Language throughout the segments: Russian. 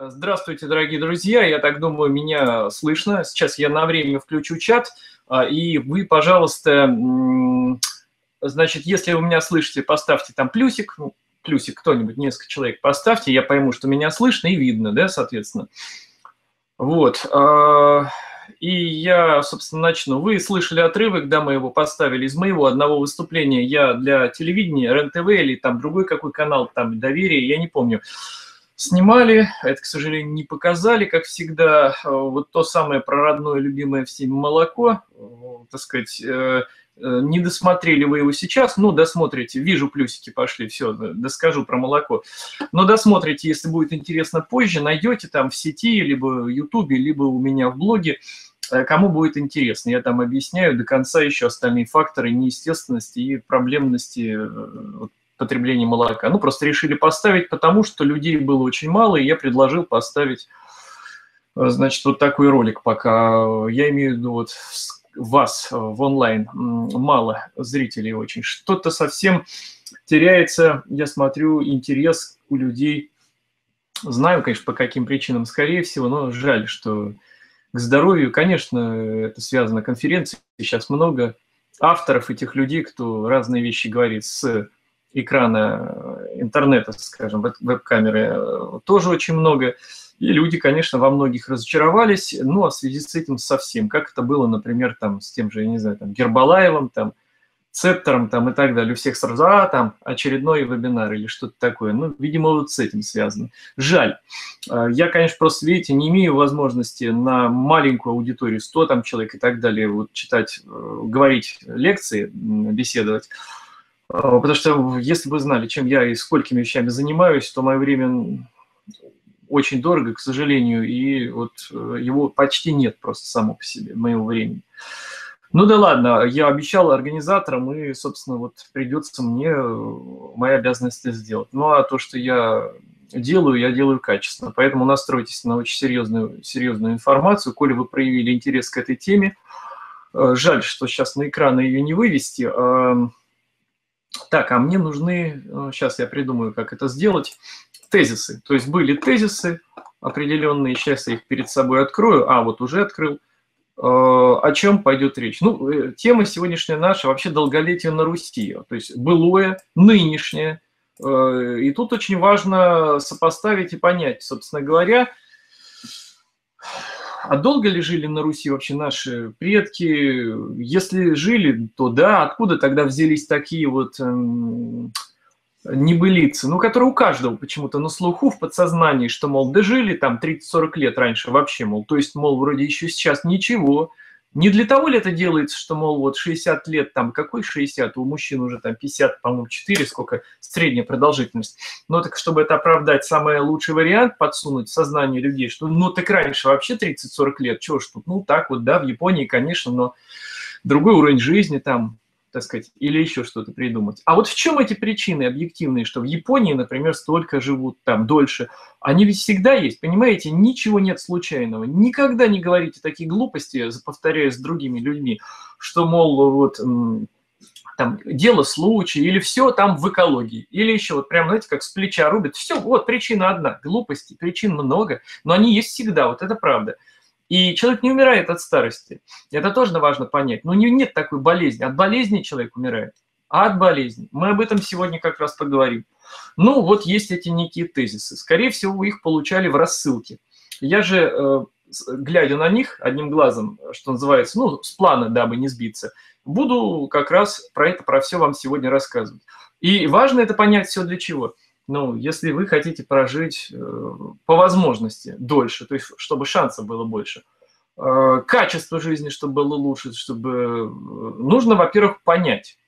Здравствуйте, дорогие друзья. Я так думаю, меня слышно. Сейчас я на время включу чат, а, и вы, пожалуйста, значит, если вы меня слышите, поставьте там плюсик, ну, плюсик кто-нибудь, несколько человек поставьте, я пойму, что меня слышно и видно, да, соответственно. Вот. А, и я, собственно, начну. Вы слышали отрывок, да, мы его поставили из моего одного выступления. Я для телевидения, РЕН-ТВ или там другой какой канал, там «Доверие», я не помню. Снимали, это, к сожалению, не показали, как всегда. Вот то самое про родное, любимое всем молоко, так сказать, э, э, не досмотрели вы его сейчас, ну, досмотрите, вижу плюсики пошли, все, доскажу про молоко. Но досмотрите, если будет интересно позже, найдете там в сети, либо в Ютубе, либо у меня в блоге. Э, кому будет интересно. Я там объясняю до конца еще остальные факторы неестественности и проблемности потребления молока. Ну, просто решили поставить, потому что людей было очень мало, и я предложил поставить, э, значит, вот такой ролик пока. Я имею в виду вот вас в онлайн мало зрителей очень. Что-то совсем теряется, я смотрю, интерес у людей. Знаю, конечно, по каким причинам, скорее всего, но жаль, что к здоровью. Конечно, это связано конференцией. Сейчас много авторов этих людей, кто разные вещи говорит с экрана интернета, скажем, веб-камеры, тоже очень много. И люди, конечно, во многих разочаровались, ну, а в связи с этим совсем. Как это было, например, там, с тем же, я не знаю, там, Гербалаевым, там, Цептором там и так далее, у всех сразу, а, там, очередной вебинар или что-то такое. Ну, видимо, вот с этим связано. Жаль. А, я, конечно, просто, видите, не имею возможности на маленькую аудиторию, 100 там человек и так далее, вот читать, э, говорить лекции, беседовать. А, потому что если бы знали, чем я и сколькими вещами занимаюсь, то мое время очень дорого, к сожалению, и вот э, его почти нет просто само по себе, моего времени. Ну да ладно, я обещал организаторам, и, собственно, вот придется мне э, мои обязанности сделать. Ну а то, что я делаю, я делаю качественно. Поэтому настройтесь на очень серьезную, серьезную информацию. Коли вы проявили интерес к этой теме, э, жаль, что сейчас на экран ее не вывести. Так, а мне нужны, сейчас э, я придумаю, как это сделать, тезисы. То есть были тезисы определенные, сейчас я их перед собой открою. А, вот уже открыл. Э, о чем пойдет речь? Ну, э, тема сегодняшняя наша вообще долголетие на Руси, то есть былое, нынешнее. И тут очень важно сопоставить и понять, собственно говоря, а долго ли жили на Руси вообще наши предки? Если жили, то да, откуда тогда взялись такие вот эм, небылицы, ну, которые у каждого почему-то на слуху в подсознании, что, мол, дожили там 30-40 лет раньше вообще, мол, то есть, мол, вроде еще сейчас ничего. Не для того ли это делается, что, мол, вот 60 лет, там, какой 60, у мужчин уже там 50, по-моему, 4, сколько средняя продолжительность. Но так, чтобы это оправдать, самый лучший вариант подсунуть в сознание людей, что, ну, так раньше вообще 30-40 лет, чего ж тут, ну, так вот, да, в Японии, конечно, но другой уровень жизни там, так сказать, или еще что-то придумать. А вот в чем эти причины объективные, что в Японии, например, столько живут там дольше? Они ведь всегда есть, понимаете? Ничего нет случайного. Никогда не говорите такие глупости, повторяя с другими людьми, что, мол, вот там дело случая, или все там в экологии, или еще вот прям, знаете, как с плеча рубят. Все, вот причина одна, глупости, причин много, но они есть всегда, вот это правда. И человек не умирает от старости. Это тоже важно понять. Но не, нет такой болезни. От болезни человек умирает, а от болезни. Мы об этом сегодня как раз поговорим. Ну, вот есть эти некие тезисы. Скорее всего, вы их получали в рассылке. Я же, э, глядя на них одним глазом, что называется, ну, с плана, дабы не сбиться, буду как раз про это, про все вам сегодня рассказывать. И важно это понять все для чего – ну, если вы хотите прожить э, по возможности дольше, то есть чтобы шансов было больше, э, качество жизни, чтобы было лучше, чтобы... Э, нужно, во-первых, понять.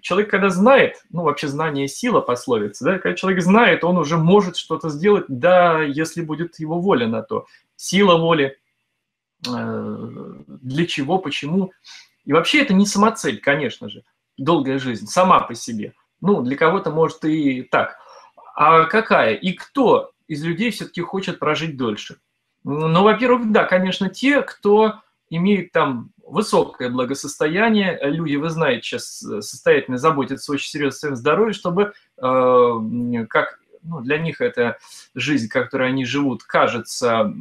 Человек, когда знает, ну, вообще знание – сила, пословица, да, когда человек знает, он уже может что-то сделать, да, если будет его воля на то. Сила воли, для чего, почему. И вообще это не самоцель, конечно же, долгая жизнь, сама по себе. Ну, для кого-то может и так а какая и кто из людей все-таки хочет прожить дольше? Ну, во-первых, да, конечно, те, кто имеет там высокое благосостояние, люди, вы знаете, сейчас состоятельно заботятся очень серьезно о своем здоровье, чтобы, э, как ну, для них эта жизнь, которой они живут, кажется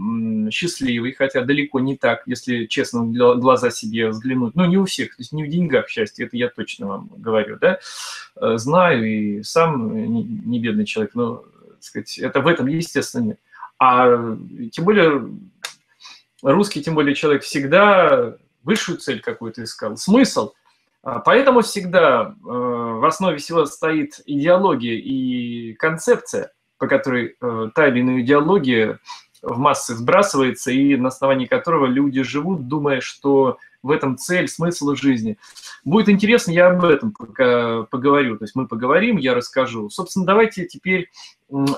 счастливой, хотя далеко не так, если честно глаза себе взглянуть. Ну, не у всех, то есть не в деньгах счастье, это я точно вам говорю, да. Э, знаю и сам не бедный человек, но, так сказать, это в этом, естественно, нет. А тем более русский, тем более человек всегда высшую цель какую-то искал, смысл – а, поэтому всегда э, в основе всего стоит идеология и концепция, по которой э, та или иная идеология в массы сбрасывается, и на основании которого люди живут, думая, что в этом цель, смысл жизни. Будет интересно, я об этом пока поговорю. То есть мы поговорим, я расскажу. Собственно, давайте теперь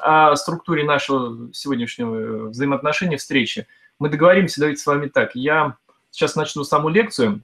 о структуре нашего сегодняшнего взаимоотношения, встречи. Мы договоримся, давайте с вами так. Я сейчас начну саму лекцию.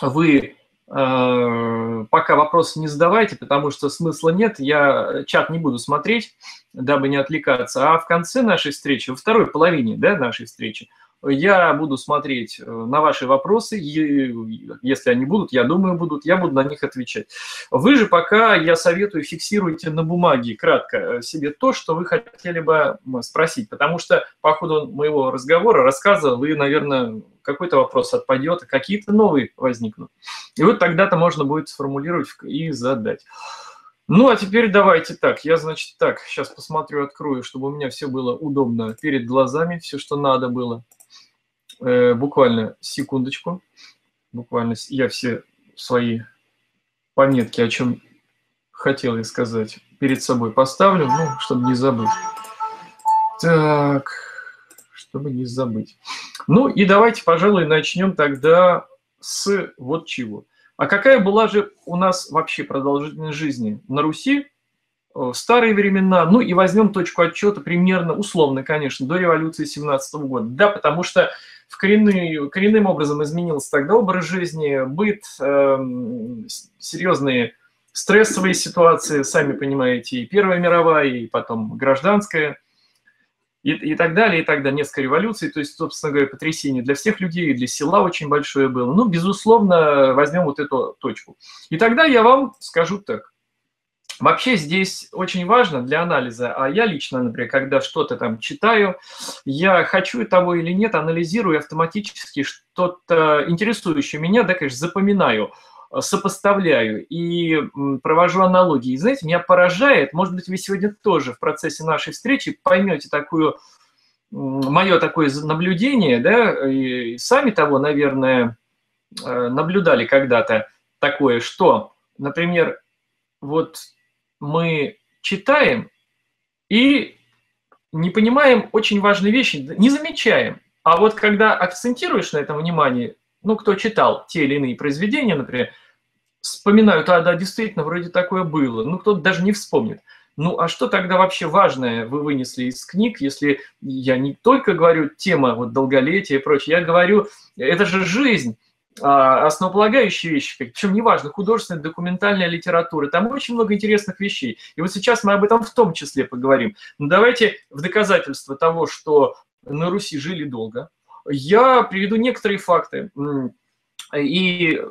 Вы Э, пока вопросы не задавайте, потому что смысла нет, я чат не буду смотреть, дабы не отвлекаться. А в конце нашей встречи, во второй половине да, нашей встречи, я буду смотреть э, на ваши вопросы, если они будут, я думаю, будут, я буду на них отвечать. Вы же пока, я советую, фиксируйте на бумаге кратко э, себе то, что вы хотели бы спросить, потому что по ходу моего разговора, рассказа, вы, наверное, какой-то вопрос отпадет, а какие-то новые возникнут. И вот тогда-то можно будет сформулировать и задать. Ну, а теперь давайте так. Я, значит, так, сейчас посмотрю, открою, чтобы у меня все было удобно перед глазами, все, что надо было. Э, буквально секундочку. Буквально я все свои пометки, о чем хотел я сказать, перед собой поставлю, ну, чтобы не забыть. Так, чтобы не забыть. Ну и давайте, пожалуй, начнем тогда с вот чего. А какая была же у нас вообще продолжительность жизни на Руси в старые времена, ну и возьмем точку отчета примерно, условно, конечно, до революции 17 года. Да, потому что в коренный, коренным образом изменился тогда образ жизни, быт, э, серьезные стрессовые ситуации, сами понимаете, и Первая мировая, и потом гражданская, и, и так далее, и так далее, несколько революций, то есть, собственно говоря, потрясение для всех людей, для села очень большое было. Ну, безусловно, возьмем вот эту точку. И тогда я вам скажу так. Вообще здесь очень важно для анализа, а я лично, например, когда что-то там читаю, я хочу того или нет, анализирую автоматически что-то интересующее меня, да, конечно, запоминаю, сопоставляю и провожу аналогии. И знаете, меня поражает, может быть, вы сегодня тоже в процессе нашей встречи поймете такую, мое такое наблюдение, да, и сами того, наверное, э, наблюдали когда-то такое, что, например, вот мы читаем и не понимаем очень важные вещи, не замечаем. А вот когда акцентируешь на этом внимание, ну, кто читал те или иные произведения, например, вспоминают, а, да, действительно, вроде такое было. Ну, кто-то даже не вспомнит. Ну, а что тогда вообще важное вы вынесли из книг, если я не только говорю тема вот долголетия и прочее, я говорю, это же жизнь, а, основополагающие вещи, причем неважно, художественная, документальная литература, там очень много интересных вещей. И вот сейчас мы об этом в том числе поговорим. Но давайте в доказательство того, что на Руси жили долго, я приведу некоторые факты. И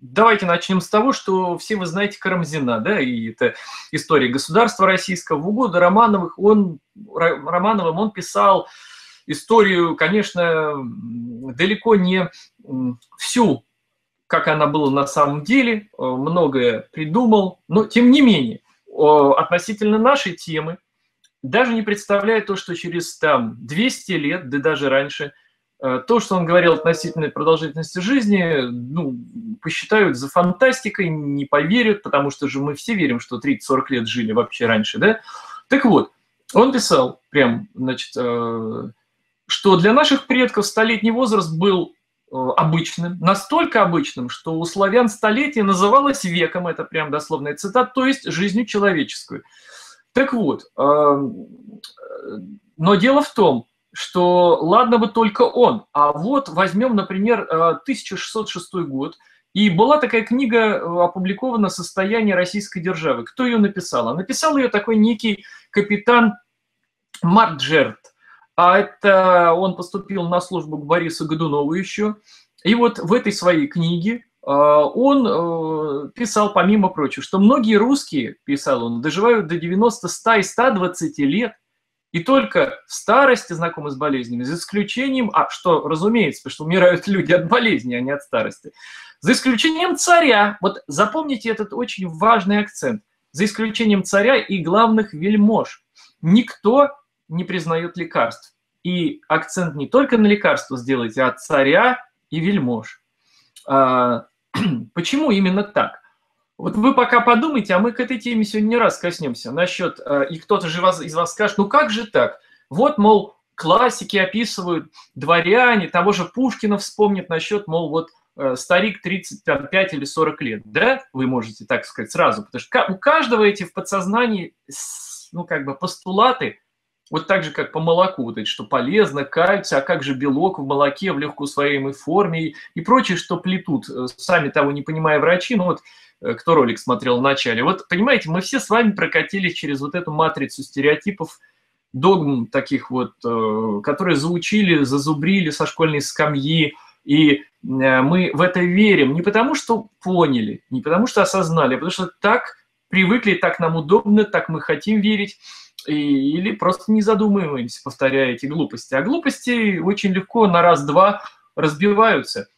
давайте начнем с того, что все вы знаете Карамзина, да, и это история государства российского. В угоду Романовых он, Романовым он писал историю, конечно, далеко не всю, как она была на самом деле, э, многое придумал, но тем не менее, относительно нашей темы, даже не представляя то, что через там 200 лет, да даже раньше, то, что он говорил относительно продолжительности жизни, ну, посчитают за фантастикой, не поверят, потому что же мы все верим, что 30-40 лет жили вообще раньше, да? Так вот, он писал прям, значит, э, что для наших предков столетний возраст был э, обычным, настолько обычным, что у славян столетие называлось веком, это прям дословная цитата, то есть жизнью человеческую. Так вот, но дело в том, что ладно бы только он, а вот возьмем, например, 1606 э, год, и была такая книга опубликована «Состояние российской державы». Кто ее написал? А написал ее такой некий капитан Марджерт – а это он поступил на службу к Борису Годунову еще. И вот в этой своей книге, он писал, помимо прочего, что многие русские, писал он, доживают до 90, 100 и 120 лет, и только в старости знакомы с болезнями, за исключением, а что разумеется, потому что умирают люди от болезни, а не от старости, за исключением царя, вот запомните этот очень важный акцент, за исключением царя и главных вельмож, никто не признает лекарств. И акцент не только на лекарства сделайте, а царя и вельмож. А, почему именно так? Вот вы пока подумайте, а мы к этой теме сегодня не раз коснемся насчет, э, и кто-то же из вас скажет, ну как же так? Вот, мол, классики описывают, дворяне, того же Пушкина вспомнит насчет, мол, вот э, старик 35 или 40 лет, да, вы можете так сказать сразу, потому что у каждого эти в подсознании, ну, как бы постулаты, вот так же, как по молоку, вот эти, что полезно, кальций, а как же белок в молоке в легко усвояемой форме и, и прочее, что плетут, э, сами того не понимая врачи, ну вот кто ролик смотрел в начале. Вот, понимаете, мы все с вами прокатились через вот эту матрицу стереотипов, догм таких вот, э, которые заучили, зазубрили со школьной скамьи, и э, мы в это верим не потому, что поняли, не потому, что осознали, а потому что так привыкли, так нам удобно, так мы хотим верить, и, или просто не задумываемся, повторяя эти глупости. А глупости очень легко на раз-два разбиваются,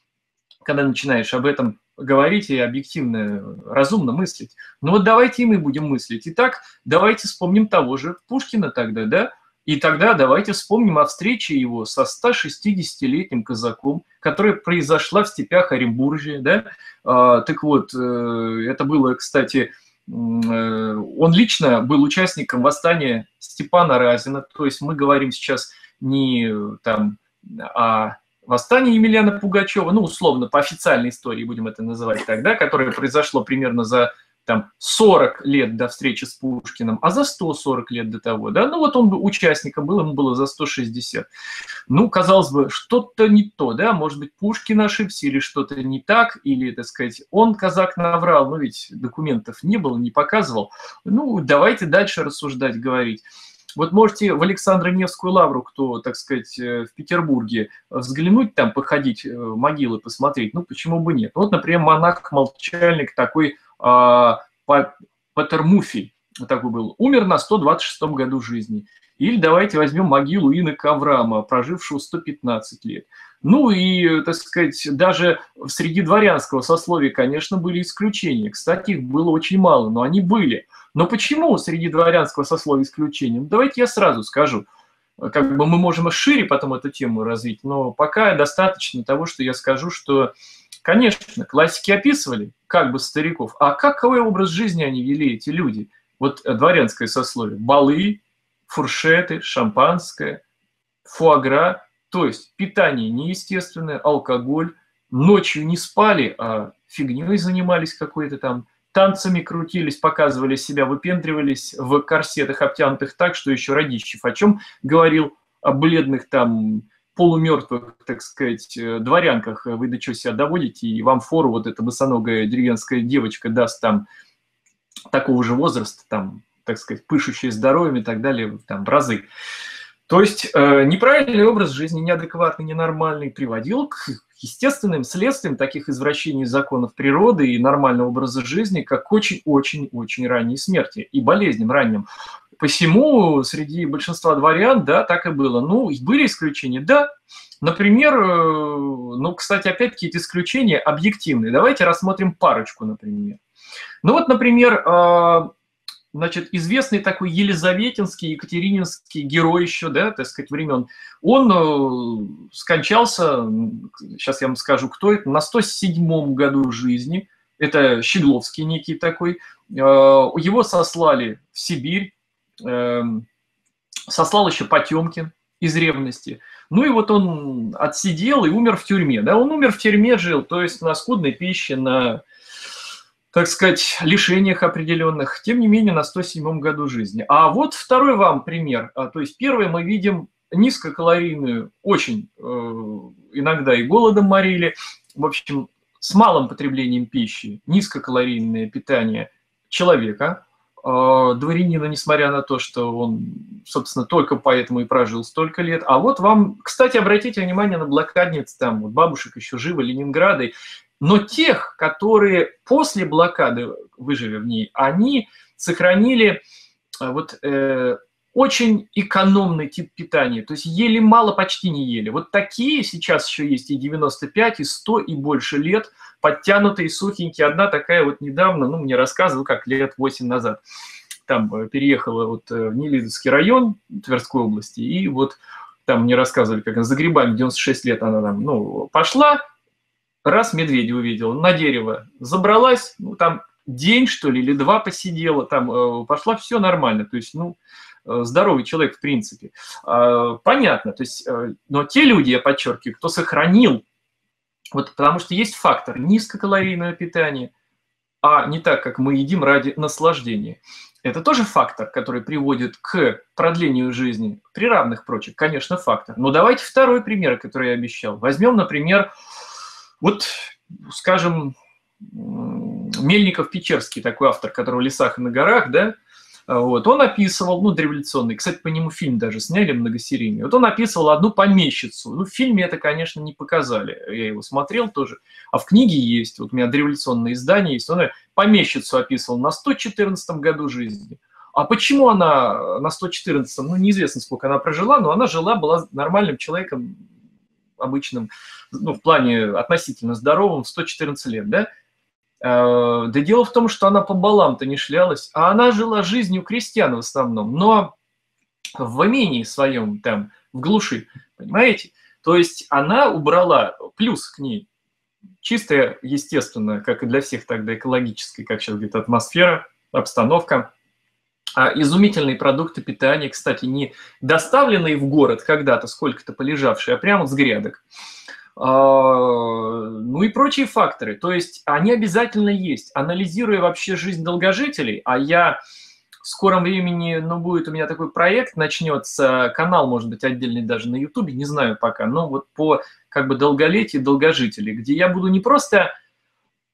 когда начинаешь об этом говорить и объективно, разумно мыслить. Ну вот давайте и мы будем мыслить. Итак, давайте вспомним того же Пушкина тогда, да? И тогда давайте вспомним о встрече его со 160-летним казаком, которая произошла в степях Оренбуржья, да? А, так вот, э, это было, кстати, э, он лично был участником восстания Степана Разина, то есть мы говорим сейчас не там о восстание Емельяна Пугачева, ну, условно, по официальной истории будем это называть тогда, которое произошло примерно за там 40 лет до встречи с Пушкиным, а за 140 лет до того, да, ну вот он был участником был, ему было за 160. Ну, казалось бы, что-то не то, да, может быть, Пушкин ошибся или что-то не так, или, так сказать, он, казак, наврал, ну ведь документов не было, не показывал. Ну, давайте дальше рассуждать, говорить. Вот можете в Александра Невскую лавру, кто, так сказать, э, в Петербурге, взглянуть там, походить, э, могилы посмотреть, ну, почему бы нет. Вот, например, монах-молчальник такой а, Патермуфий, такой был, умер на 126 году жизни. Или давайте возьмем могилу инока Авраама, прожившего 115 лет. Ну и, так сказать, даже среди дворянского сословия, конечно, были исключения. Кстати, их было очень мало, но они были – но почему среди дворянского сословия исключением? Давайте я сразу скажу. Как бы мы можем шире потом эту тему развить, но пока достаточно того, что я скажу, что, конечно, классики описывали как бы стариков, а какой образ жизни они вели, эти люди? Вот дворянское сословие. Балы, фуршеты, шампанское, фуагра, то есть питание неестественное, алкоголь, ночью не спали, а фигней занимались какой-то там, танцами крутились, показывали себя, выпендривались в корсетах, обтянутых так, что еще Радищев о чем говорил, о бледных там полумертвых, так сказать, э, дворянках, вы до чего себя доводите, и вам фору вот эта босоногая деревенская девочка даст там такого же возраста, там, так сказать, пышущая здоровьем и так далее, там, в разы. То есть э, неправильный образ жизни, неадекватный, ненормальный, приводил к естественным следствием таких извращений законов природы и нормального образа жизни, как очень-очень-очень ранней смерти и болезням ранним. Посему среди большинства дворян, да, так и было. Ну, были исключения, да. Например, э, ну, кстати, опять-таки эти исключения объективные. Давайте рассмотрим парочку, например. Ну вот, например, э, значит, известный такой Елизаветинский, Екатерининский герой еще, да, так сказать, времен, он э, скончался, сейчас я вам скажу, кто это, на 107-м году жизни, это Щегловский некий такой, э, его сослали в Сибирь, э, сослал еще Потемкин из ревности. Ну и вот он отсидел и умер в тюрьме, да, он умер в тюрьме, жил, то есть на скудной пище, на так сказать, лишениях определенных, тем не менее на 107 году жизни. А вот второй вам пример. А, то есть первый мы видим низкокалорийную, очень э, иногда и голодом морили, в общем, с малым потреблением пищи, низкокалорийное питание человека, э, дворянина, несмотря на то, что он, собственно, только поэтому и прожил столько лет. А вот вам, кстати, обратите внимание на блокадниц, там вот бабушек еще живо Ленинграда, Но тех, которые после блокады, выжили в ней, они сохранили э, вот э, очень экономный тип питания, то есть ели мало, почти не ели. Вот такие сейчас еще есть и 95, и 100, и больше лет, подтянутые, сухенькие. Одна такая вот недавно, ну, мне рассказывал, как лет 8 назад. Там э, переехала вот э, в Нелидовский район Тверской области, и вот там мне рассказывали, как за грибами 96 лет она там, ну, пошла, раз медведя увидела, на дерево забралась, ну, там день, что ли, или два посидела, там э, пошла, все нормально. То есть, ну, Э, здоровый человек в принципе. А, понятно, то есть, э, но те люди, я подчеркиваю, кто сохранил, вот потому что есть фактор низкокалорийного питания, а не так, как мы едим ради наслаждения. Это тоже фактор, который приводит к продлению жизни при равных прочих, конечно, фактор. Но давайте второй пример, который я обещал. Возьмем, например, вот, скажем, Мельников-Печерский, такой автор, который в лесах и на горах, да, а, вот, он описывал, ну, дореволюционный, кстати, по нему фильм даже сняли многосерийный, вот он описывал одну помещицу, ну, в фильме это, конечно, не показали, я его смотрел тоже, а в книге есть, вот у меня дореволюционное издание есть, он помещицу описывал на 114 году жизни. А почему она на 114, ну, неизвестно, сколько она прожила, но она жила, была нормальным человеком, обычным, ну, в плане относительно здоровым, 114 лет, да? Э, да дело в том, что она по балам-то не шлялась, а она жила жизнью крестьян в основном, но в имении своем там, в глуши, понимаете? То есть она убрала плюс к ней, чистая, естественно, как и для всех тогда экологическая, как сейчас говорит, атмосфера, обстановка, изумительные продукты питания, кстати, не доставленные в город когда-то, сколько-то полежавшие, а прямо с грядок. А, ну и прочие факторы. То есть они обязательно есть. Анализируя вообще жизнь долгожителей, а я в скором времени, ну, будет у меня такой проект, начнется, канал, может быть, отдельный даже на Ютубе, не знаю пока, но вот по как бы долголетию долгожителей, где я буду не просто,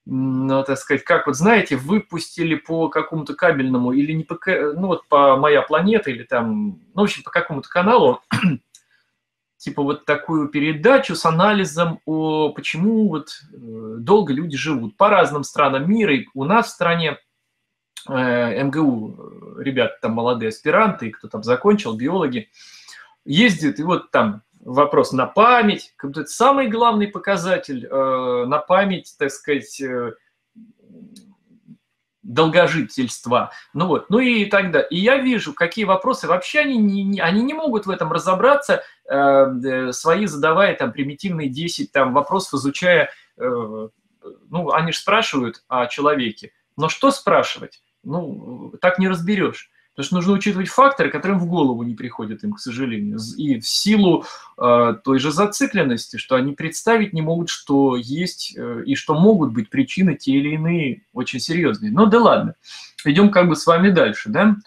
ну, так сказать, как вот, знаете, выпустили по какому-то кабельному или не по, ну, вот по «Моя планета» или там, ну, в общем, по какому-то каналу типа вот такую передачу с анализом о почему вот э, долго люди живут по разным странам мира. И у нас в стране э, МГУ, ребята там молодые аспиранты, кто там закончил, биологи, ездят, и вот там вопрос на память, это самый главный показатель э, на память, так сказать, долгожительства. Ну вот, ну и тогда. И я вижу, какие вопросы вообще они не, они не могут в этом разобраться, э, э свои задавая там примитивные 10 там вопросов, изучая, э, ну, они же спрашивают о человеке. Но что спрашивать? Ну, так не разберешь. Потому что нужно учитывать факторы, которые в голову не приходят им, к сожалению. И в силу э, той же зацикленности, что они представить не могут, что есть э, и что могут быть причины те или иные очень серьезные. Ну да ладно, идем как бы с вами дальше, да?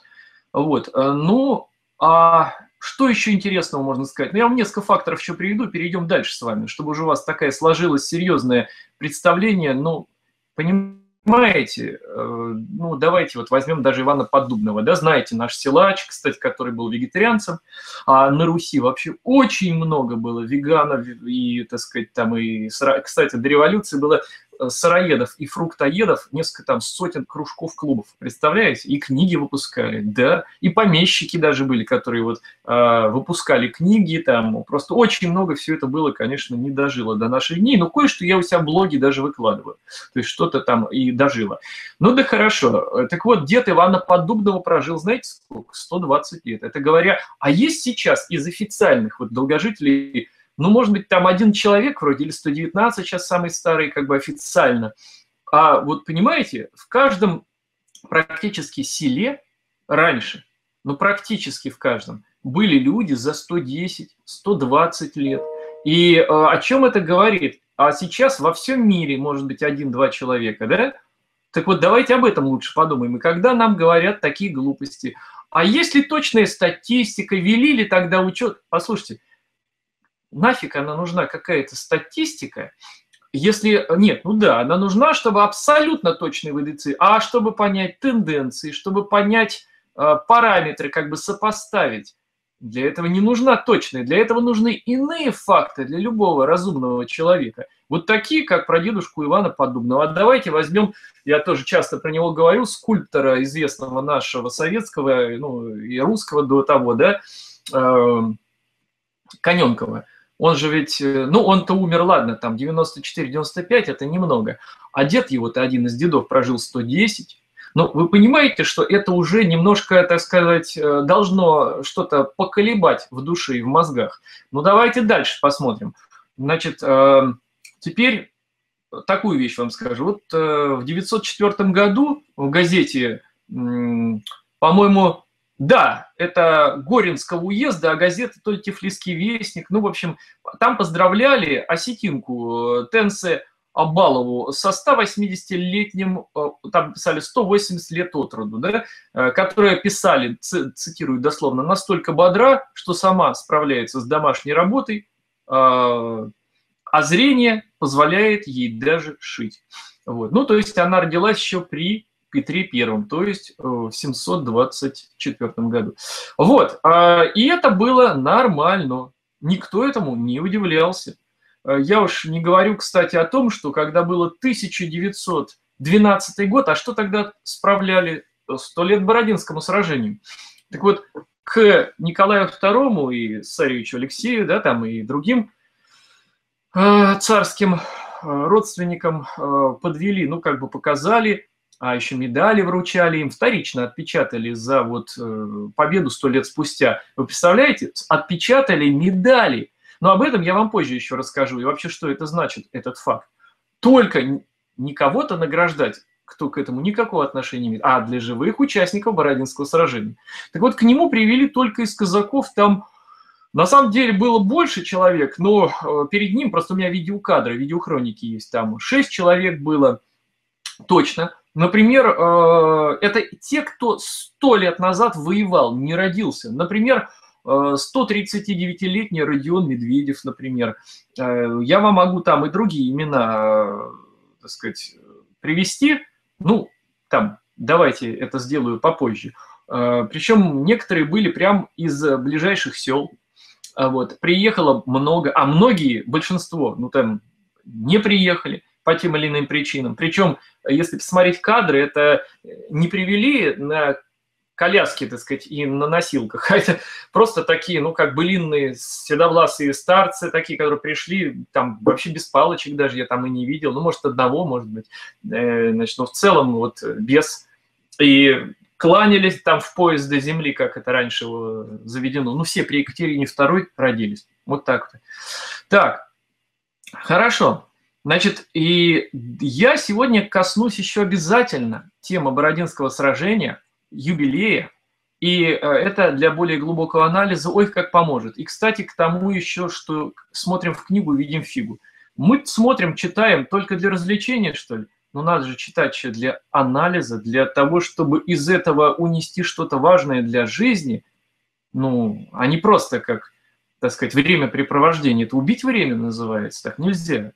Вот, э, ну, а что еще интересного можно сказать? Ну, я вам несколько факторов еще приведу, перейдем дальше с вами, чтобы уже у вас такая сложилось серьезное представление, ну, понимаете, понимаете, э, ну, давайте вот возьмем даже Ивана Поддубного, да, знаете, наш силач, кстати, который был вегетарианцем, а на Руси вообще очень много было веганов и, так сказать, там и, кстати, до революции было сыроедов и фруктоедов несколько там сотен кружков клубов, представляете? И книги выпускали, да, и помещики даже были, которые вот э, выпускали книги, там просто очень много все это было, конечно, не дожило до наших дней, но кое-что я у себя в блоге даже выкладываю, то есть что-то там и дожило. Ну да хорошо, так вот, дед Ивана Поддубного прожил, знаете сколько? 120 лет. Это говоря, а есть сейчас из официальных вот долгожителей ну, может быть, там один человек вроде, или 119 сейчас самый старый, как бы официально. А вот понимаете, в каждом практически селе раньше, ну практически в каждом, были люди за 110, 120 лет. И э, о чем это говорит? А сейчас во всем мире может быть один-два человека, да? Так вот, давайте об этом лучше подумаем. И когда нам говорят такие глупости, а если точная статистика, вели ли тогда учет? Послушайте, нафиг она нужна какая-то статистика, если нет, ну да, она нужна, чтобы абсолютно точные выдать а чтобы понять тенденции, чтобы понять э, параметры, как бы сопоставить. Для этого не нужна точная, для этого нужны иные факты для любого разумного человека. Вот такие, как про дедушку Ивана Подобного. А давайте возьмем, я тоже часто про него говорю, скульптора известного нашего советского, ну и русского до того, да, э, Коненкова. Он же ведь, э, ну он-то умер, ладно, там 94-95, это немного. А дед его-то один из дедов прожил 110. Но вы понимаете, что это уже немножко, так сказать, э, должно что-то поколебать в душе и в мозгах. Ну давайте дальше посмотрим. Значит, э, теперь такую вещь вам скажу. Вот в 904 году в газете, по-моему, да, это Горинского уезда, а газета то ли Тифлисский вестник. Ну, в общем, там поздравляли осетинку Тенсе Абалову со 180-летним, э, там писали 180 лет от роду, да, э, которые писали, цитирую дословно, настолько бодра, что сама справляется с домашней работой, а, а зрение позволяет ей даже шить. Вот. Ну, то есть она родилась еще при Петре Первом, то есть э, в 724 году. Вот, а, и это было нормально, никто этому не удивлялся. Э, я уж не говорю, кстати, о том, что когда было 1912 год, а что тогда справляли сто лет Бородинскому сражению? Так вот, к Николаю II и царевичу Алексею, да, там и другим э, царским э, родственникам э, подвели, ну, как бы показали, а еще медали вручали им, вторично отпечатали за вот э, победу сто лет спустя. Вы представляете, отпечатали медали – но об этом я вам позже еще расскажу. И вообще, что это значит, этот факт. Только не кого-то награждать, кто к этому никакого отношения не имеет, а для живых участников Бородинского сражения. Так вот, к нему привели только из казаков там на самом деле было больше человек, но э, перед ним, просто у меня видеокадры, видеохроники есть там, шесть человек было точно. Например, э, это те, кто сто лет назад воевал, не родился. Например, 139-летний Родион Медведев, например. Э, я вам могу там и другие имена, э, так сказать, привести. Ну, там, давайте это сделаю попозже. Э, Причем некоторые были прям из ближайших сел. Вот. Приехало много, а многие, большинство, ну там, не приехали по тем или иным причинам. Причем, если посмотреть кадры, это не привели на коляски, так сказать, и на носилках. А это просто такие, ну, как былинные седовласые старцы, такие, которые пришли, там, вообще без палочек даже, я там и не видел, ну, может, одного, может быть, э, значит, но в целом вот без... И кланялись там в пояс до земли, как это раньше заведено. Ну, все при Екатерине II родились. Вот так вот. Так, хорошо. Значит, и я сегодня коснусь еще обязательно темы Бородинского сражения – юбилея, и э, это для более глубокого анализа, ой, как поможет. И, кстати, к тому еще, что смотрим в книгу, видим фигу. Мы смотрим, читаем только для развлечения, что ли? Но надо же читать еще для анализа, для того, чтобы из этого унести что-то важное для жизни, ну, а не просто как, так сказать, времяпрепровождение. Это убить время называется, так нельзя.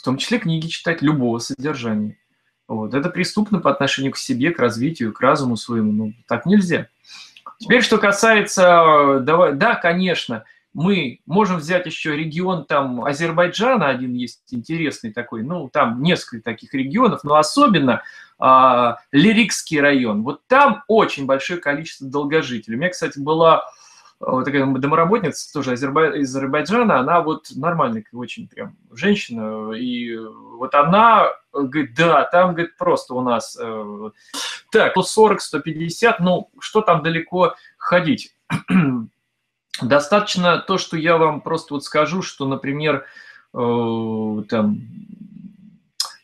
В том числе книги читать любого содержания. Вот. Это преступно по отношению к себе, к развитию, к разуму своему. Ну, так нельзя. Теперь, что касается, давай, да, конечно, мы можем взять еще регион там Азербайджана, один есть интересный такой, ну, там несколько таких регионов, но особенно а, Лирикский район. Вот там очень большое количество долгожителей. У меня, кстати, была вот такая домоработница тоже из Азербайджана, она вот нормальная, очень прям женщина, и вот она говорит, да, там, говорит, просто у нас э, так, 140-150, ну, что там далеко ходить? Достаточно то, что я вам просто вот скажу, что, например, э, там,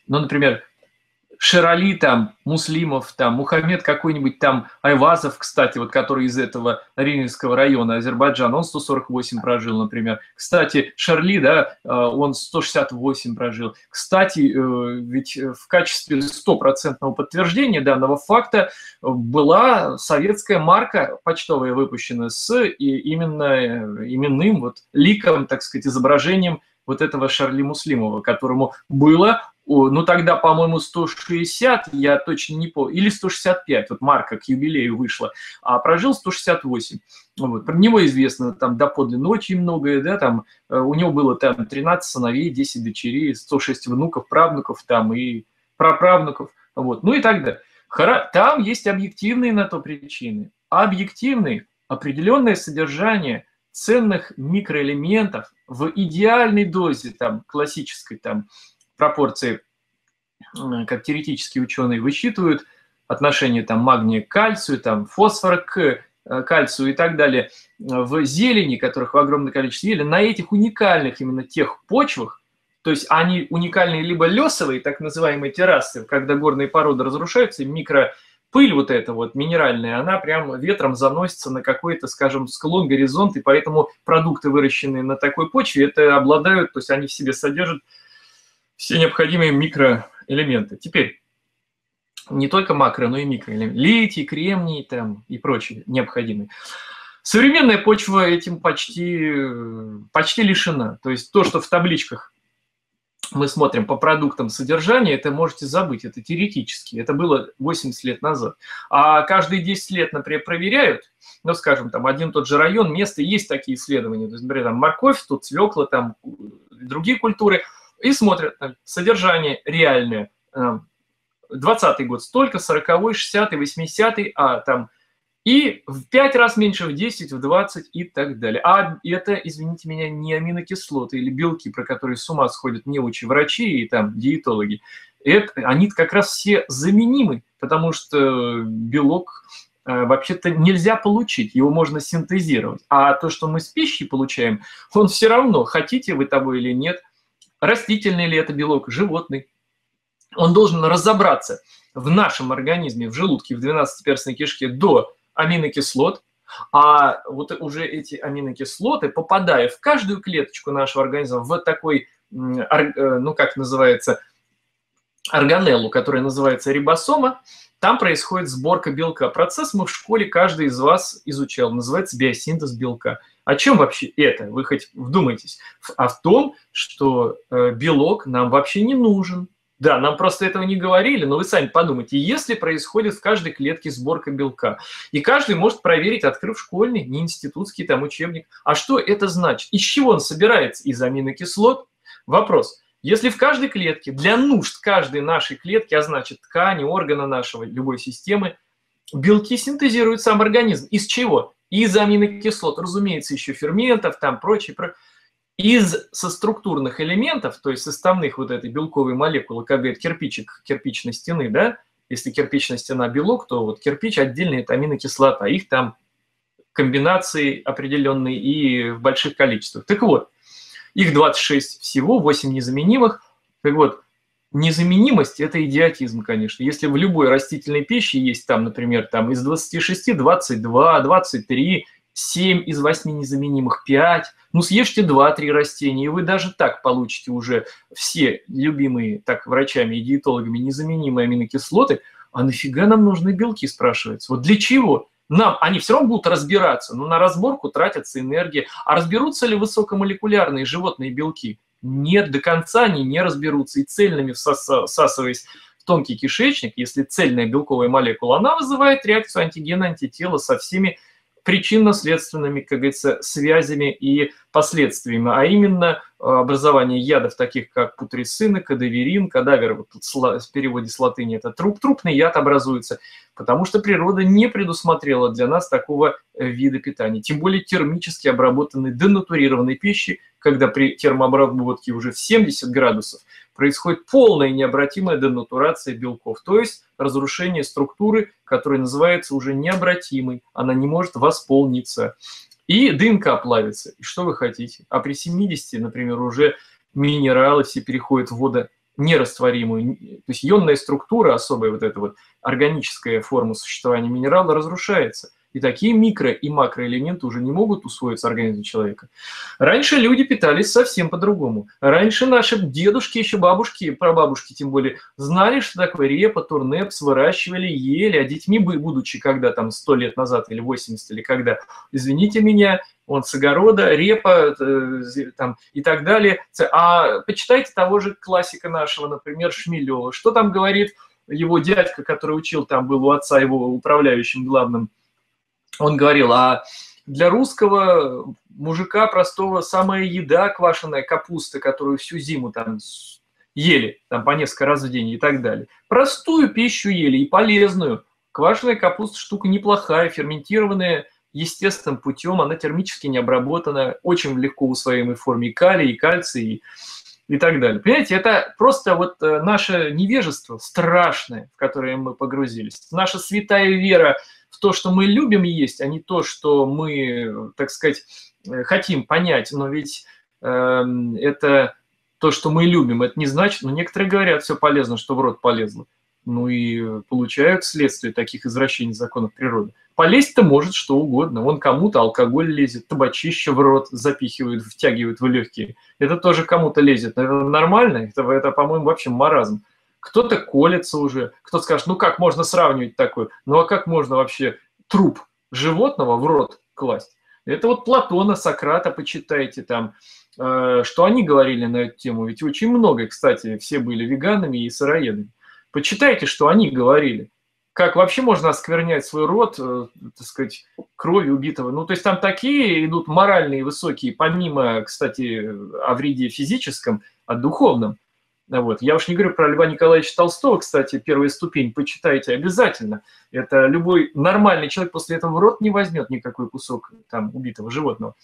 ну, например, Ширали там, Муслимов там, Мухаммед какой-нибудь там, Айвазов, кстати, вот который из этого Рининского района Азербайджана, он 148 прожил, например. Кстати, Шарли, да, э, он 168 прожил. Кстати, э, ведь в качестве стопроцентного подтверждения данного факта была советская марка почтовая выпущена с именно э, именным вот ликом, так сказать, изображением вот этого Шарли Муслимова, которому было ну тогда, по-моему, 160, я точно не помню, или 165, вот марка к юбилею вышла, а прожил 168. Вот. Про него известно там доподлинно очень многое, да, там э, у него было там 13 сыновей, 10 дочерей, 106 внуков, правнуков там и праправнуков, вот, ну и так далее. Там есть объективные на то причины. Объективные, определенное содержание ценных микроэлементов в идеальной дозе, там, классической, там, пропорции, как теоретические ученые высчитывают, отношение там магния к кальцию, там фосфора к э, кальцию и так далее, в зелени, которых в огромном количестве зелени, на этих уникальных именно тех почвах, то есть они уникальные либо лесовые, так называемые террасы, когда горные породы разрушаются, микропыль вот эта вот минеральная, она прям ветром заносится на какой-то, скажем, склон, горизонт, и поэтому продукты, выращенные на такой почве, это обладают, то есть они в себе содержат все необходимые микроэлементы. Теперь, не только макро, но и микроэлементы. Литий, кремний там, и прочие необходимые. Современная почва этим почти, почти лишена. То есть то, что в табличках мы смотрим по продуктам содержания, это можете забыть, это теоретически. Это было 80 лет назад. А каждые 10 лет, например, проверяют, ну, скажем, там один тот же район, место, есть такие исследования. То есть, например, там морковь, тут свекла, там другие культуры – и смотрят там, содержание реальное. 20 год столько, 40 60 80 а там и в 5 раз меньше, в 10, в 20 и так далее. А это, извините меня, не аминокислоты или белки, про которые с ума сходят неучи врачи и там диетологи. Это, они как раз все заменимы, потому что белок э, вообще-то нельзя получить, его можно синтезировать. А то, что мы с пищей получаем, он все равно, хотите вы того или нет, растительный ли это белок, животный. Он должен разобраться в нашем организме, в желудке, в 12-перстной кишке до аминокислот, а вот уже эти аминокислоты, попадая в каждую клеточку нашего организма, в такой, э, ну как называется, органеллу, которая называется рибосома, там происходит сборка белка. Процесс мы в школе каждый из вас изучал, называется биосинтез белка. О чем вообще это? Вы хоть вдумайтесь. А в том, что э, белок нам вообще не нужен. Да, нам просто этого не говорили, но вы сами подумайте, если происходит в каждой клетке сборка белка, и каждый может проверить, открыв школьный, не институтский там учебник, а что это значит? Из чего он собирается? Из аминокислот? Вопрос. Если в каждой клетке, для нужд каждой нашей клетки, а значит ткани, органа нашего, любой системы, белки синтезирует сам организм. Из чего? из аминокислот, разумеется, еще ферментов, там прочее, прочее. Из соструктурных элементов, то есть составных вот этой белковой молекулы, как говорит кирпичик кирпичной стены, да, если кирпичная стена белок, то вот кирпич отдельно это аминокислота, их там комбинации определенные и в больших количествах. Так вот, их 26 всего, 8 незаменимых. Так вот, Незаменимость – это идиотизм, конечно. Если в любой растительной пище есть там, например, там из 26 22, 23, 7 из 8 незаменимых, 5, ну съешьте 2-3 растения, и вы даже так получите уже все любимые так врачами и диетологами незаменимые аминокислоты, а нафига нам нужны белки, спрашивается. Вот для чего? Нам, они все равно будут разбираться, но на разборку тратятся энергии. А разберутся ли высокомолекулярные животные белки? Нет, до конца они не разберутся. И цельными всасываясь в тонкий кишечник, если цельная белковая молекула, она вызывает реакцию антигена, антитела со всеми причинно-следственными, как говорится, связями и последствиями, а именно э, образование ядов, таких как путрицины, кадаверин, кадавер, вот тут в переводе с латыни это труп, трупный яд образуется, потому что природа не предусмотрела для нас такого э, вида питания, тем более термически обработанной, денатурированной пищи, когда при термообработке уже в 70 градусов происходит полная необратимая денатурация белков, то есть разрушение структуры, которая называется уже необратимой, она не может восполниться. И ДНК плавится. И что вы хотите? А при 70, например, уже минералы все переходят в воду нерастворимую, то есть ионная структура особая, вот эта вот органическая форма существования минерала разрушается. И такие микро- и макроэлементы уже не могут усвоиться организмом человека. Раньше люди питались совсем по-другому. Раньше наши дедушки, еще бабушки, прабабушки тем более, знали, что такое репа, турнепс, выращивали, ели, а детьми, будучи когда там 100 лет назад или 80, или когда, извините меня, он с огорода, репа э, там, и так далее. А почитайте того же классика нашего, например, Шмелева. Что там говорит его дядька, который учил, там был у отца его управляющим главным, он говорил, а для русского мужика простого самая еда квашеная капуста, которую всю зиму там ели, там по несколько раз в день и так далее. Простую пищу ели и полезную. Квашеная капуста штука неплохая, ферментированная естественным путем, она термически не обработана, очень легко в усвоимой форме и калий, и кальций, и и так далее. Понимаете, это просто вот э, наше невежество страшное, в которое мы погрузились. Наша святая вера то, что мы любим есть, а не то, что мы, так сказать, э, хотим понять. Но ведь э, это то, что мы любим, это не значит, ну, некоторые говорят, все полезно, что в рот полезло. Ну и получают следствие таких извращений законов природы. Полезть-то может что угодно. Вон кому-то алкоголь лезет, табачище в рот запихивают, втягивают в легкие. Это тоже кому-то лезет. Это нормально? Это, это по-моему, вообще маразм. Кто-то колется уже, кто скажет, ну как можно сравнивать такое? Ну а как можно вообще труп животного в рот класть? Это вот Платона, Сократа, почитайте там, э, что они говорили на эту тему. Ведь очень много, кстати, все были веганами и сыроедами. Почитайте, что они говорили как вообще можно осквернять свой род, э, так сказать, кровью убитого. Ну, то есть там такие идут моральные высокие, помимо, кстати, о вреде физическом, о духовном. Вот. Я уж не говорю про Льва Николаевича Толстого, кстати, первая ступень, почитайте обязательно. Это любой нормальный человек после этого в рот не возьмет никакой кусок там убитого животного.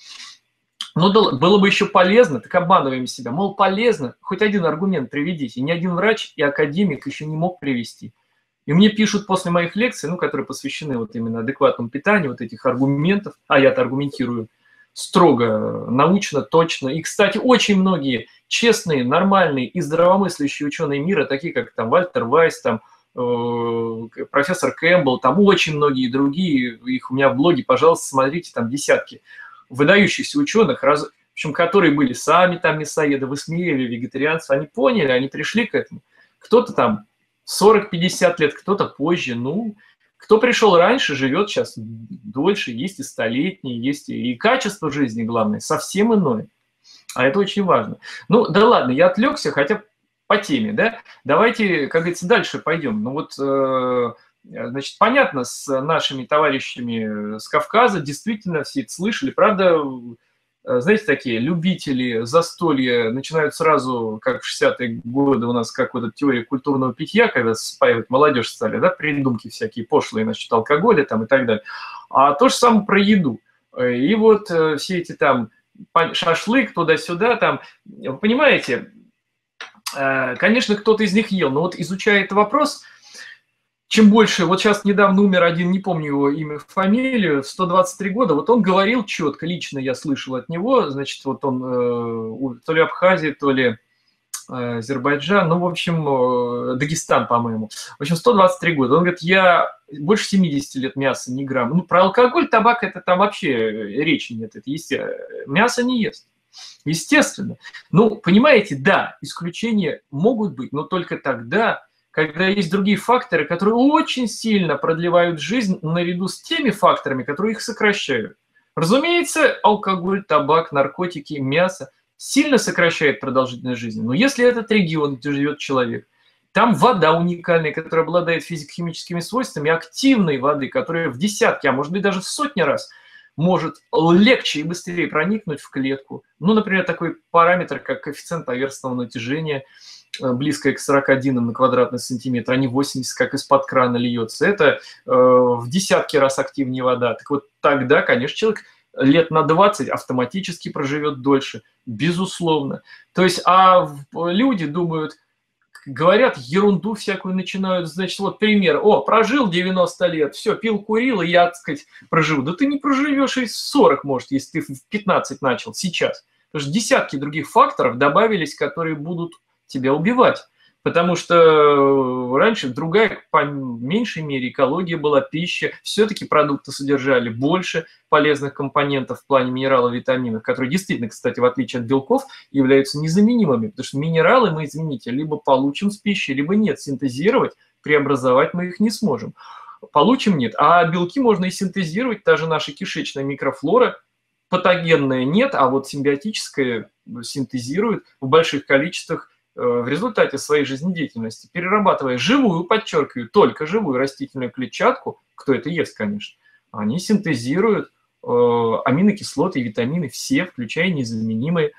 Ну, было бы еще полезно, так обманываем себя, мол, полезно, хоть один аргумент приведите. Ни один врач и академик еще не мог привести – и мне пишут после моих лекций, ну, которые посвящены вот именно адекватному питанию, вот этих аргументов, а я-то аргументирую строго, научно, точно. И, кстати, очень многие честные, нормальные и здравомыслящие ученые мира, такие как там Вальтер Вайс, там э, профессор Кэмпбелл, там очень многие другие, их у меня в блоге, пожалуйста, смотрите, там десятки выдающихся ученых, раз, общем, которые были сами там мясоеды, высмеивали вегетарианцев, они поняли, они пришли к этому. Кто-то там 40-50 лет, кто-то позже. Ну, кто пришел раньше, живет сейчас дольше, есть и столетние, есть и качество жизни, главное, совсем иное. А это очень важно. Ну, да ладно, я отвлекся, хотя по теме, да? Давайте, как говорится, дальше пойдем. Ну вот, э, значит, понятно, с нашими товарищами с Кавказа действительно все это слышали. Правда, знаете, такие любители застолья начинают сразу, как в 60-е годы у нас, как вот эта теория культурного питья, когда спаивать молодежь стали, да, придумки всякие пошлые насчет алкоголя там и так далее. А то же самое про еду. Э, и вот э, все эти там шашлык туда-сюда, там, вы понимаете, конечно, кто-то из них ел, но вот изучая этот вопрос, чем больше, вот сейчас недавно умер один, не помню его имя, фамилию, 123 года, вот он говорил четко, лично я слышал от него, значит, вот он э, то ли Абхазия, то ли э, Азербайджан, ну, в общем, э, Дагестан, по-моему. В общем, 123 года. Он говорит, я больше 70 лет мяса не грамм. Ну, про алкоголь, табак, это там вообще речи нет. Это естественно. Мясо не ест. Естественно. Ну, понимаете, да, исключения могут быть, но только тогда, когда есть другие факторы, которые очень сильно продлевают жизнь наряду с теми факторами, которые их сокращают. Разумеется, алкоголь, табак, наркотики, мясо сильно сокращает продолжительность жизни. Но если этот регион, где живет человек, там вода уникальная, которая обладает физико-химическими свойствами, активной воды, которая в десятки, а может быть даже в сотни раз может легче и быстрее проникнуть в клетку. Ну, например, такой параметр, как коэффициент поверхностного натяжения – близкое к 41 на квадратный сантиметр, а не 80, как из-под крана льется. Это э, в десятки раз активнее вода. Так вот тогда, конечно, человек лет на 20 автоматически проживет дольше, безусловно. То есть, а люди думают, говорят ерунду всякую начинают, значит, вот пример, о, прожил 90 лет, все, пил, курил, и я, так сказать, проживу. Да ты не проживешь и 40, может, если ты в 15 начал сейчас. Потому что десятки других факторов добавились, которые будут тебя убивать. Потому что раньше другая, по меньшей мере, экология была, пища. Все-таки продукты содержали больше полезных компонентов в плане минералов, витаминов, которые действительно, кстати, в отличие от белков, являются незаменимыми. Потому что минералы мы, извините, либо получим с пищей, либо нет. Синтезировать, преобразовать мы их не сможем. Получим нет. А белки можно и синтезировать, та же наша кишечная микрофлора, патогенная нет, а вот симбиотическая синтезирует в больших количествах Э, в результате своей жизнедеятельности, перерабатывая живую, подчеркиваю, только живую растительную клетчатку, кто это ест, конечно, они синтезируют э, аминокислоты и витамины все, включая незаменимые.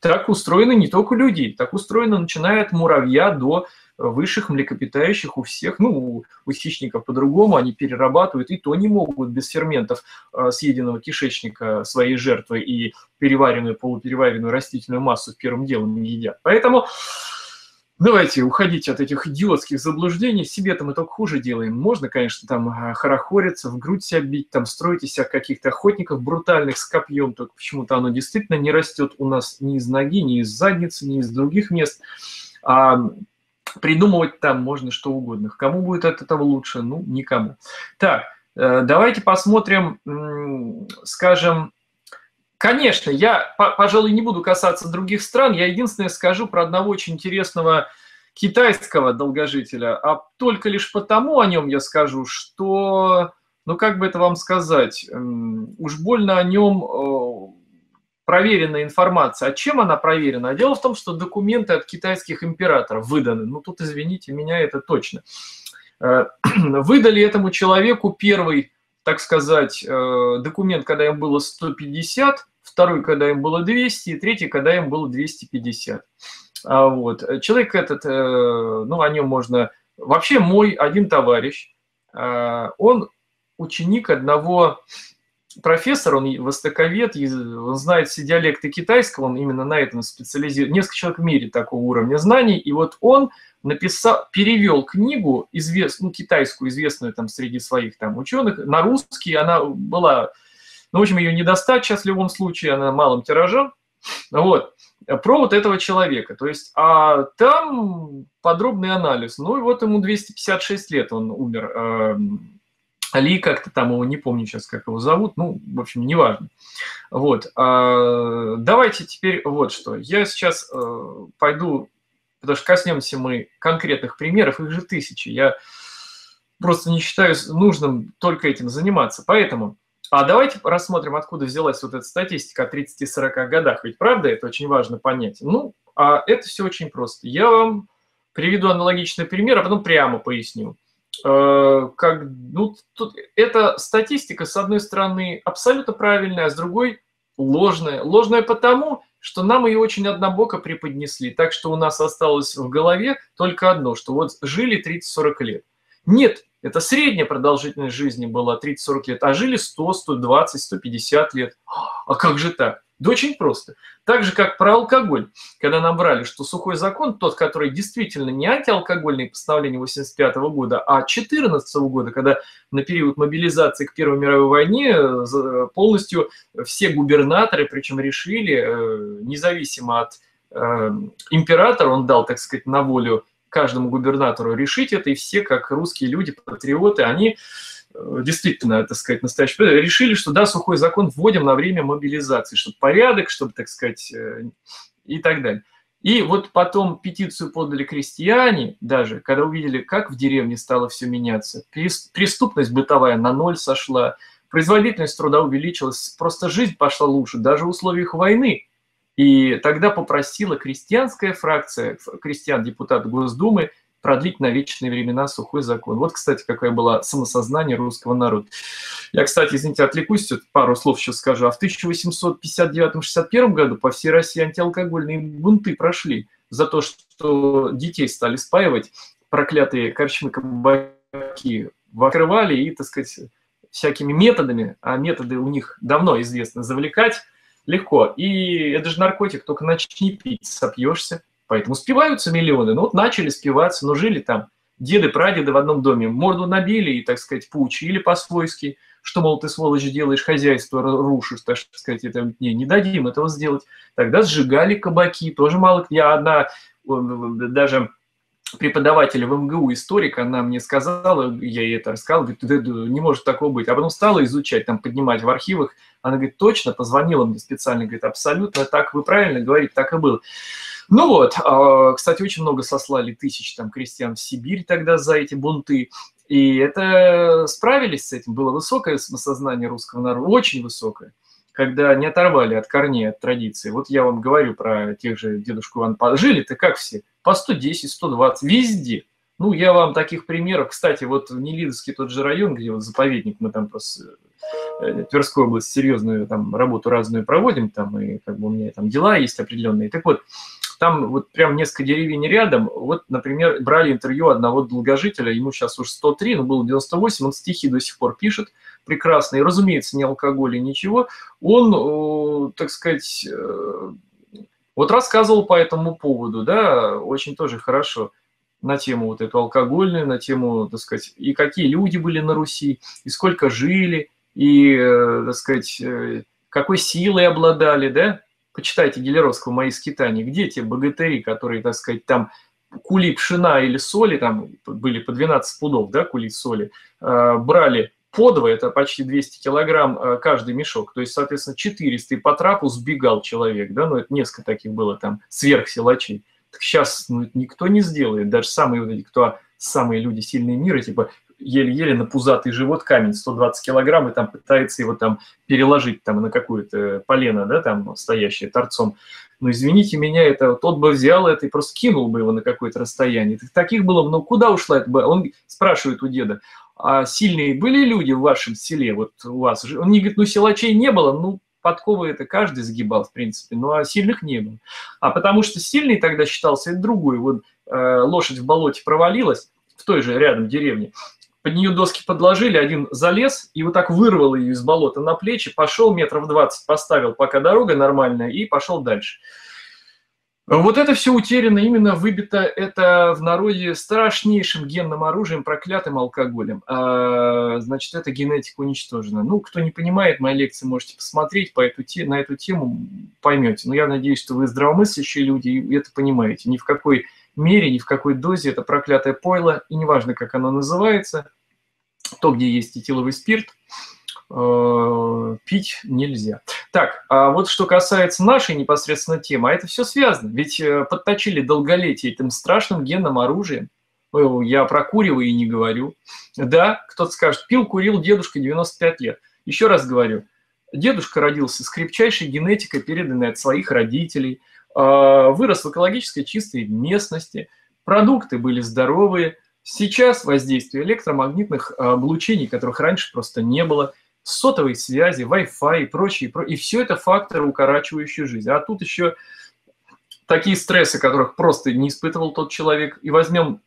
Так устроены не только люди, так устроено начиная от муравья до высших млекопитающих у всех, ну, у хищников по-другому, они перерабатывают, и то не могут без ферментов э, съеденного кишечника своей жертвы и переваренную, полупереваренную растительную массу первым делом не едят. Поэтому давайте уходить от этих идиотских заблуждений, себе-то мы только хуже делаем. Можно, конечно, там э, хорохориться, в грудь себя бить, там строить из себя каких-то охотников брутальных с копьем, только почему-то оно действительно не растет у нас ни из ноги, ни из задницы, ни из других мест. А придумывать там можно что угодно. Кому будет от этого лучше? Ну, никому. Так, э, давайте посмотрим, скажем, конечно, я, пожалуй, не буду касаться других стран, я единственное скажу про одного очень интересного китайского долгожителя, а только лишь потому о нем я скажу, что, ну как бы это вам сказать, уж больно о нем проверенная информация. А чем она проверена? Дело в том, что документы от китайских императоров выданы. Ну, тут, извините меня, это точно. Э, выдали этому человеку первый, так сказать, э, документ, когда им было 150, второй, когда им было 200, и третий, когда им было 250. А вот. Человек этот, э, ну, о нем можно... Вообще мой один товарищ, он ученик одного профессор, он востоковед, он знает все диалекты китайского, он именно на этом специализирует. Несколько человек в мире такого уровня знаний, и вот он написал, перевел книгу, извест, ну, китайскую, известную там среди своих там ученых, на русский, она была, ну, в общем, ее не достать сейчас в любом случае, она малым тиражом, вот, про вот этого человека. То есть, а там подробный анализ. Ну, и вот ему 256 лет он умер, эм, Али как-то там его, не помню сейчас, как его зовут, ну, в общем, неважно. Вот, а, давайте теперь вот что. Я сейчас э, пойду, потому что коснемся мы конкретных примеров, их же тысячи. Я просто не считаю нужным только этим заниматься. Поэтому, а давайте рассмотрим, откуда взялась вот эта статистика о 30-40 годах. Ведь правда, это очень важно понять. Ну, а это все очень просто. Я вам приведу аналогичный пример, а потом прямо поясню. Э, как, ну, тут, эта статистика, с одной стороны, абсолютно правильная, а с другой ложная. Ложная потому, что нам ее очень однобоко преподнесли, так что у нас осталось в голове только одно, что вот жили 30-40 лет. Нет, это средняя продолжительность жизни была 30-40 лет, а жили 100, 120, 150 лет. А как же так? Да очень просто. Так же, как про алкоголь. Когда нам брали, что сухой закон, тот, который действительно не антиалкогольный постановление 85 года, а 14 года, когда на период мобилизации к Первой мировой войне э, полностью все губернаторы, причем решили, э, независимо от э, императора, он дал, так сказать, на волю каждому губернатору решить это, и все, как русские люди, патриоты, они Э, действительно, так сказать, настоящий решили, что да, сухой закон вводим на время мобилизации, чтобы порядок, чтобы, так сказать, э, и так далее. И вот потом петицию подали крестьяне даже, когда увидели, как в деревне стало все меняться. Преступность бытовая на ноль сошла, производительность труда увеличилась, просто жизнь пошла лучше, даже в условиях войны. И тогда попросила крестьянская фракция, крестьян, депутат Госдумы, продлить на вечные времена сухой закон. Вот, кстати, какое было самосознание русского народа. Я, кстати, извините, отвлекусь, пару слов сейчас скажу. А в 1859-61 году по всей России антиалкогольные бунты прошли за то, что детей стали спаивать, проклятые корчмы кабаки выкрывали и, так сказать, всякими методами, а методы у них давно известны, завлекать легко. И это же наркотик, только начни пить, сопьешься. Поэтому спиваются миллионы. Ну вот начали спиваться, но жили там деды, прадеды в одном доме, морду набили и, так сказать, поучили по-свойски, что, мол, ты, сволочь, делаешь хозяйство, рушишь, так сказать, это, не, не дадим этого сделать. Тогда сжигали кабаки, тоже мало, я одна, даже преподавателя в МГУ, историк, она мне сказала, я ей это рассказал, говорит, не может такого быть. А потом стала изучать, там, поднимать в архивах. Она говорит, точно, позвонила мне специально, говорит, абсолютно так, вы правильно говорите, так и было. Ну вот, а, кстати, очень много сослали тысяч там крестьян в Сибирь тогда за эти бунты. И это справились с этим, было высокое самосознание русского народа, очень высокое когда не оторвали от корней, от традиции. Вот я вам говорю про тех же дедушку Иван Жили-то как все? По 110, 120, везде. Ну, я вам таких примеров. Кстати, вот в Нелидовский тот же район, где вот заповедник, мы там просто э, Тверской области серьезную там работу разную проводим, там и как бы у меня там дела есть определенные. Так вот, там вот прям несколько деревень рядом. Вот, например, брали интервью одного долгожителя, ему сейчас уже 103, но было 98, он стихи до сих пор пишет прекрасно. И, разумеется, не алкоголь и ничего. Он, так сказать, э, вот рассказывал по этому поводу, да, очень тоже хорошо на тему вот эту алкогольную, на тему, так сказать, и какие люди были на Руси, и сколько жили, и, э, так сказать, э, какой силой обладали, да, почитайте Гелеровского «Мои скитания», где те богатыри, которые, так сказать, там кули пшена или соли, там были по 12 пудов, да, кули соли, э, брали подвое, это почти 200 килограмм э, каждый мешок, то есть, соответственно, 400, и по трапу сбегал человек, да, ну, это несколько таких было там сверхсилачей. Так сейчас ну, никто не сделает, даже самые вот эти, кто самые люди сильные мира, типа еле-еле на пузатый живот камень 120 килограмм и там пытается его там переложить там на какую-то полено, да, там стоящее торцом. Но извините меня, это тот бы взял это и просто кинул бы его на какое-то расстояние. Таких было, ну куда ушла это? Он спрашивает у деда, а сильные были люди в вашем селе, вот у вас? Он не говорит, ну силачей не было, ну подковы это каждый сгибал, в принципе, ну а сильных не было. А потому что сильный тогда считался это другой. Вот э, лошадь в болоте провалилась в той же рядом деревне, под нее доски подложили, один залез и вот так вырвал ее из болота на плечи, пошел метров 20, поставил, пока дорога нормальная, и пошел дальше. Вот это все утеряно, именно выбито это в народе страшнейшим генным оружием, проклятым алкоголем. А, значит, эта генетика уничтожена. Ну, кто не понимает, мои лекции можете посмотреть по эту, на эту тему, поймете. Но я надеюсь, что вы здравомыслящие люди и это понимаете. Ни в какой мере, ни в какой дозе это проклятое пойло, и неважно, как оно называется, то, где есть этиловый спирт, э, пить нельзя. Так, а вот что касается нашей непосредственно темы, а это все связано. Ведь э, подточили долголетие этим страшным генным оружием. Я про курево и не говорю. Да, кто-то скажет, пил, курил дедушка 95 лет. Еще раз говорю, дедушка родился с крепчайшей генетикой, переданной от своих родителей, э, вырос в экологически чистой местности, продукты были здоровые, Сейчас воздействие электромагнитных а, облучений, которых раньше просто не было, сотовой связи, Wi-Fi и прочее, и все это факторы, укорачивающие жизнь. А тут еще такие стрессы, которых просто не испытывал тот человек. И возьмем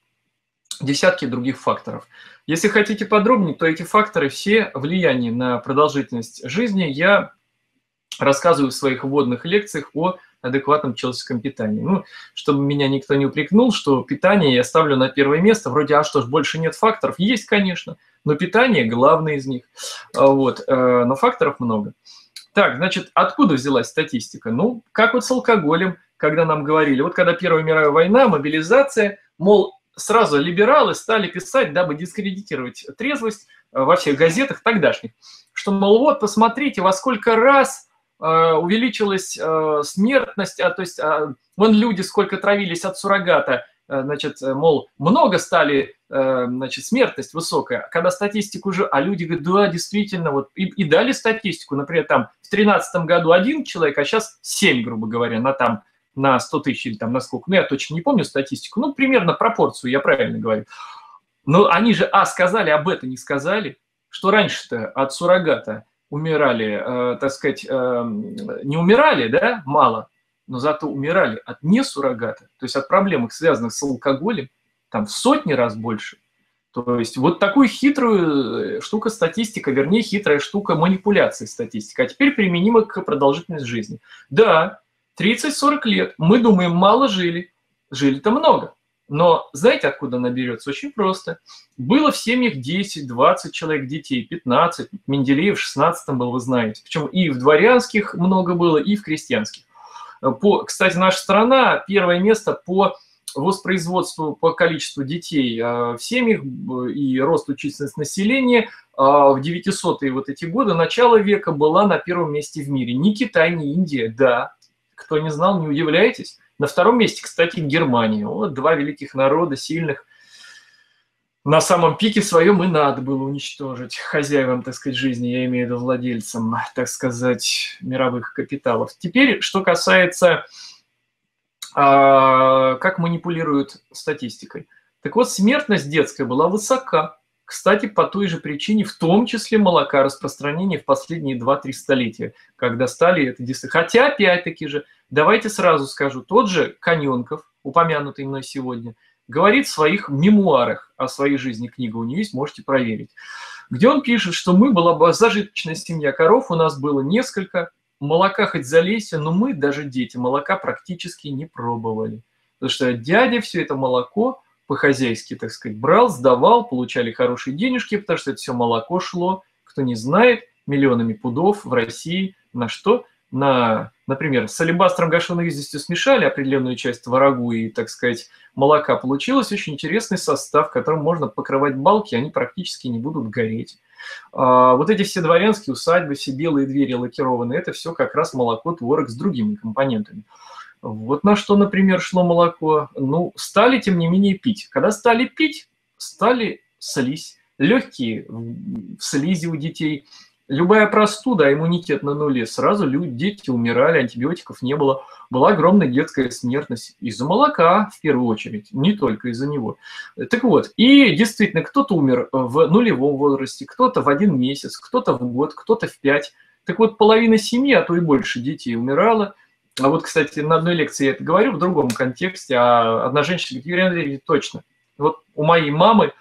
десятки других факторов. Если хотите подробнее, то эти факторы все влияние на продолжительность жизни я рассказываю в своих вводных лекциях о адекватном человеческом питании. Ну, чтобы меня никто не упрекнул, что питание я ставлю на первое место. Вроде, а что ж, больше нет факторов? Есть, конечно, но питание главный из них. А, вот, э, но факторов много. Так, значит, откуда взялась статистика? Ну, как вот с алкоголем, когда нам говорили, вот когда Первая мировая война, мобилизация, мол, сразу либералы стали писать, дабы дискредитировать трезвость э, во всех газетах тогдашних, что, мол, вот, посмотрите, во сколько раз увеличилась э, смертность, а, то есть а, вон люди сколько травились от суррогата, э, значит, мол, много стали, значит, смертность высокая. Когда статистику уже, а люди говорят, да, действительно, вот, и, и дали статистику, например, там в 2013 году один человек, а сейчас 7, грубо говоря, на там, на 100 тысяч или там на сколько, ну, я точно не помню статистику, ну, примерно пропорцию, я правильно говорю. Но они же, а, сказали, об этом не сказали, что раньше-то от суррогата умирали, э, так сказать, э, не умирали, да, мало, но зато умирали от несуррогата, то есть от проблем, связанных с алкоголем, там в сотни раз больше. То есть вот такую хитрую э, штука статистика, вернее, хитрая штука манипуляции статистика, а теперь применима к продолжительности жизни. Да, 30-40 лет, мы думаем, мало жили, жили-то много. Но знаете, откуда она берется? Очень просто. Было в семьях 10, 20 человек детей, 15. Менделеев в 16 был, вы знаете. Причем и в дворянских много было, и в крестьянских. По, кстати, наша страна первое место по воспроизводству по количеству детей в семьях и росту численности населения в 900-е вот эти годы, начало века была на первом месте в мире. Ни Китай, ни Индия, да. Кто не знал, не удивляйтесь. На втором месте, кстати, Германия. Вот два великих народа, сильных, на самом пике своем и надо было уничтожить хозяевам, так сказать, жизни, я имею в виду владельцам, так сказать, мировых капиталов. Теперь, что касается, а, как манипулируют статистикой. Так вот, смертность детская была высока. Кстати, по той же причине, в том числе молока распространения в последние 2-3 столетия, когда стали это действительно. Хотя, опять-таки же, давайте сразу скажу, тот же Коненков, упомянутый мной сегодня – говорит в своих мемуарах о своей жизни, книга у нее есть, можете проверить, где он пишет, что мы была зажиточная семья коров, у нас было несколько, молока хоть залейся, но мы, даже дети, молока практически не пробовали. Потому что дядя все это молоко по-хозяйски, так сказать, брал, сдавал, получали хорошие денежки, потому что это все молоко шло, кто не знает, миллионами пудов в России на что? На, например, с алебастром гашеной известью смешали определенную часть творогу и, так сказать, молока, получилось очень интересный состав, которым можно покрывать балки, они практически не будут гореть. А, вот эти все дворянские усадьбы, все белые двери лакированные, это все как раз молоко, творог с другими компонентами. Вот на что, например, шло молоко. Ну, стали, тем не менее, пить. Когда стали пить, стали слизь. Легкие в слизи у детей – Любая простуда, иммунитет на нуле, сразу люди, дети умирали, антибиотиков не было. Была огромная детская смертность из-за молока, в первую очередь, не только из-за него. Так вот, и действительно, кто-то умер в нулевом возрасте, кто-то в один месяц, кто-то в год, кто-то в пять. Так вот, половина семьи, а то и больше детей умирала. А вот, кстати, на одной лекции я это говорю в другом контексте, а одна женщина говорит, Юрий Андреевич, точно. Вот у моей мамы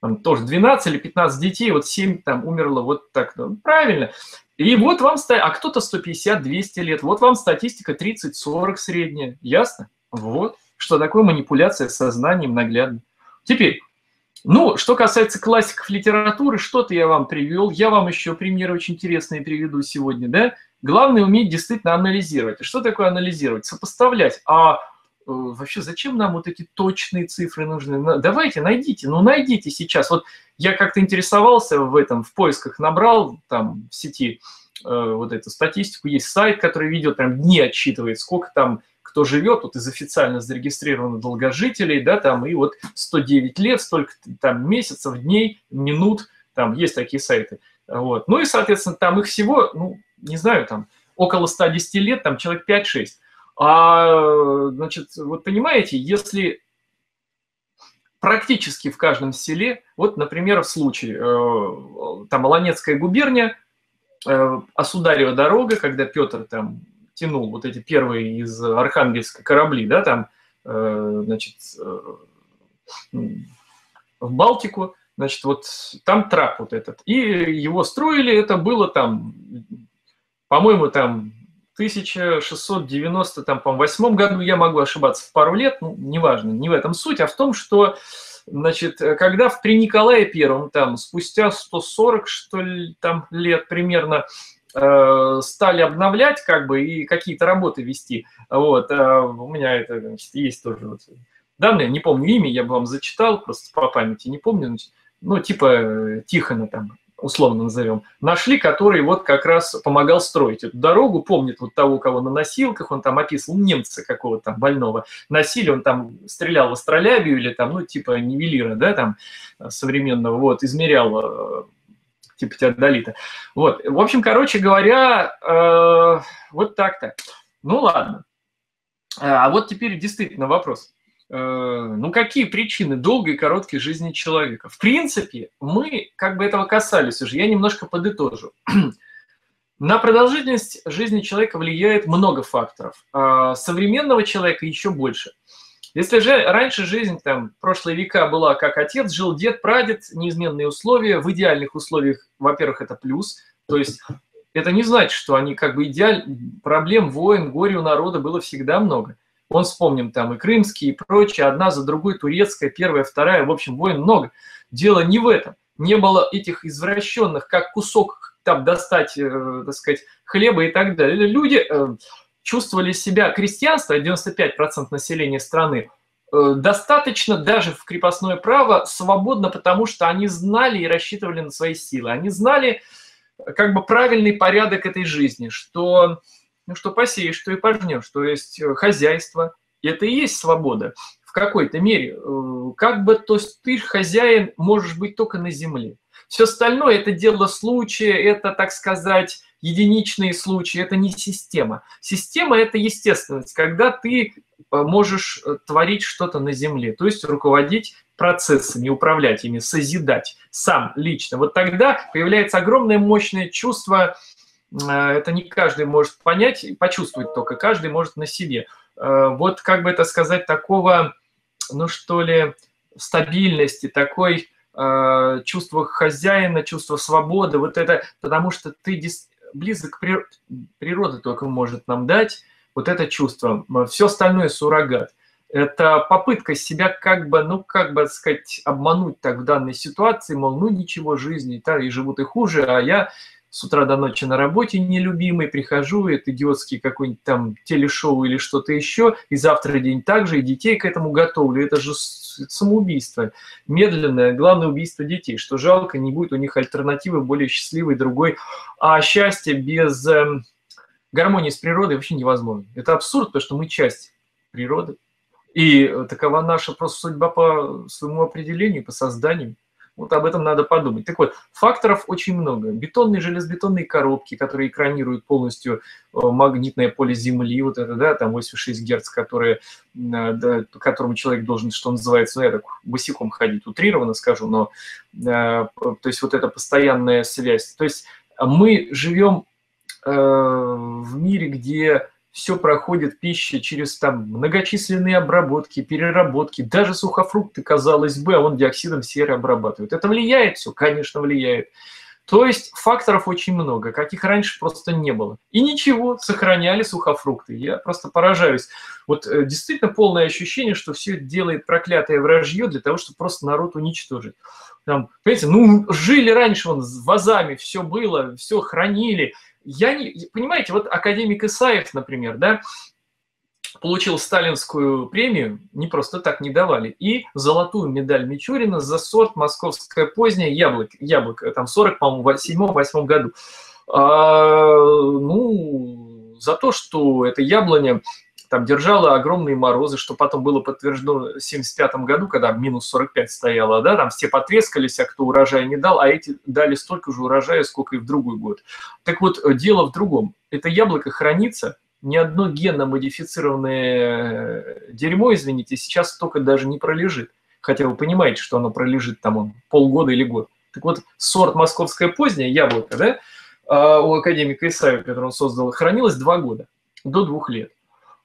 там тоже 12 или 15 детей, вот 7 там умерло вот так, ну, правильно. И вот вам, а кто-то 150-200 лет, вот вам статистика 30-40 средняя, ясно? Вот, что такое манипуляция сознанием наглядно. Теперь, ну, что касается классиков литературы, что-то я вам привел, я вам еще примеры очень интересные приведу сегодня, да? Главное уметь действительно анализировать. Что такое анализировать? Сопоставлять. А вообще зачем нам вот эти точные цифры нужны? Давайте, найдите, ну найдите сейчас. Вот я как-то интересовался в этом, в поисках набрал там в сети э, вот эту статистику, есть сайт, который видео прям дни отсчитывает, сколько там кто живет, вот из официально зарегистрированных долгожителей, да, там, и вот 109 лет, столько там месяцев, дней, минут, там есть такие сайты. Вот. Ну и, соответственно, там их всего, ну, не знаю, там около 110 лет, там человек 5-6. А, значит, вот понимаете, если практически в каждом селе, вот, например, в случае, э, там, Аланецкая губерния, э, Осударева дорога, когда Петр там тянул вот эти первые из Архангельска корабли, да, там, э, значит, в Балтику, значит, вот там трап вот этот. И его строили, это было там, по-моему, там 1690, там, по восьмом году, я могу ошибаться в пару лет, ну, неважно, не в этом суть, а в том, что, значит, когда в, при Николае Первом, там, спустя 140, что ли, там, лет примерно, э, стали обновлять, как бы, и какие-то работы вести, вот, э, у меня это, значит, есть тоже вот данные, не помню имя, я бы вам зачитал, просто по памяти не помню, ну, типа э, Тихона там, условно назовем, нашли, который вот как раз помогал строить эту дорогу, помнит вот того, кого на носилках, он там описывал немца какого-то там больного, носили, он там стрелял в астролябию или там, ну, типа нивелира, да, там, современного, вот, измерял э, типа теодолита. Вот, в общем, короче говоря, э, вот так-то. Ну, ладно. А вот теперь действительно вопрос. Э, ну, какие причины долгой и короткой жизни человека? В принципе, мы как бы этого касались уже, я немножко подытожу. На продолжительность жизни человека влияет много факторов. А современного человека еще больше. Если же раньше жизнь, там, прошлые века была как отец жил, дед, прадед, неизменные условия, в идеальных условиях, во-первых, это плюс, то есть это не значит, что они как бы идеаль... проблем, войн, горе у народа было всегда много. Он вспомним там и крымские, и прочее, одна за другой, турецкая, первая, вторая, в общем, войн много. Дело не в этом. Не было этих извращенных, как кусок там достать, э, так сказать, хлеба и так далее. Люди э, чувствовали себя, крестьянство, 95% населения страны, э, достаточно даже в крепостное право свободно, потому что они знали и рассчитывали на свои силы. Они знали как бы правильный порядок этой жизни, что, ну, что посеешь, что и пожнешь, то есть хозяйство. И это и есть свобода в какой-то мере. Как бы, то есть ты хозяин можешь быть только на земле. Все остальное – это дело случая, это, так сказать, единичные случаи, это не система. Система – это естественность, когда ты э, можешь э, творить что-то на Земле, то есть руководить процессами, управлять ими, созидать сам лично. Вот тогда появляется огромное мощное чувство, э, это не каждый может понять, почувствовать только, каждый может на себе. Вот, как бы это сказать, такого, ну что ли, стабильности, такой э, чувство хозяина, чувство свободы, вот это, потому что ты близок к природе, природа только может нам дать вот это чувство. Все остальное суррогат. Это попытка себя как бы, ну, как бы сказать, обмануть так в данной ситуации, мол, ну, ничего, жизни, да, и живут и хуже, а я с утра до ночи на работе нелюбимый, прихожу, это идиотский какой-нибудь там телешоу или что-то еще, и завтра день также, и детей к этому готовлю. Это же самоубийство, медленное, главное убийство детей, что жалко, не будет у них альтернативы более счастливой другой. А счастье без эм, гармонии с природой вообще невозможно. Это абсурд, потому что мы часть природы. И такова наша просто судьба по своему определению, по созданию. Вот об этом надо подумать. Так вот, факторов очень много. Бетонные, железобетонные коробки, которые экранируют полностью э, магнитное поле Земли, вот это, да, там 86 Герц, которые, э, да, по которому человек должен, что называется, ну, я так босиком ходить, утрированно скажу, но, э, то есть вот эта постоянная связь. То есть мы живем в мире, где все проходит пища через там многочисленные обработки, переработки, даже сухофрукты, казалось бы, а он диоксидом серы обрабатывает. Это влияет все? Конечно, влияет. То есть факторов очень много, каких раньше просто не было. И ничего, сохраняли сухофрукты. Я просто поражаюсь. Вот э, действительно полное ощущение, что все это делает проклятое вражье для того, чтобы просто народ уничтожить. Там, понимаете, ну жили раньше вон вазами, все было, все хранили, я не... Понимаете, вот академик Исаев, например, да, получил сталинскую премию, не просто так не давали, и золотую медаль Мичурина за сорт «Московское позднее яблоко», яблоко там 40, по-моему, в 7-8 году. А, ну, за то, что это яблоня там держала огромные морозы, что потом было подтверждено в 1975 году, когда минус 45 стояло, да, там все потрескались, а кто урожай не дал, а эти дали столько же урожая, сколько и в другой год. Так вот, э, дело в другом. Это яблоко хранится, ни одно генно-модифицированное э, дерьмо, извините, сейчас только даже не пролежит. Хотя вы понимаете, что оно пролежит там он, полгода или год. Так вот, сорт московское позднее яблоко, да, а, у академика Исаева, который он создал, хранилось два года, до двух лет.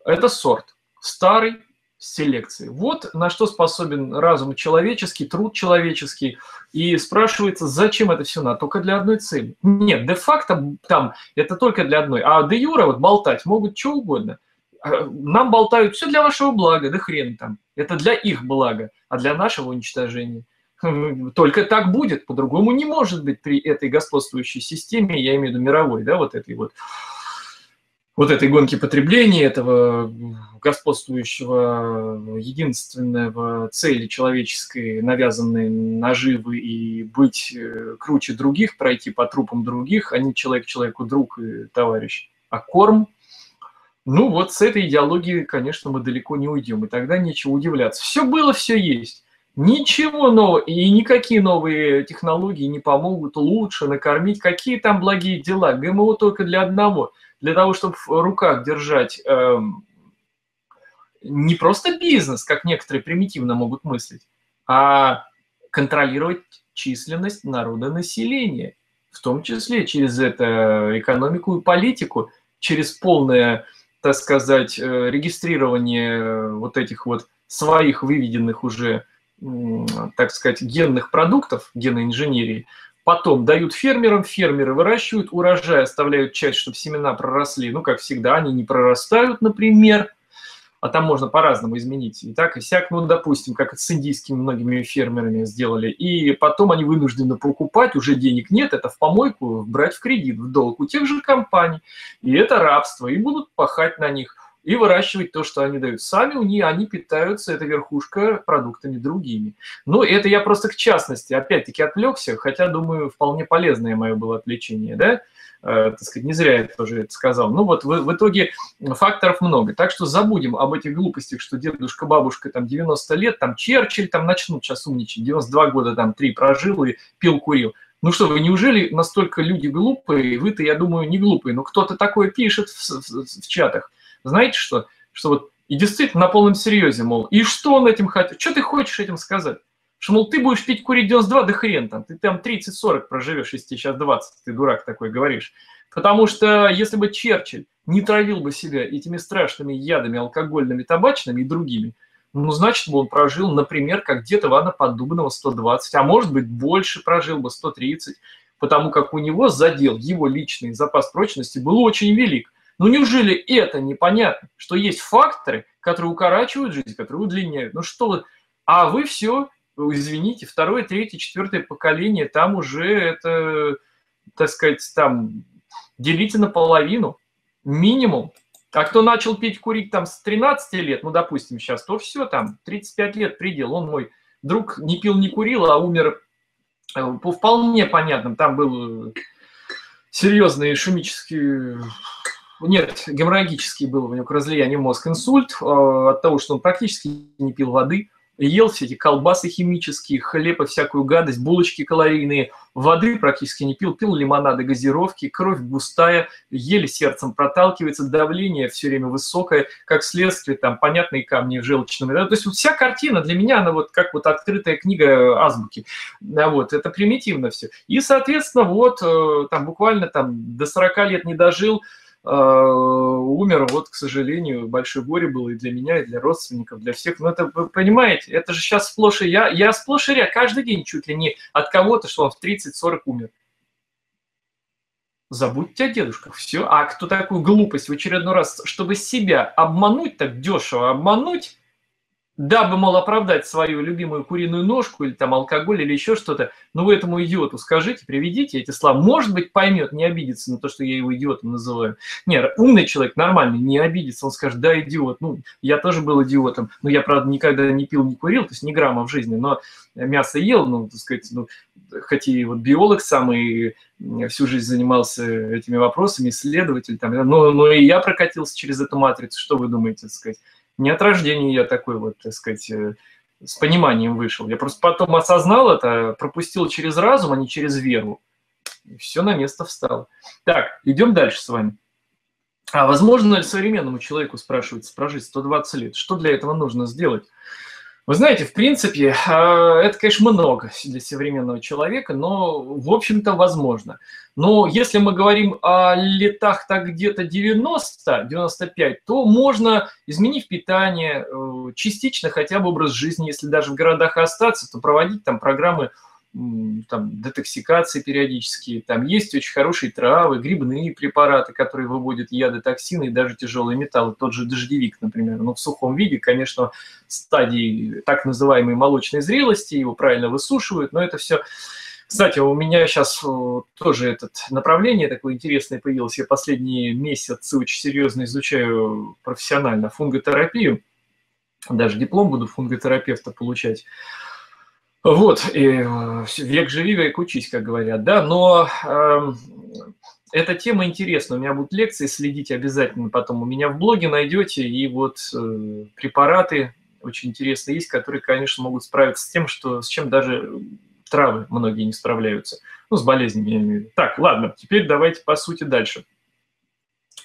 Это сорт старый селекции. Вот на что способен разум человеческий, труд человеческий. И спрашивается, зачем это все надо? Только для одной цели. Нет, де-факто там это только для одной. А де-юра вот болтать могут что угодно. А, нам болтают все для вашего блага, да хрен там. Это для их блага, а для нашего уничтожения. Только так будет, по-другому не может быть при этой господствующей системе, я имею в виду мировой, да, вот этой вот вот этой гонки потребления, этого господствующего единственного цели человеческой, навязанной наживы и быть э, круче других, пройти по трупам других, а не человек человеку друг и товарищ, а корм. Ну вот с этой идеологией, конечно, мы далеко не уйдем, и тогда нечего удивляться. Все было, все есть. Ничего нового, и никакие новые технологии не помогут лучше накормить. Какие там благие дела? ГМО только для одного – для того, чтобы в руках держать э, не просто бизнес, как некоторые примитивно могут мыслить, а контролировать численность народа населения, в том числе через это экономику и политику, через полное, так сказать, э, регистрирование вот этих вот своих выведенных уже, так сказать, генных продуктов, генной инженерии, Потом дают фермерам, фермеры выращивают урожай, оставляют часть, чтобы семена проросли. Ну, как всегда, они не прорастают, например, а там можно по-разному изменить. И так, и сяк, ну, допустим, как с индийскими многими фермерами сделали. И потом они вынуждены покупать, уже денег нет, это в помойку брать в кредит, в долг у тех же компаний. И это рабство, и будут пахать на них. И выращивать то, что они дают. Сами у них, они питаются, это верхушка, продуктами другими. Ну, это я просто к частности, опять-таки отвлекся, хотя, думаю, вполне полезное мое было отвлечение, да, э, так сказать, не зря я тоже это сказал. Ну вот в, в итоге факторов много. Так что забудем об этих глупостях, что дедушка, бабушка там 90 лет, там Черчилль там начнут сейчас умничать, 92 года там 3 прожил и пил, курил. Ну что вы, неужели настолько люди глупые? Вы-то, я думаю, не глупые, но кто-то такое пишет в, в, в чатах. Знаете что? Что вот и действительно на полном серьезе, мол, и что он этим хотел? Что ты хочешь этим сказать? Что, мол, ты будешь пить курить 92, да хрен там, ты там 30-40 проживешь, если тебе сейчас 20, ты дурак такой говоришь. Потому что если бы Черчилль не травил бы себя этими страшными ядами алкогольными, табачными и другими, ну, значит бы он прожил, например, как где-то Ивана Поддубного 120, а может быть больше прожил бы 130, потому как у него задел, его личный запас прочности был очень велик. Ну неужели это непонятно, что есть факторы, которые укорачивают жизнь, которые удлиняют? Ну что а вы все, извините, второе, третье, четвертое поколение, там уже это, так сказать, там делите наполовину, минимум. А кто начал пить, курить там с 13 лет, ну, допустим, сейчас, то все, там, 35 лет предел. Он мой друг не пил, не курил, а умер э, по вполне понятным. Там был серьезный ишемический, нет, геморрагический был у него к мозг инсульт э, от того, что он практически не пил воды ел все эти колбасы химические, хлеб и всякую гадость, булочки калорийные, воды практически не пил, пил лимонады, газировки, кровь густая, еле сердцем проталкивается, давление все время высокое, как следствие, там, понятные камни в желчном. Да? То есть вот вся картина для меня, она вот как вот открытая книга азбуки. Да, вот, это примитивно все. И, соответственно, вот, э, там буквально там до 40 лет не дожил, умер, вот, к сожалению, большое горе было и для меня, и для родственников, для всех. Но это, вы понимаете, это же сейчас сплошь и я, я сплошь и ряд, каждый день чуть ли не от кого-то, что он в 30-40 умер. Забудьте о дедушках, все. А кто такую глупость в очередной раз, чтобы себя обмануть так дешево, обмануть, дабы, мол, оправдать свою любимую куриную ножку или там алкоголь или еще что-то, ну вы этому идиоту скажите, приведите эти слова. Может быть, поймет, не обидится на то, что я его идиотом называю. Нет, умный человек, нормальный, не обидится, он скажет, да, идиот, ну, я тоже был идиотом, но я, правда, никогда не пил, не курил, то есть ни грамма в жизни, но мясо ел, ну, так сказать, ну, хоть и вот биолог сам и всю жизнь занимался этими вопросами, исследователь, там, но, но и я прокатился через эту матрицу, что вы думаете, так сказать? Не от рождения я такой вот, так сказать, э, с пониманием вышел. Я просто потом осознал это, пропустил через разум, а не через веру. И все на место встало. Так, идем дальше с вами. А возможно ли современному человеку, спрашивается, прожить 120 лет? Что для этого нужно сделать? Вы знаете, в принципе, а, это, конечно, много для современного человека, но, в общем-то, возможно. Но если мы говорим о летах так где-то 90-95, то можно, изменив питание, э, частично хотя бы образ жизни, если даже в городах остаться, то проводить там программы там, детоксикации периодические, там есть очень хорошие травы, грибные препараты, которые выводят яды, токсины и даже тяжелые металлы, тот же дождевик, например, но в сухом виде, конечно, стадии так называемой молочной зрелости, его правильно высушивают, но это все... Кстати, у меня сейчас э, тоже это направление такое интересное появилось. Я последние месяцы очень серьезно изучаю профессионально фунготерапию. Даже диплом буду фунготерапевта получать. Вот, и э, век живи, век учись, как говорят, да, но э, эта тема интересна, у меня будут лекции, следите обязательно потом у меня в блоге найдете, и вот э, препараты очень интересные есть, которые, конечно, могут справиться с тем, что, с чем даже травы многие не справляются, ну, с болезнями, я имею в виду. Так, ладно, теперь давайте по сути дальше.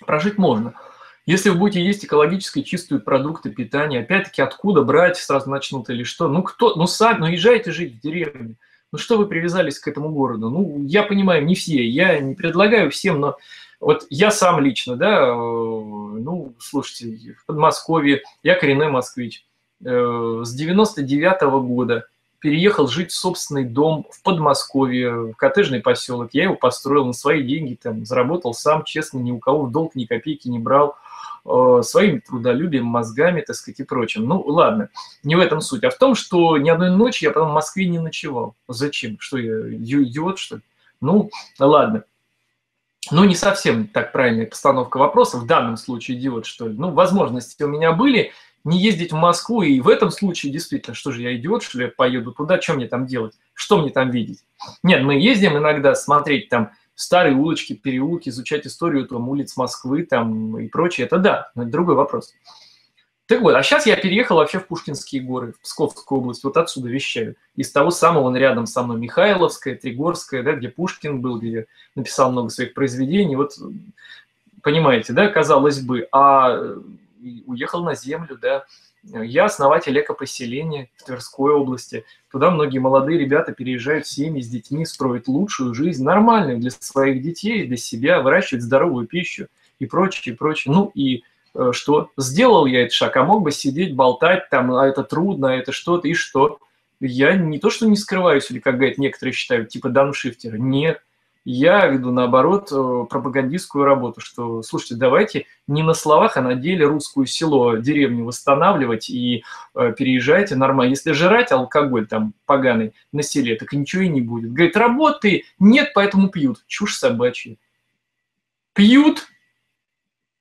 Прожить можно – если вы будете есть экологически чистые продукты питания, опять-таки откуда брать, сразу начнут или что? Ну кто, ну сами, ну езжайте жить в деревню. Ну что вы привязались к этому городу? Ну я понимаю, не все, я не предлагаю всем, но вот я сам лично, да, э, ну слушайте, в Подмосковье, я коренной москвич, э, с 99 -го года переехал жить в собственный дом в Подмосковье, в коттеджный поселок. Я его построил на свои деньги, там, заработал сам, честно, ни у кого в долг ни копейки не брал. Э, своим трудолюбием, мозгами, так сказать, и прочим. Ну, ладно, не в этом суть, а в том, что ни одной ночи я потом в Москве не ночевал. Зачем? Что я, идиот, что ли? Ну, ладно. ну, не совсем так правильная постановка вопроса. В данном случае идиот, что ли. Ну, возможности у меня были не ездить в Москву, и в этом случае действительно, что же я идиот, что ли, я поеду туда, что мне там делать, что мне там видеть? Нет, мы ездим иногда смотреть там старые улочки, переулки, изучать историю там улиц Москвы там и прочее, это да, но это другой вопрос. Так вот, а сейчас я переехал вообще в Пушкинские горы, в Псковскую область, вот отсюда вещаю. Из того самого, он рядом со мной, Михайловская, Тригорская, да, где Пушкин был, где написал много своих произведений. Вот, понимаете, да, казалось бы, а уехал на землю, да. Я основатель экопоселения в Тверской области. Туда многие молодые ребята переезжают с семьи, с детьми, строят лучшую жизнь, нормальную для своих детей, для себя, выращивать здоровую пищу и прочее, и прочее. Ну и Э, что сделал я этот шаг, а мог бы сидеть, болтать там, а это трудно, а это что-то, и что? Я не то, что не скрываюсь, или, как говорят некоторые считают, типа дауншифтера. Нет, я веду, наоборот, э, пропагандистскую работу, что, слушайте, давайте не на словах, а на деле русскую село, деревню восстанавливать и э, переезжайте нормально. Если жрать алкоголь там поганый на селе, так ничего и не будет. Говорит, работы нет, поэтому пьют. Чушь собачья. Пьют,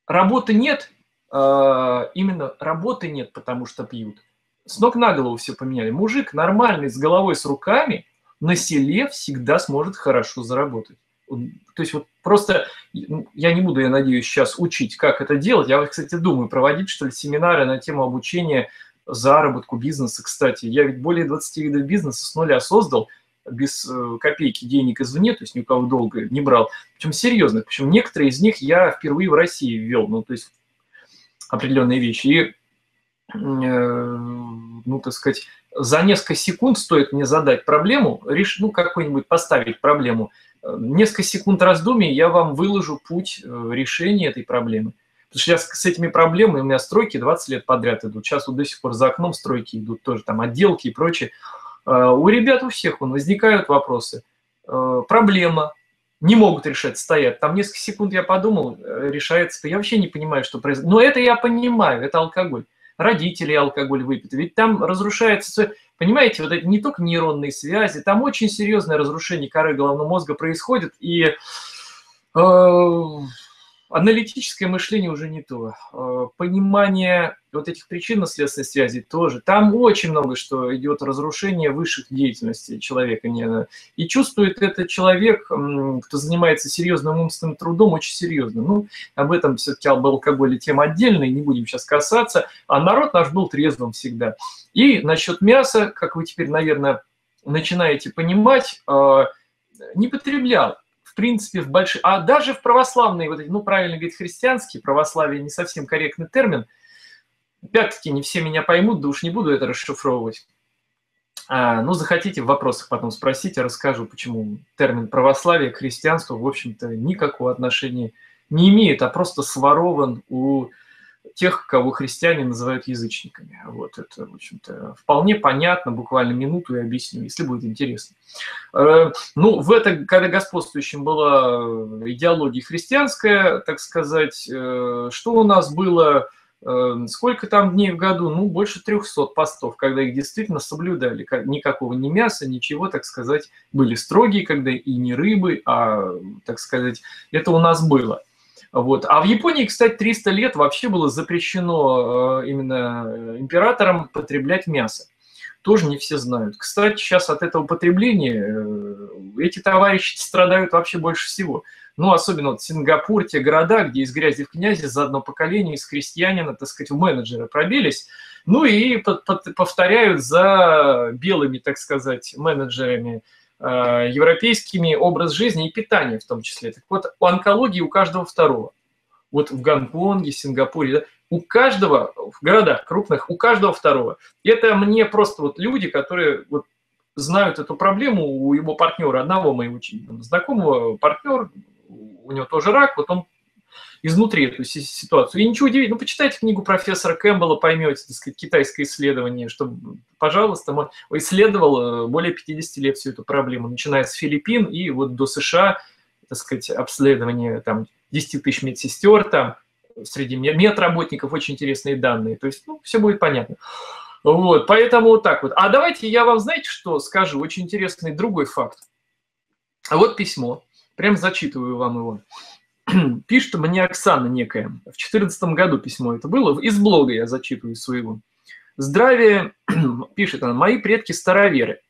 работы нет, а, именно работы нет, потому что пьют. С ног на голову все поменяли. Мужик нормальный, с головой, с руками, на селе всегда сможет хорошо заработать. То есть вот просто, я не буду, я надеюсь, сейчас учить, как это делать. Я, кстати, думаю, проводить, что ли, семинары на тему обучения заработку бизнеса. Кстати, я ведь более 20 видов бизнеса с нуля создал, без э, копейки денег извне, то есть ни у кого долго не брал. Причем серьезно, причем некоторые из них я впервые в России ввел. Ну, то есть определенные вещи. И, ну, так сказать, за несколько секунд стоит мне задать проблему, реш... ну, какую-нибудь поставить проблему, несколько секунд раздумий я вам выложу путь э, решения этой проблемы. Потому что сейчас с этими проблемами у меня стройки 20 лет подряд идут. Сейчас вот до сих пор за окном стройки идут тоже, там отделки и прочее. Э, у ребят у всех вон, возникают вопросы. Проблема, не могут решать, стоят. Там несколько секунд я подумал, э, решается. Я вообще не понимаю, что происходит. Но это я понимаю, это алкоголь. Родители алкоголь выпьют. Ведь там разрушается, понимаете, вот это не только нейронные связи, там очень серьезное разрушение коры головного мозга происходит. И э, аналитическое мышление уже не то. Э, понимание вот этих причинно-следственной связи тоже. Там очень много что идет разрушение высших деятельностей человека. И чувствует этот человек, кто занимается серьезным умственным трудом, очень серьезно. Ну, об этом все-таки об алкоголе тема отдельная, не будем сейчас касаться. А народ наш был трезвым всегда. И насчет мяса, как вы теперь, наверное, начинаете понимать, э, не потреблял принципе, в больших... А даже в православные, вот ну, правильно говорить, христианские, православие не совсем корректный термин. Опять-таки, не все меня поймут, да уж не буду это расшифровывать. А, ну, захотите в вопросах потом спросите, расскажу, почему термин православие к христианству, в общем-то, никакого отношения не имеет, а просто сворован у тех, кого христиане называют язычниками. Вот это, в общем-то, вполне понятно, буквально минуту и объясню, если будет интересно. Э, ну, в это, когда господствующим была идеология христианская, так сказать, э, что у нас было, э, сколько там дней в году? Ну, больше 300 постов, когда их действительно соблюдали. Никакого ни мяса, ничего, так сказать, были строгие, когда и не рыбы, а, так сказать, это у нас было. Вот. А в Японии, кстати, 300 лет вообще было запрещено э, именно э, императорам потреблять мясо. Тоже не все знают. Кстати, сейчас от этого потребления э, эти товарищи страдают вообще больше всего. Ну, особенно вот Сингапур, те города, где из грязи в князи за одно поколение из крестьянина, так сказать, в менеджеры пробились. Ну и повторяют за белыми, так сказать, менеджерами европейскими образ жизни и питание в том числе. Так вот, у онкологии у каждого второго. Вот в Гонконге, Сингапуре, да, у каждого, в городах крупных, у каждого второго. Это мне просто вот люди, которые вот знают эту проблему, у его партнера, одного моего знакомого партнер, у него тоже рак, вот он изнутри эту ситуацию. И ничего удивительного, ну, почитайте книгу профессора Кэмпбелла, поймете, так сказать, китайское исследование, что, пожалуйста, он исследовал э, более 50 лет всю эту проблему, начиная с Филиппин и вот до США, так сказать, обследование там 10 тысяч медсестер, там среди медработников очень интересные данные. То есть, ну, все будет понятно. Вот, поэтому вот так вот. А давайте я вам, знаете, что скажу? Очень интересный другой факт. А вот письмо Прям зачитываю вам его. Пишет мне Оксана некая. В 2014 году письмо это было. Из блога я зачитываю своего. Здравия, пишет она, мои предки староверы.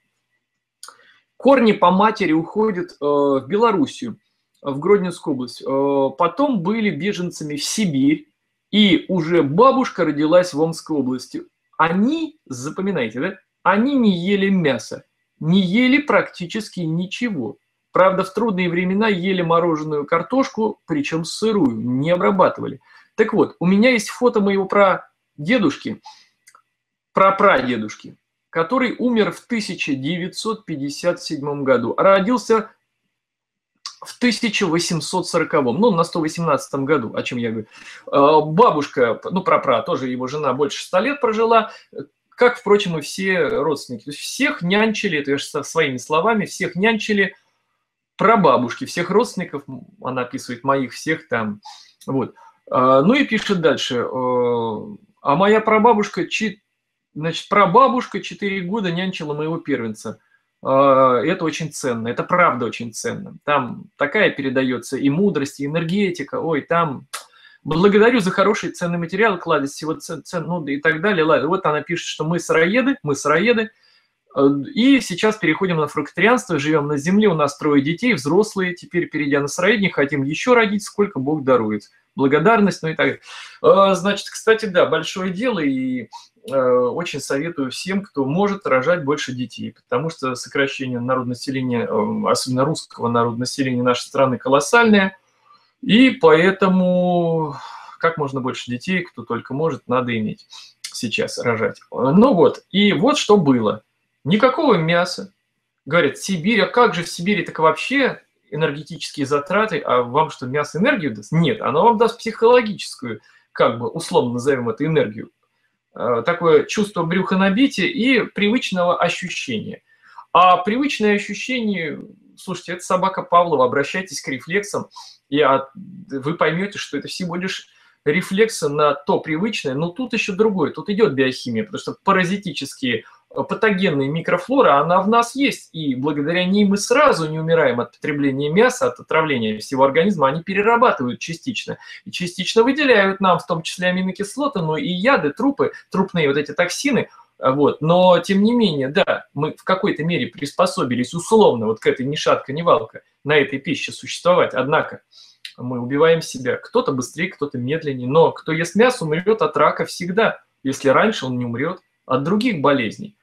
Корни по матери уходят э, в Белоруссию, в Гродненскую область. Э, потом были беженцами в Сибирь, и уже бабушка родилась в Омской области. Они, запоминайте, да, они не ели мясо, не ели практически ничего. Правда, в трудные времена ели мороженую картошку, причем сырую, не обрабатывали. Так вот, у меня есть фото моего прадедушки, прапрадедушки, который умер в 1957 году, а родился в 1840, ну, на 118 году, о чем я говорю. А, бабушка, ну, прапра, тоже его жена больше 100 лет прожила, как, впрочем, и все родственники. То есть всех нянчили, это я же своими словами, всех нянчили прабабушки, всех родственников, она описывает моих всех там, вот. А, ну и пишет дальше, а моя прабабушка, значит, прабабушка 4 года нянчила моего первенца – а, это очень ценно, это правда очень ценно. Там такая передается и мудрость, и энергетика, ой, там благодарю за хороший ценный материал, кладезь всего цен, цен, ну и так далее. Ладно, вот она пишет, что мы сыроеды, мы сыроеды, э, и сейчас переходим на фрукторианство, живем на земле, у нас трое детей, взрослые, теперь, перейдя на сыроедение, хотим еще родить, сколько Бог дарует. Благодарность, ну и так. А, значит, кстати, да, большое дело, и Э, очень советую всем, кто может рожать больше детей, потому что сокращение народонаселения, э, особенно русского народонаселения нашей страны колоссальное, и поэтому как можно больше детей, кто только может, надо иметь сейчас рожать. Ну вот, и вот что было. Никакого мяса. Говорят, Сибирь, а как же в Сибири так вообще энергетические затраты, а вам что, мясо энергию даст? Нет, оно вам даст психологическую, как бы условно назовем это энергию. Э, такое чувство брюхонабития и привычного ощущения. А привычное ощущение, слушайте, это собака Павлова, обращайтесь к рефлексам, и вы поймете, что это всего лишь рефлексы на то привычное, но тут еще другое, тут идет биохимия, потому что паразитические Патогенная микрофлора, она в нас есть, и благодаря ней мы сразу не умираем от потребления мяса, от отравления всего организма, они перерабатывают частично, и частично выделяют нам в том числе аминокислоты, но и яды, трупы, трупные вот эти токсины, вот. Но, тем не менее, да, мы в какой-то мере приспособились условно вот к этой ни шатка, ни валка, на этой пище существовать, однако мы убиваем себя. Кто-то быстрее, кто-то медленнее, но кто ест мясо, умрет от рака всегда, если раньше он не умрет от других болезней.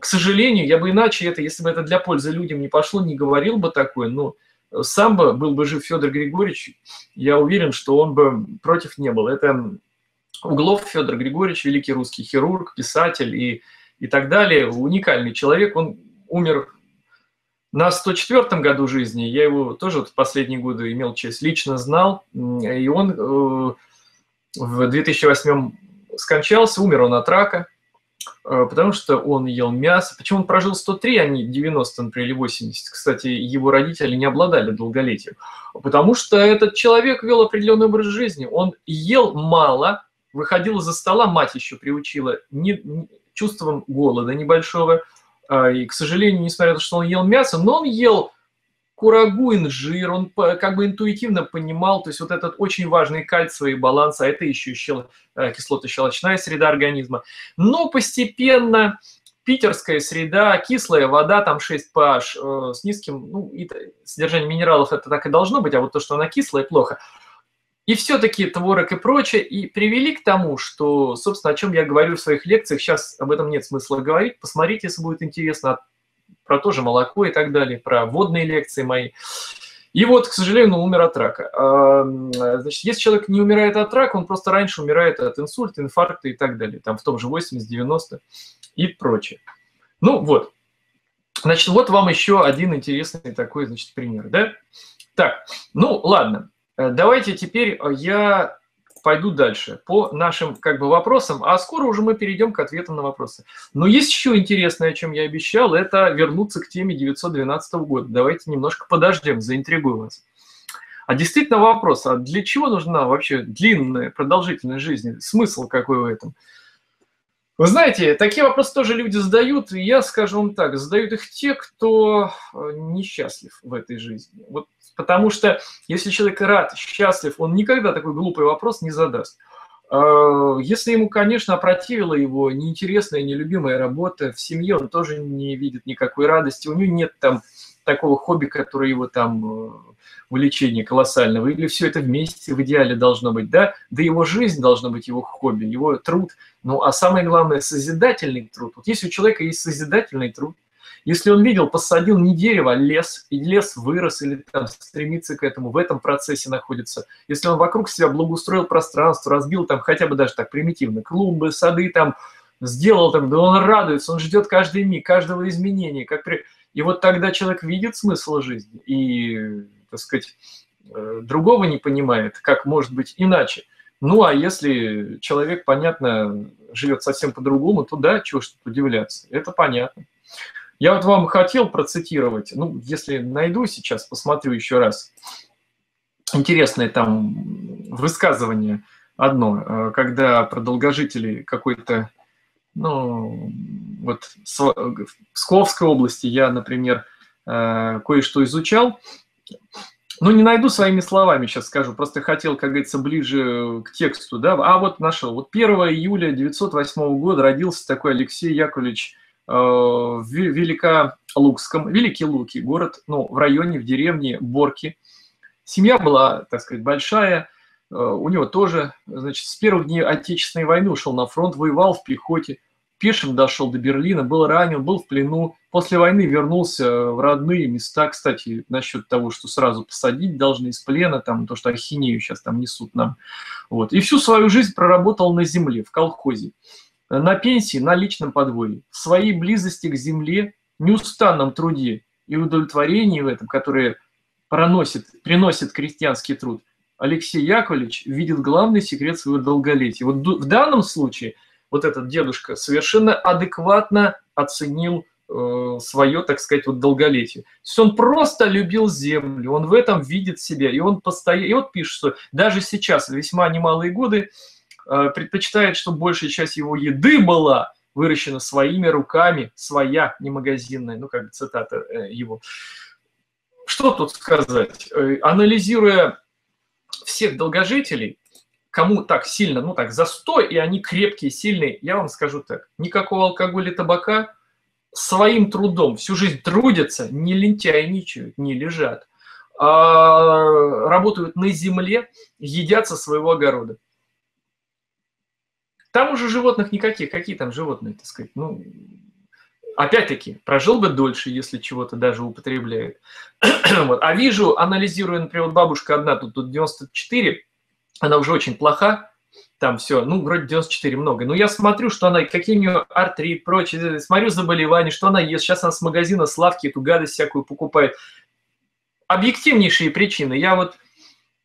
К сожалению, я бы иначе это, если бы это для пользы людям не пошло, не говорил бы такое, но сам бы был бы жив Федор Григорьевич, я уверен, что он бы против не был. Это Углов Федор Григорьевич, великий русский хирург, писатель и, и так далее, уникальный человек. Он умер на 104-м году жизни, я его тоже в последние годы имел честь, лично знал, и он э, в 2008 скончался, умер он от рака, потому что он ел мясо. Почему он прожил 103, а не 90, например, или 80? Кстати, его родители не обладали долголетием. Потому что этот человек вел определенный образ жизни. Он ел мало, выходил из-за стола, мать еще приучила не, не, чувством голода небольшого. А, и, к сожалению, несмотря на то, что он ел мясо, но он ел курагу, инжир, он как бы интуитивно понимал, то есть вот этот очень важный кальциевый баланс, а это еще щел, э, кислотно-щелочная среда организма. Но постепенно питерская среда, кислая вода, там 6 pH, э, с низким, ну, и содержание минералов это так и должно быть, а вот то, что она кислая, плохо. И все-таки творог и прочее, и привели к тому, что, собственно, о чем я говорю в своих лекциях, сейчас об этом нет смысла говорить, посмотрите, если будет интересно, про то же молоко и так далее, про водные лекции мои. И вот, к сожалению, он умер от рака. А, значит, если человек не умирает от рака, он просто раньше умирает от инсульта, инфаркта и так далее, там в том же 80-90 и прочее. Ну вот, значит, вот вам еще один интересный такой, значит, пример, да? Так, ну ладно, э, давайте теперь я пойду дальше по нашим как бы вопросам, а скоро уже мы перейдем к ответам на вопросы. Но есть еще интересное, о чем я обещал, это вернуться к теме 912 года. Давайте немножко подождем, заинтригую вас. А действительно вопрос, а для чего нужна вообще длинная, продолжительная жизнь? Смысл какой в этом? Вы знаете, такие вопросы тоже люди задают, и я скажу вам так, задают их те, кто э, несчастлив в этой жизни. Вот потому что если человек рад, счастлив, он никогда такой глупый вопрос не задаст. А, если ему, конечно, опротивила его неинтересная, нелюбимая работа в семье, он тоже не видит никакой радости, у него нет там такого хобби, которое его там э, увлечение колоссального, или все это вместе в идеале должно быть, да, да его жизнь должна быть его хобби, его труд, ну а самое главное, созидательный труд. Вот если у человека есть созидательный труд, если он видел, посадил не дерево, а лес, и лес вырос или там стремится к этому, в этом процессе находится. Если он вокруг себя благоустроил пространство, разбил там хотя бы даже так примитивно клумбы, сады там, сделал там, да он радуется, он ждет каждый миг, каждого изменения. Как при... И вот тогда человек видит смысл жизни и, так сказать, э, другого не понимает, как может быть иначе. Ну, а если человек, понятно, живет совсем по-другому, то да, чего что-то удивляться. Это понятно. Я вот вам хотел процитировать, ну, если найду сейчас, посмотрю еще раз. Интересное там высказывание одно, э, когда про долгожителей какой-то, ну, вот в Псковской области я, например, э, кое-что изучал, ну, не найду своими словами, сейчас скажу, просто хотел, как говорится, ближе к тексту, да, а вот нашел. Вот 1 июля 1908 года родился такой Алексей Яковлевич Э, в Великолукском, Великие Луки, город, ну, в районе, в деревне Борки. Семья была, так сказать, большая, э, у него тоже, значит, с первых дней Отечественной войны ушел на фронт, воевал в пехоте, пешим дошел до Берлина, был ранен, был в плену. После войны вернулся в родные места. Кстати, насчет того, что сразу посадить должны из плена, там, то, что ахинею сейчас там несут нам. Вот. И всю свою жизнь проработал на земле, в колхозе на пенсии, на личном подвое, в своей близости к земле, неустанном труде и удовлетворении в этом, которое проносит, приносит крестьянский труд, Алексей Яковлевич видит главный секрет своего долголетия. Вот в данном случае вот этот дедушка совершенно адекватно оценил э, свое, так сказать, вот долголетие. То есть он просто любил землю, он в этом видит себя, и он постоянно, и вот пишет, что даже сейчас, весьма немалые годы, Э, предпочитает, чтобы большая часть его еды была выращена своими руками, своя, не магазинная, ну, как цитата э, его. Что тут сказать? Э, анализируя всех долгожителей, кому так сильно, ну так, за 100, и они крепкие, сильные, я вам скажу так, никакого алкоголя и табака, своим трудом всю жизнь трудятся, не лентяйничают, не лежат, а работают на земле, едят со своего огорода. Там уже животных никаких. Какие там животные, так сказать? Ну, опять-таки, прожил бы дольше, если чего-то даже употребляет. вот. А вижу, анализируя, например, вот бабушка одна, тут, тут 94, она уже очень плоха, там все, ну, вроде 94 много. Но я смотрю, что она, какие у нее артрит, прочее, смотрю заболевания, что она ест. Сейчас она с магазина, с лавки эту гадость всякую покупает. Объективнейшие причины. Я вот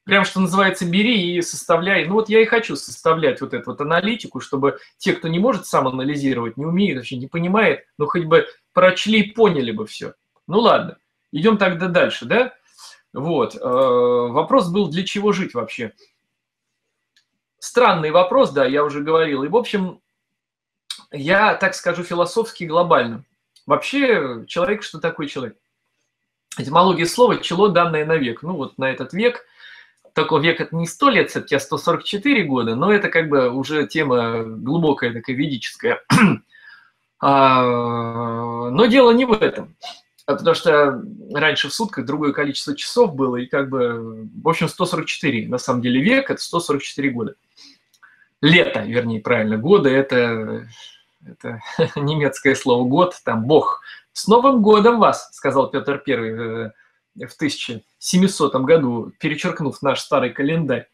прям, что называется, бери и составляй. Ну вот я и хочу составлять вот эту вот аналитику, чтобы те, кто не может сам анализировать, не умеет, вообще не понимает, ну хоть бы прочли и поняли бы все. Ну ладно, идем тогда дальше, да? Вот, э, вопрос был, для чего жить вообще? Странный вопрос, да, я уже говорил. И, в общем, я так скажу философски глобально. Вообще, человек, что такое человек? Этимология слова – чело, данное на век. Ну вот на этот век – такой век это не 100 лет, все-таки а 144 года, но это как бы уже тема глубокая, такая ведическая. а, но дело не в этом. А потому что раньше в сутках другое количество часов было, и как бы, в общем, 144, на самом деле, век – это 144 года. Лето, вернее, правильно, годы – это, это немецкое слово «год», там «бог». «С Новым годом вас!» – сказал Петр Первый в 1700 году, перечеркнув наш старый календарь.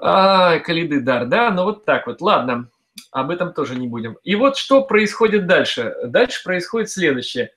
А, Калиды-дар, да, ну вот так вот, ладно, об этом тоже не будем. И вот что происходит дальше. Дальше происходит следующее.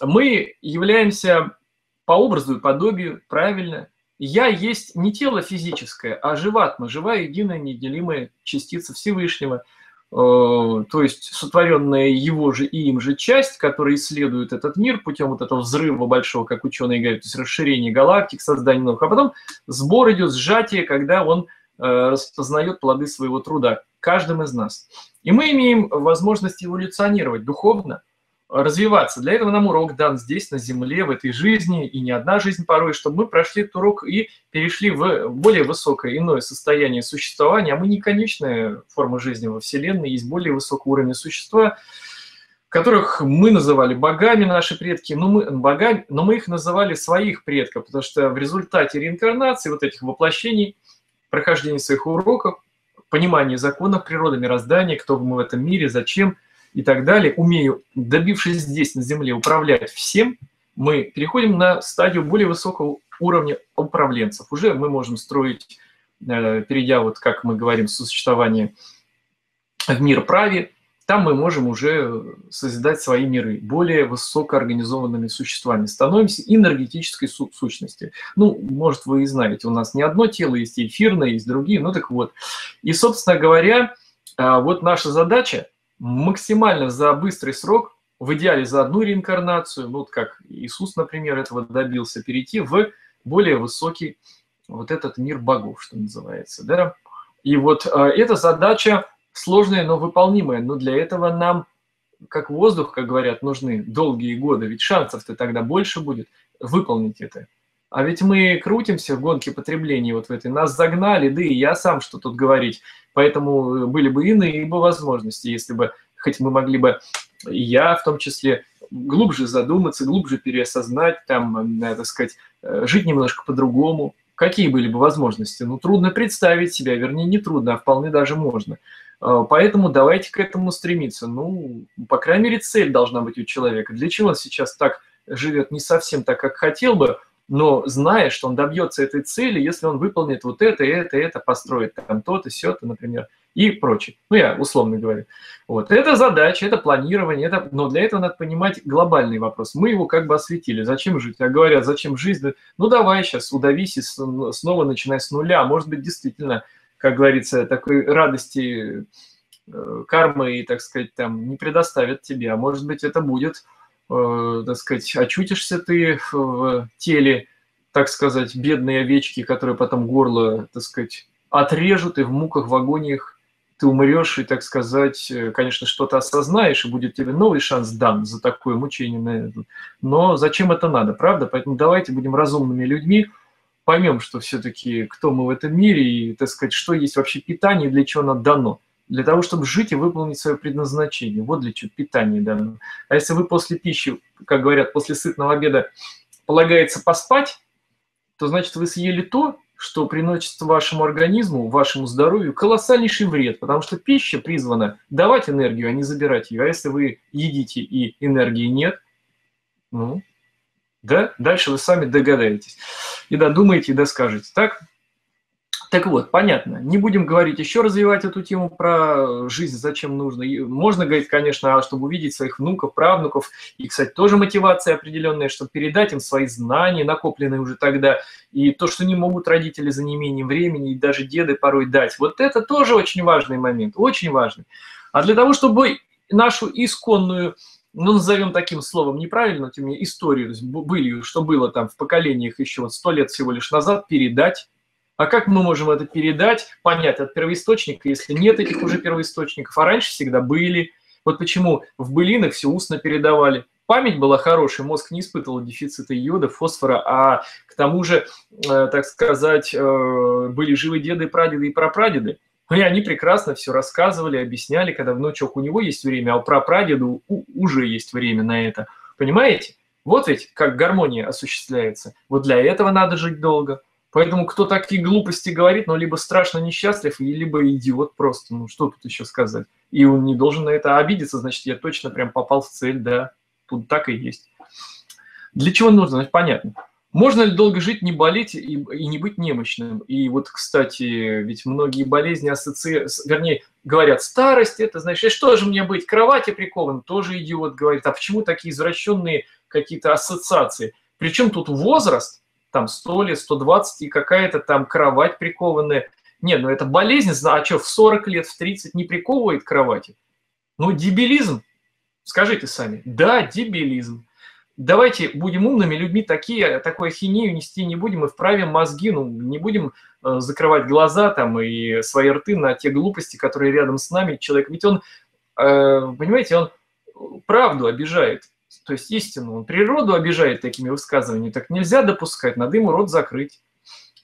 Мы являемся по образу и подобию, правильно, я есть не тело физическое, а живатма, живая, единая, неделимая частица Всевышнего – то есть сотворенная его же и им же часть, которая исследует этот мир путем вот этого взрыва большого, как ученые говорят, то есть расширение галактик, создание новых, а потом сбор идет, сжатие, когда он распознает плоды своего труда, каждым из нас. И мы имеем возможность эволюционировать духовно – развиваться. Для этого нам урок дан здесь, на Земле, в этой жизни, и не одна жизнь порой, чтобы мы прошли этот урок и перешли в более высокое, иное состояние существования. А мы не конечная форма жизни во Вселенной, есть более высокого уровня существа, которых мы называли богами, наши предки, но мы, богами, но мы их называли своих предков, потому что в результате реинкарнации, вот этих воплощений, прохождения своих уроков, понимания законов природы, мироздания, кто мы в этом мире, зачем – и так далее, умею, добившись здесь, на Земле, управлять всем, мы переходим на стадию более высокого уровня управленцев. Уже мы можем строить, э, перейдя, вот как мы говорим, существование в мир праве, там мы можем уже созидать свои миры более высокоорганизованными существами. Становимся энергетической су сущностью. Ну, может, вы и знаете, у нас не одно тело, есть эфирное, есть другие, ну так вот. И, собственно говоря, э, вот наша задача максимально за быстрый срок, в идеале за одну реинкарнацию, ну вот как Иисус, например, этого добился, перейти в более высокий вот этот мир богов, что называется, да. И вот э, эта задача сложная, но выполнимая, но для этого нам, как воздух, как говорят, нужны долгие годы, ведь шансов-то тогда больше будет выполнить это. А ведь мы крутимся в гонке потребления вот в этой, нас загнали, да и я сам что тут говорить, Поэтому были бы иные бы возможности, если бы, хоть мы могли бы, я в том числе, глубже задуматься, глубже переосознать, там, э, так сказать, э, жить немножко по-другому. Какие были бы возможности? Ну, трудно представить себя, вернее, не трудно, а вполне даже можно. Э, поэтому давайте к этому стремиться. Ну, по крайней мере, цель должна быть у человека. Для чего он сейчас так живет не совсем так, как хотел бы, но зная, что он добьется этой цели, если он выполнит вот это, это, это, построит там то-то, все-то, например, и прочее. Ну, я условно говорю. Вот. Это задача, это планирование, это... но для этого надо понимать глобальный вопрос. Мы его как бы осветили. Зачем жить? А говорят, зачем жизнь? Ну, давай сейчас удавись и снова начинай с нуля. Может быть, действительно, как говорится, такой радости э, кармы и, так сказать, там не предоставят тебе. А может быть, это будет так сказать, очутишься ты в теле, так сказать, бедной овечки, которые потом горло, так сказать, отрежут, и в муках, в агониях ты умрешь, и, так сказать, э, конечно, что-то осознаешь, и будет тебе новый шанс дан за такое мучение. Но зачем это надо, правда? Поэтому давайте будем разумными людьми, поймем, что все-таки кто мы в этом мире, и, так сказать, что есть вообще питание, для чего оно дано для того, чтобы жить и выполнить свое предназначение. Вот для чего питание дано. А если вы после пищи, как говорят, после сытного обеда полагается поспать, то значит вы съели то, что приносит вашему организму, вашему здоровью колоссальнейший вред, потому что пища призвана давать энергию, а не забирать ее. А если вы едите и энергии нет, ну, да, дальше вы сами догадаетесь. И додумаете, и доскажете. Так? Так вот, понятно. Не будем говорить еще развивать эту тему про жизнь, зачем нужно. можно говорить, конечно, чтобы увидеть своих внуков, правнуков. И, кстати, тоже мотивация определенная, чтобы передать им свои знания, накопленные уже тогда. И то, что не могут родители за неимением времени, и даже деды порой дать. Вот это тоже очень важный момент, очень важный. А для того, чтобы нашу исконную ну, назовем таким словом неправильно, тем не историю, были, что было там в поколениях еще вот сто лет всего лишь назад, передать, а как мы можем это передать, понять от первоисточника, если нет этих уже первоисточников? А раньше всегда были. Вот почему в былинах все устно передавали. Память была хорошая, мозг не испытывал дефицита йода, фосфора, а к тому же, э, так сказать, э, были живы деды, прадеды и прапрадеды. И они прекрасно все рассказывали, объясняли, когда внучок у него есть время, а у прапрадеду уже есть время на это. Понимаете? Вот ведь как гармония осуществляется. Вот для этого надо жить долго. Поэтому кто такие глупости говорит, ну, либо страшно несчастлив, либо идиот просто. Ну, что тут еще сказать? И он не должен на это обидеться, значит, я точно прям попал в цель, да. Тут так и есть. Для чего нужно? Значит, понятно. Можно ли долго жить, не болеть и, и не быть немощным? И вот, кстати, ведь многие болезни ассоциируют, вернее, говорят, старость, это, значит, что же мне быть, кровати прикован? Тоже идиот говорит. А почему такие извращенные какие-то ассоциации? Причем тут возраст – там 100 лет, 120 и какая-то там кровать прикованная. Не, ну это болезнь, а что, в 40 лет, в 30 не приковывает кровати? Ну, дебилизм. Скажите сами. Да, дебилизм. давайте будем умными людьми, такие, такую ахинею нести не будем и вправим мозги, ну, не будем э, закрывать глаза там и свои рты на те глупости, которые рядом с нами. Человек, ведь он, э, понимаете, он правду обижает, то есть истину, он природу обижает такими высказываниями, так нельзя допускать, надо ему рот закрыть.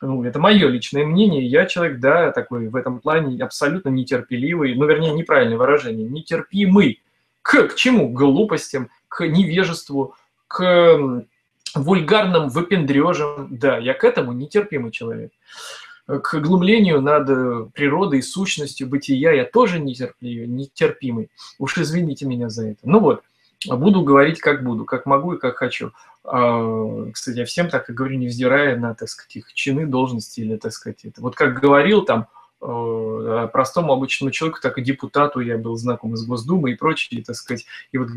Ну, это мое личное мнение, я человек, да, такой в этом плане абсолютно нетерпеливый, ну, вернее, неправильное выражение, нетерпимый. К, к чему? К глупостям, к невежеству, к вульгарным выпендрежам. Да, я к этому нетерпимый человек. К глумлению над природой и сущностью бытия я тоже нетерпимый. Уж извините меня за это. Ну вот, буду говорить как буду, как могу и как хочу. А, кстати, я всем так и говорю, невзирая на, так сказать, их чины, должности или, так сказать, это. Вот как говорил там, Э, простому обычному человеку, так и депутату, я был знаком из Госдумы и прочее, так сказать. И вот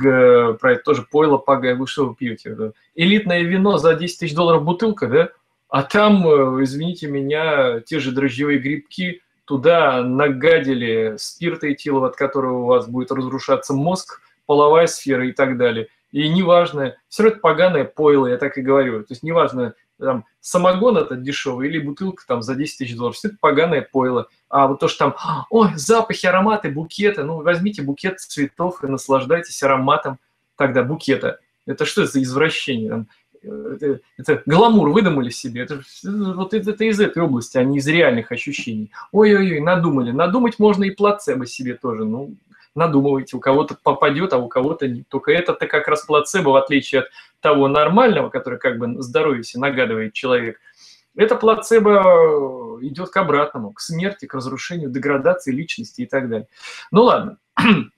про это тоже пойло пагая, вы что вы пьете? Элитное вино за 10 тысяч долларов бутылка, да? А там, э, извините меня, те же дрожжевые грибки, туда нагадили спирта этилов, от которого у вас будет разрушаться мозг, половая сфера и так далее. И неважно, все это поганое пойло, я так и говорю. То есть неважно, там, самогон этот дешевый или бутылка там за 10 тысяч долларов, все это поганое пойло. А вот то, что там, ой, запахи, ароматы, букеты, ну, возьмите букет цветов и наслаждайтесь ароматом тогда букета. Это что за извращение? Там, э, это, это гламур выдумали себе. Это, вот это, это из этой области, а не из реальных ощущений. Ой-ой-ой, надумали. Надумать можно и плацебо себе тоже. Ну, надумывайте, у кого-то попадет, а у кого-то нет. Только это-то как раз плацебо, в отличие от того нормального, который как бы здоровье себе нагадывает человек, это плацебо идет к обратному, к смерти, к разрушению, деградации личности и так далее. Ну ладно.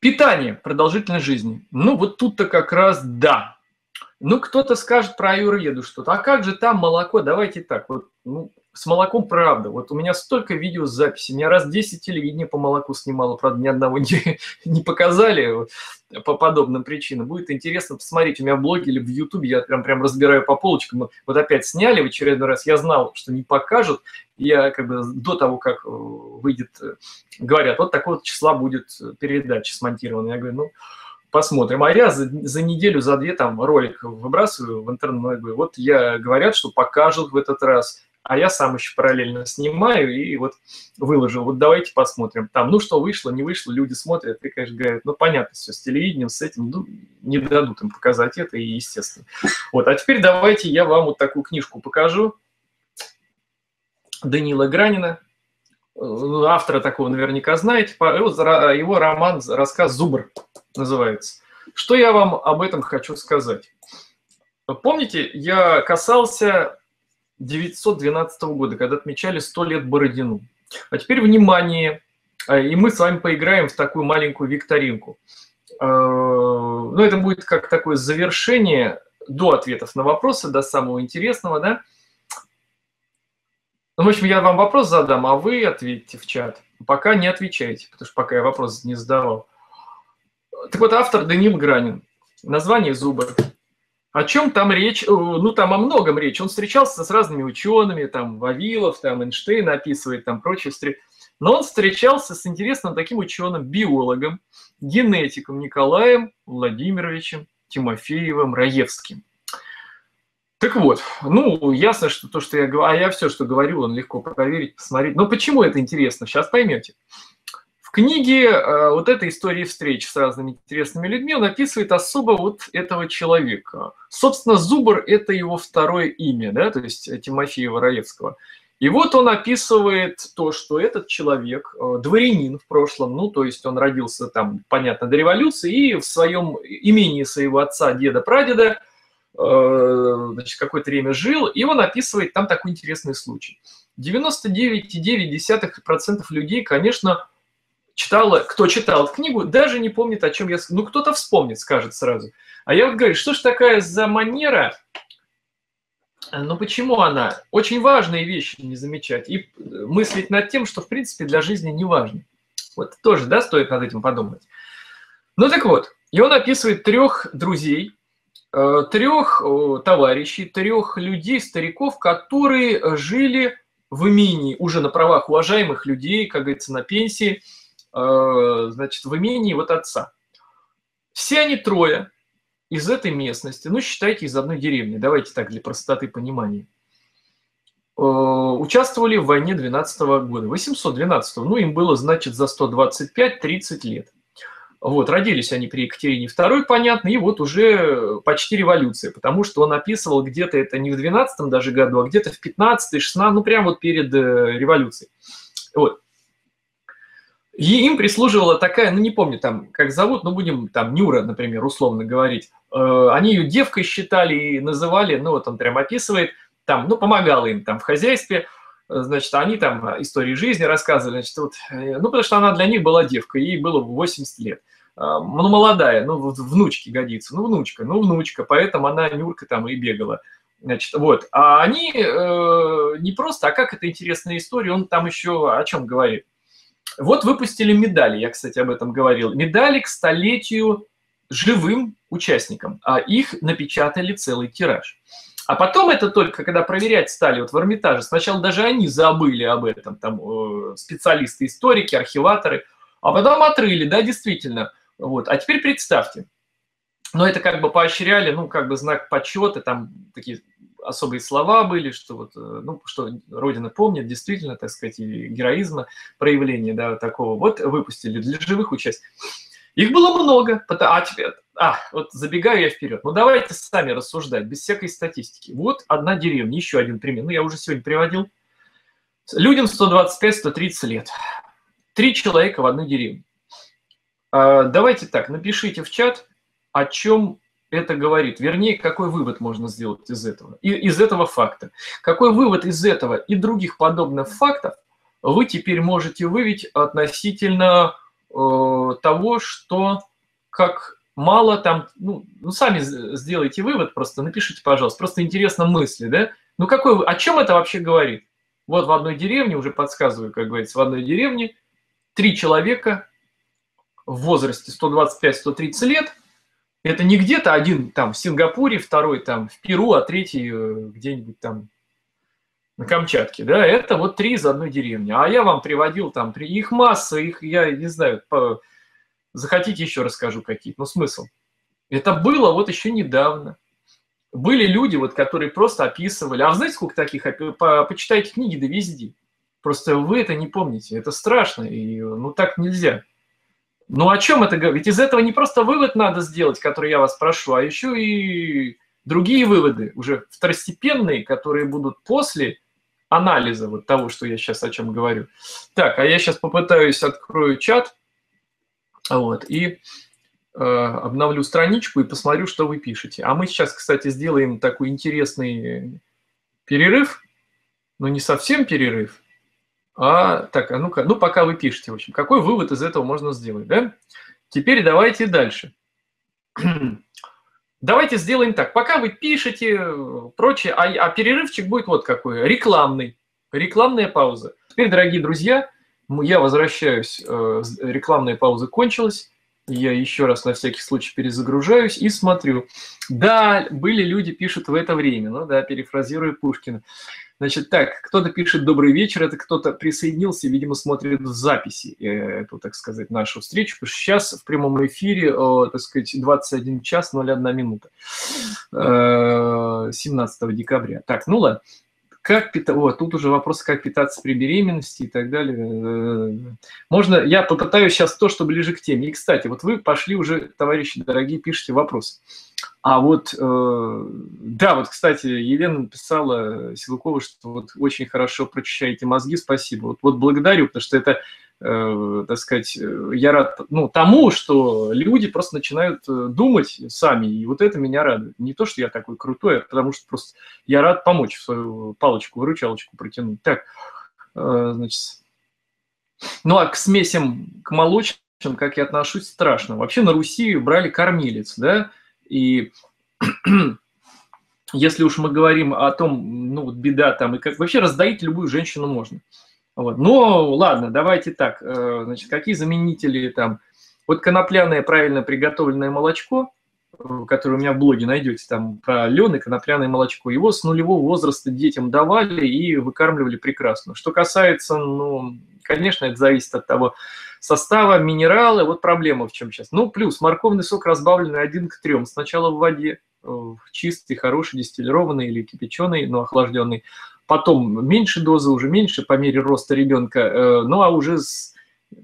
Питание продолжительной жизни. Ну вот тут-то как раз да. Ну кто-то скажет про аюрведу что-то. А как же там молоко? Давайте так. Вот, ну, с молоком правда. Вот у меня столько видеозаписей. Меня раз 10 телевидения по молоку снимало. Правда, ни одного не, не показали по подобным причинам. Будет интересно посмотреть. У меня в блоге или в Ютубе я прям, прям разбираю по полочкам. Вот опять сняли в очередной раз. Я знал, что не покажут. Я как бы до того, как э, выйдет, э, говорят, вот такого числа будет передача смонтирована. Я говорю, ну, посмотрим. А я за, за неделю, за две там ролик выбрасываю в интернет. Вот я говорят, что покажут в этот раз а я сам еще параллельно снимаю и вот выложил. Вот давайте посмотрим. Там, ну что, вышло, не вышло, люди смотрят и, конечно, говорят, ну понятно все, с телевидением, с этим, ну, не дадут им показать это, и естественно. Вот, а теперь давайте я вам вот такую книжку покажу. Данила Гранина, автора такого наверняка знаете, его роман, рассказ «Зубр» называется. Что я вам об этом хочу сказать? Помните, я касался 1912 года, когда отмечали 100 лет Бородину. А теперь внимание, а, и мы с вами поиграем в такую маленькую викторинку. А, ну, это будет как такое завершение до ответов на вопросы, до самого интересного, да? Ну, в общем, я вам вопрос задам, а вы ответите в чат. Пока не отвечайте, потому что пока я вопрос не задавал. Так вот, автор Данил Гранин. Название «Зубы». О чем там речь? Ну, там о многом речь. Он встречался с разными учеными, там, Вавилов, там, Эйнштейн описывает, там, прочее. Но он встречался с интересным таким ученым, биологом, генетиком Николаем Владимировичем Тимофеевым Раевским. Так вот, ну, ясно, что то, что я говорю, а я все, что говорю, он легко проверить, посмотреть. Но почему это интересно? Сейчас поймете. В книге э, вот этой истории встреч с разными интересными людьми он описывает особо вот этого человека. Собственно, Зубр – это его второе имя, да, то есть Тимофея Вороевского. И вот он описывает то, что этот человек, э, дворянин в прошлом, ну, то есть он родился там, понятно, до революции, и в своем имении своего отца, деда, прадеда, э, значит, какое-то время жил, и он описывает там такой интересный случай. 99,9% людей, конечно, читала, кто читал книгу, даже не помнит, о чем я... Ну, кто-то вспомнит, скажет сразу. А я вот говорю, что ж такая за манера, ну почему она? Очень важные вещи не замечать и мыслить над тем, что в принципе для жизни не важно. Вот тоже, да, стоит над этим подумать. Ну так вот, и он описывает трех друзей, э, трех товарищей, трех людей, стариков, которые жили в имении уже на правах уважаемых людей, как говорится, на пенсии – Э, значит, в имении вот отца. Все они трое из этой местности, ну, считайте, из одной деревни, давайте так, для простоты понимания, э, участвовали в войне 12 -го года, 812 ну, им было, значит, за 125-30 лет. Вот, родились они при Екатерине II, понятно, и вот уже почти революция, потому что он описывал где-то это не в 12 даже году, а где-то в 15 16 ну, прямо вот перед э, революцией. Вот. И им прислуживала такая, ну не помню там, как зовут, но будем там Нюра, например, условно говорить. Э, они ее девкой считали и называли, ну вот он прям описывает, там, ну помогала им там в хозяйстве, значит, они там истории жизни рассказывали, значит, вот, э, ну потому что она для них была девка, ей было 80 лет. Ну, молодая, ну, внучки годится, ну, внучка, ну, внучка, поэтому она Нюрка там и бегала. Значит, вот. А они э, не просто, а как это интересная история, он там еще о чем говорит. Вот выпустили медали, я, кстати, об этом говорил. Медали к столетию живым участникам, а их напечатали целый тираж. А потом это только, когда проверять стали вот в Эрмитаже, сначала даже они забыли об этом, там э, специалисты, историки, архиваторы, а потом отрыли, да, действительно. Вот. А теперь представьте, но это как бы поощряли, ну, как бы знак почета, там такие особые слова были, что вот, э, ну, что Родина помнит, действительно, так сказать, и героизма, проявления, да, такого. Вот выпустили для живых участников. Их было много. А, теперь, а, вот забегаю я вперед. Ну, давайте сами рассуждать, без всякой статистики. Вот одна деревня, еще один пример. Ну, я уже сегодня приводил. Людям 125-130 лет. Три человека в одной деревне. А, давайте так, напишите в чат, о чем это говорит? Вернее, какой вывод можно сделать из этого? И, из этого факта. Какой вывод из этого и других подобных фактов вы теперь можете выявить относительно э, того, что как мало там, ну, ну, сами сделайте вывод, просто напишите, пожалуйста, просто интересно мысли, да? Ну, какой, о чем это вообще говорит? Вот в одной деревне, уже подсказываю, как говорится, в одной деревне три человека в возрасте 125-130 лет – это не где-то один там в Сингапуре, второй там в Перу, а третий э, где-нибудь там на Камчатке, да, это вот три из одной деревни. А я вам приводил там, их масса, их, я не знаю, по... захотите еще расскажу какие но смысл. Это было вот еще недавно. Были люди, вот, которые просто описывали, а вы знаете, сколько таких, по, почитайте книги, да везде. Просто вы это не помните, это страшно, и ну так нельзя. Ну о чем это говорит? Ведь из этого не просто вывод надо сделать, который я вас прошу, а еще и другие выводы, уже второстепенные, которые будут после анализа вот того, что я сейчас о чем говорю. Так, а я сейчас попытаюсь открою чат, вот, и э, обновлю страничку и посмотрю, что вы пишете. А мы сейчас, кстати, сделаем такой интересный перерыв, но не совсем перерыв, а, так, а ну-ка, ну пока вы пишете, в общем, какой вывод из этого можно сделать, да? Теперь давайте дальше. Давайте сделаем так. Пока вы пишете, прочее, а, а перерывчик будет вот какой, рекламный. Рекламная пауза. Теперь, дорогие друзья, я возвращаюсь, э, рекламная пауза кончилась. Я еще раз на всякий случай перезагружаюсь и смотрю. Да, были люди, пишут в это время, ну да, перефразируя Пушкина. Значит, так, кто-то пишет «Добрый вечер», это кто-то присоединился, видимо, смотрит в записи э, эту, так сказать, нашу встречу, потому что сейчас в прямом эфире, так сказать, 21 час 01 минута, 17 э, декабря. Так, ну ладно. Как питаться? Вот, тут уже вопрос, как питаться при беременности и так далее. Э, можно, я попытаюсь сейчас то, что ближе к теме. И, кстати, вот вы пошли уже, товарищи дорогие, пишите вопрос. А вот, э, да, вот, кстати, Елена написала Силукова, что вот очень хорошо прочищаете мозги, спасибо. Вот, вот благодарю, потому что это э, так сказать, я рад ну, тому, что люди просто начинают э, думать сами, и вот это меня радует. Не то, что я такой крутой, а потому что просто я рад помочь свою палочку, выручалочку протянуть. Так, э, значит, ну а к смесям, к молочным, как я отношусь, страшно. Вообще на Руси брали кормилец, да, и если уж мы говорим о том, ну вот беда там, и как вообще раздоить любую женщину можно. Вот. Но ладно, давайте так. Э, значит, какие заменители там? Вот конопляное правильно приготовленное молочко, который у меня в блоге найдете, там про лен конопляное молочко, его с нулевого возраста детям давали и выкармливали прекрасно. Что касается, ну, конечно, это зависит от того состава, минералы, вот проблема в чем сейчас. Ну, плюс морковный сок разбавленный один к трем. Сначала в воде, чистый, хороший, дистиллированный или кипяченый, но охлажденный. Потом меньше дозы, уже меньше по мере роста ребенка. Э, ну, а уже с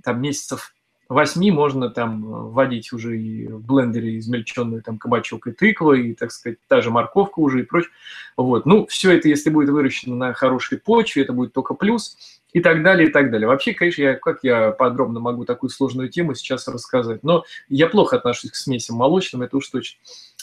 там, месяцев восьми можно там вводить уже и в блендере измельченную там кабачок и тыква, и, так сказать, та же морковка уже и прочее. Вот. Ну, все это, если будет выращено на хорошей почве, это будет только плюс и так далее, и так далее. Вообще, конечно, я, как я подробно могу такую сложную тему сейчас рассказать, но я плохо отношусь к смесям молочным, это уж точно.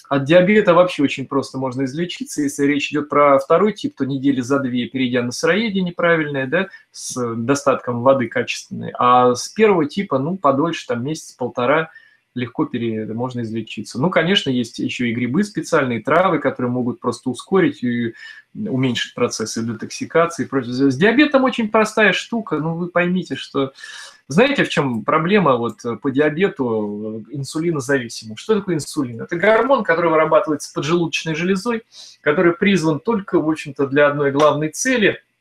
От диабета вообще очень просто можно излечиться. Если речь идет про второй тип, то недели за две, перейдя на сыроедение неправильное, да, с достатком воды качественной. А с первого типа, ну, подольше, там месяц-полтора, легко пере, можно излечиться. Ну, конечно, есть еще и грибы специальные, травы, которые могут просто ускорить и уменьшить процессы детоксикации. С диабетом очень простая штука. Ну, вы поймите, что знаете, в чем проблема вот э, по диабету э, инсулинозависимому? Что такое инсулин? Это гормон, который вырабатывается поджелудочной железой, который призван только, в общем-то, для одной главной цели –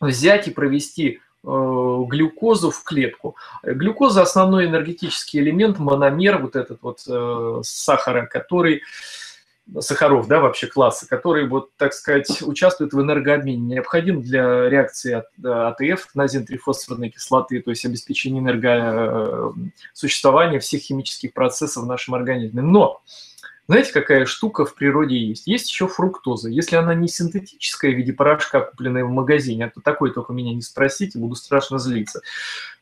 взять и провести глюкозу в клетку. Глюкоза – основной энергетический элемент, мономер, вот этот вот сахара, который сахаров, да, вообще класса, которые, вот, так сказать, участвуют в энергообмене, необходим для реакции от АТФ на трифосфорной кислоты, то есть обеспечения энергосуществования всех химических процессов в нашем организме. Но знаете, какая штука в природе есть? Есть еще фруктоза. Если она не синтетическая в виде порошка, купленная в магазине, а то такой только меня не спросите, буду страшно злиться.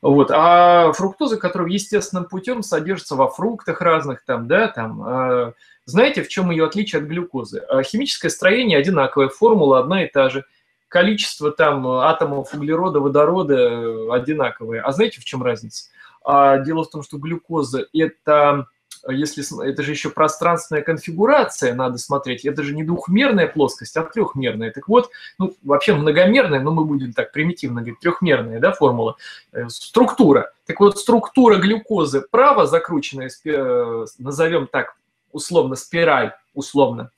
Вот. А фруктоза, которая естественным путем содержится во фруктах разных, там, да, там, а, знаете, в чем ее отличие от глюкозы? А, химическое строение одинаковое, формула одна и та же. Количество там атомов углерода, водорода э, одинаковое. А знаете, в чем разница? А, дело в том, что глюкоза – это если это же еще пространственная конфигурация, надо смотреть, это же не двухмерная плоскость, а трехмерная. Так вот, ну, вообще многомерная, но мы будем так примитивно говорить, трехмерная, да, формула, э, структура. Так вот, структура глюкозы право закрученная, э, назовем так, условно спираль, условно,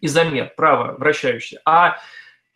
изомер, право вращающий, а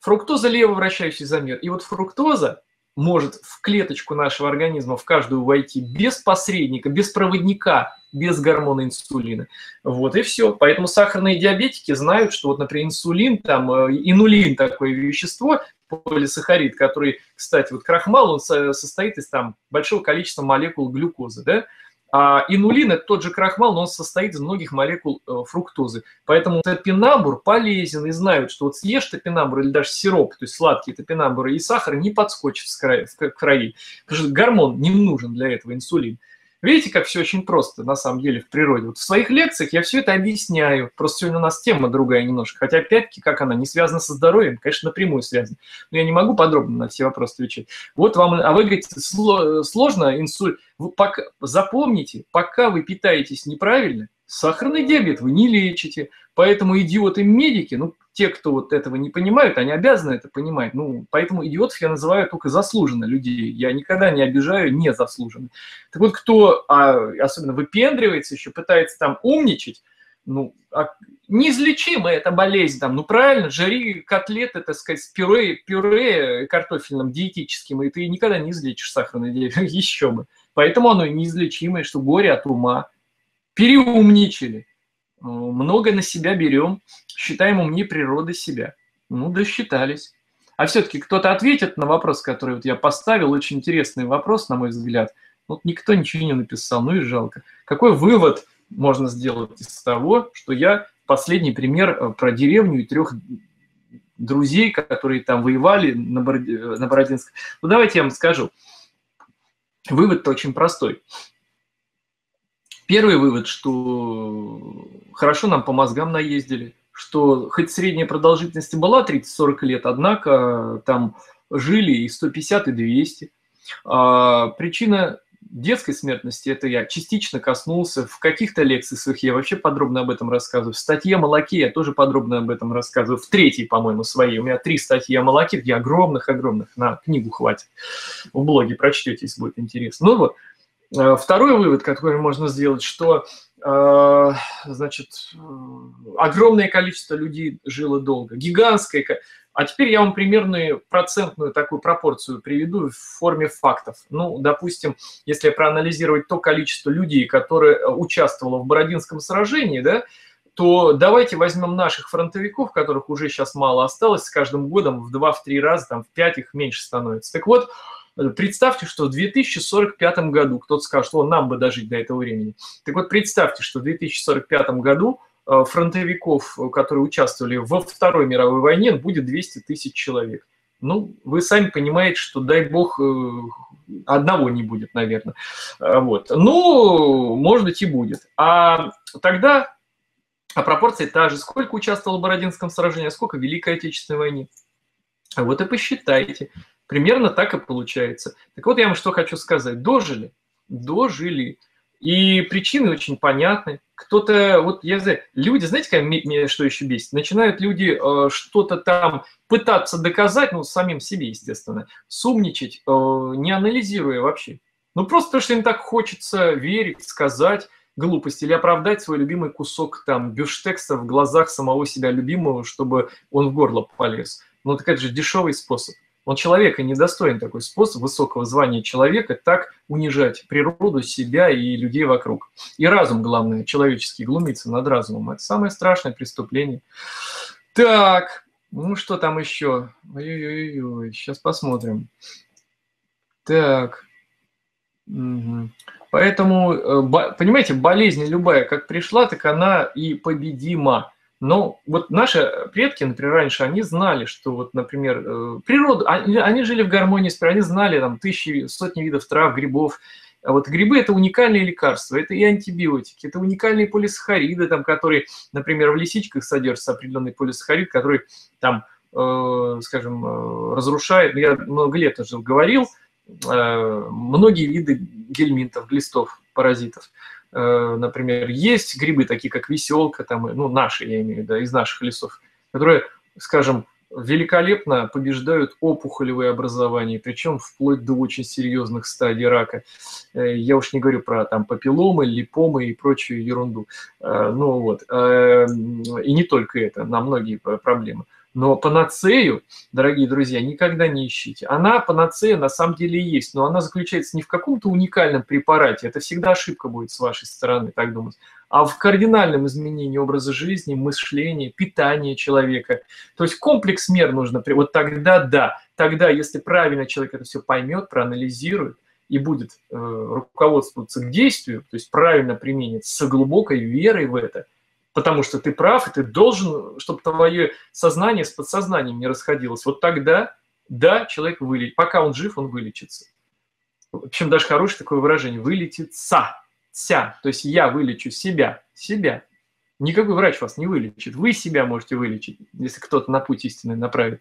фруктоза лево вращающий изомер. И вот фруктоза может в клеточку нашего организма, в каждую войти без посредника, без проводника, без гормона инсулина. Вот и все. Поэтому сахарные диабетики знают, что вот, например, инсулин, там, э, инулин такое вещество, полисахарид, который, кстати, вот крахмал, он состоит из там большого количества молекул глюкозы, да, а инулин – это тот же крахмал, но он состоит из многих молекул э, фруктозы. Поэтому топинамбур полезен и знают, что вот съешь топинамбур или даже сироп, то есть сладкие топинамбуры, и сахар не подскочит в крови. Потому что гормон не нужен для этого, инсулин. Видите, как все очень просто на самом деле в природе. Вот в своих лекциях я все это объясняю. Просто сегодня у нас тема другая немножко. Хотя опять-таки, как она не связана со здоровьем, конечно, напрямую связана. Но я не могу подробно на все вопросы отвечать. Вот вам, а вы говорите, сложно инсуль. Вы пока, запомните, пока вы питаетесь неправильно, сахарный диабет вы не лечите. Поэтому идиоты-медики, ну, те, кто вот этого не понимают, они обязаны это понимать. Ну, поэтому идиотов я называю только заслуженно людей. Я никогда не обижаю незаслуженно. Так вот, кто а, особенно выпендривается, еще пытается там умничать, ну, а неизлечимая эта болезнь там, ну правильно, жари котлеты, так сказать, с пюре, пюре картофельным, диетическим, и ты никогда не излечишь сахарный диабет, еще бы. Поэтому оно неизлечимое, что горе от ума. Переумничали. Много на себя берем, считаем умнее природы себя. Ну, досчитались. А все-таки кто-то ответит на вопрос, который вот я поставил, очень интересный вопрос, на мой взгляд. Вот никто ничего не написал, ну и жалко. Какой вывод можно сделать из того, что я последний пример э, про деревню и трех друзей, которые там воевали на, Бород... на Бородинск. Ну, давайте я вам скажу. Вывод-то очень простой. Первый вывод, что хорошо нам по мозгам наездили, что хоть средняя продолжительность была 30-40 лет, однако там жили и 150, и 200. А, причина детской смертности, это я частично коснулся. В каких-то лекциях своих я вообще подробно об этом рассказываю. В статье о молоке я тоже подробно об этом рассказываю. В третьей, по-моему, своей. У меня три статьи о молоке, где огромных-огромных. На книгу хватит. В блоге прочтете, если будет интересно. Ну вот, второй вывод, который можно сделать, что э, значит, огромное количество людей жило долго, гигантское. А теперь я вам примерную процентную такую пропорцию приведу в форме фактов. Ну, допустим, если проанализировать то количество людей, которые участвовало в Бородинском сражении, да, то давайте возьмем наших фронтовиков, которых уже сейчас мало осталось, с каждым годом в 2-3 раза, там в 5 их меньше становится. Так вот, представьте, что в 2045 году, кто-то скажет, что нам бы дожить до этого времени. Так вот, представьте, что в 2045 году э, фронтовиков, которые участвовали во Второй мировой войне, будет 200 тысяч человек. Ну, вы сами понимаете, что, дай бог, э, одного не будет, наверное. Э, вот. Ну, может быть, и будет. А тогда а пропорция та же. Сколько участвовало в Бородинском сражении, а сколько в Великой Отечественной войне? Вот и посчитайте. Примерно так и получается. Так вот, я вам что хочу сказать. Дожили. Дожили. И причины очень понятны. Кто-то, вот я знаю, люди, знаете, как меня что еще бесит? Начинают люди э, что-то там пытаться доказать, ну, самим себе, естественно, сумничать, э, не анализируя вообще. Ну, просто потому что им так хочется верить, сказать, глупость или оправдать свой любимый кусок там бюштекса в глазах самого себя любимого, чтобы он в горло полез. Ну, так это же дешевый способ. Он человека недостоин такой способ высокого звания человека так унижать природу, себя и людей вокруг. И разум, главное, человеческий, глумиться над разумом. Это самое страшное преступление. Так, ну что там еще? Ой-ой-ой, сейчас посмотрим. Так. Угу. Поэтому, э, понимаете, болезнь любая, как пришла, так она и победима. Но вот наши предки, например, раньше, они знали, что вот, например, э, природу, они, они жили в гармонии с природой, они знали там тысячи, сотни видов трав, грибов. А вот грибы – это уникальные лекарства, это и антибиотики, это уникальные полисахариды, там, которые, например, в лисичках содержится определенный полисахарид, который там, э, скажем, э, разрушает, я много лет уже говорил, Э, многие виды гельминтов, глистов, паразитов. Э, например, есть грибы, такие как веселка, там, ну, наши, я имею в виду, из наших лесов, которые, скажем, великолепно побеждают опухолевые образования, причем вплоть до очень серьезных стадий рака. Э, я уж не говорю про там папилломы, липомы и прочую ерунду. Ну вот, и не только это, на многие проблемы. Но панацею, дорогие друзья, никогда не ищите. Она, панацея, на самом деле есть, но она заключается не в каком-то уникальном препарате, это всегда ошибка будет с вашей стороны, так думать, а в кардинальном изменении образа жизни, мышления, питания человека. То есть комплекс мер нужно, вот тогда да, тогда, если правильно человек это все поймет, проанализирует, и будет э, руководствоваться к действию, то есть правильно применит с глубокой верой в это – потому что ты прав, и ты должен, чтобы твое сознание с подсознанием не расходилось. Вот тогда, да, человек вылечит. Пока он жив, он вылечится. В общем, даже хорошее такое выражение – вылечится. Ся, то есть я вылечу себя, себя. Никакой врач вас не вылечит. Вы себя можете вылечить, если кто-то на путь истины направит.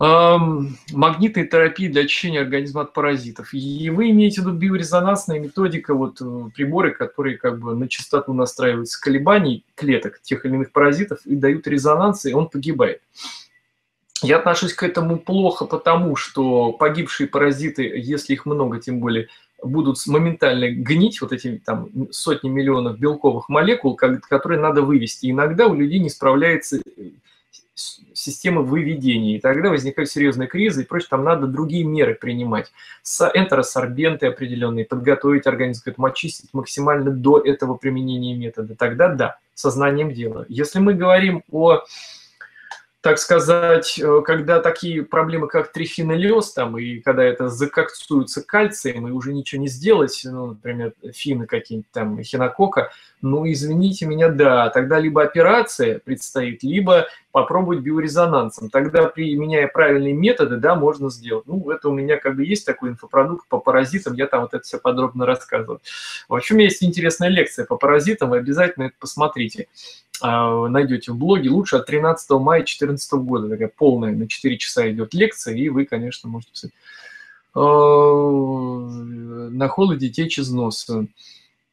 Магнитная терапия для очищения организма от паразитов. И вы имеете в виду биорезонансная методика, вот э, приборы, которые как бы на частоту настраиваются колебаний клеток тех или иных паразитов и дают резонанс, и он погибает. Я отношусь к этому плохо, потому что погибшие паразиты, если их много, тем более, будут моментально гнить вот эти там сотни миллионов белковых молекул, которые надо вывести. Иногда у людей не справляется системы выведения. И тогда возникают серьезные кризы и прочее, там надо другие меры принимать. Энтеросорбенты определенные, подготовить организм к этому, очистить максимально до этого применения метода. Тогда да, сознанием дела. Если мы говорим о так сказать, э, когда такие проблемы, как трихинеллез, там, и когда это закоксуется кальцием, и уже ничего не сделать, ну, например, фины какие-нибудь там, хинокока, ну, извините меня, да, тогда либо операция предстоит, либо попробовать биорезонансом. Тогда, применяя правильные методы, да, можно сделать. Ну, это у меня как бы есть такой инфопродукт по паразитам, я там вот это все подробно рассказываю. В общем, есть интересная лекция по паразитам, вы обязательно это посмотрите. А, найдете в блоге. Лучше от 13 мая 2014 года. Такая полная на 4 часа идет лекция, и вы, конечно, можете писать. А, на холоде течь из носа.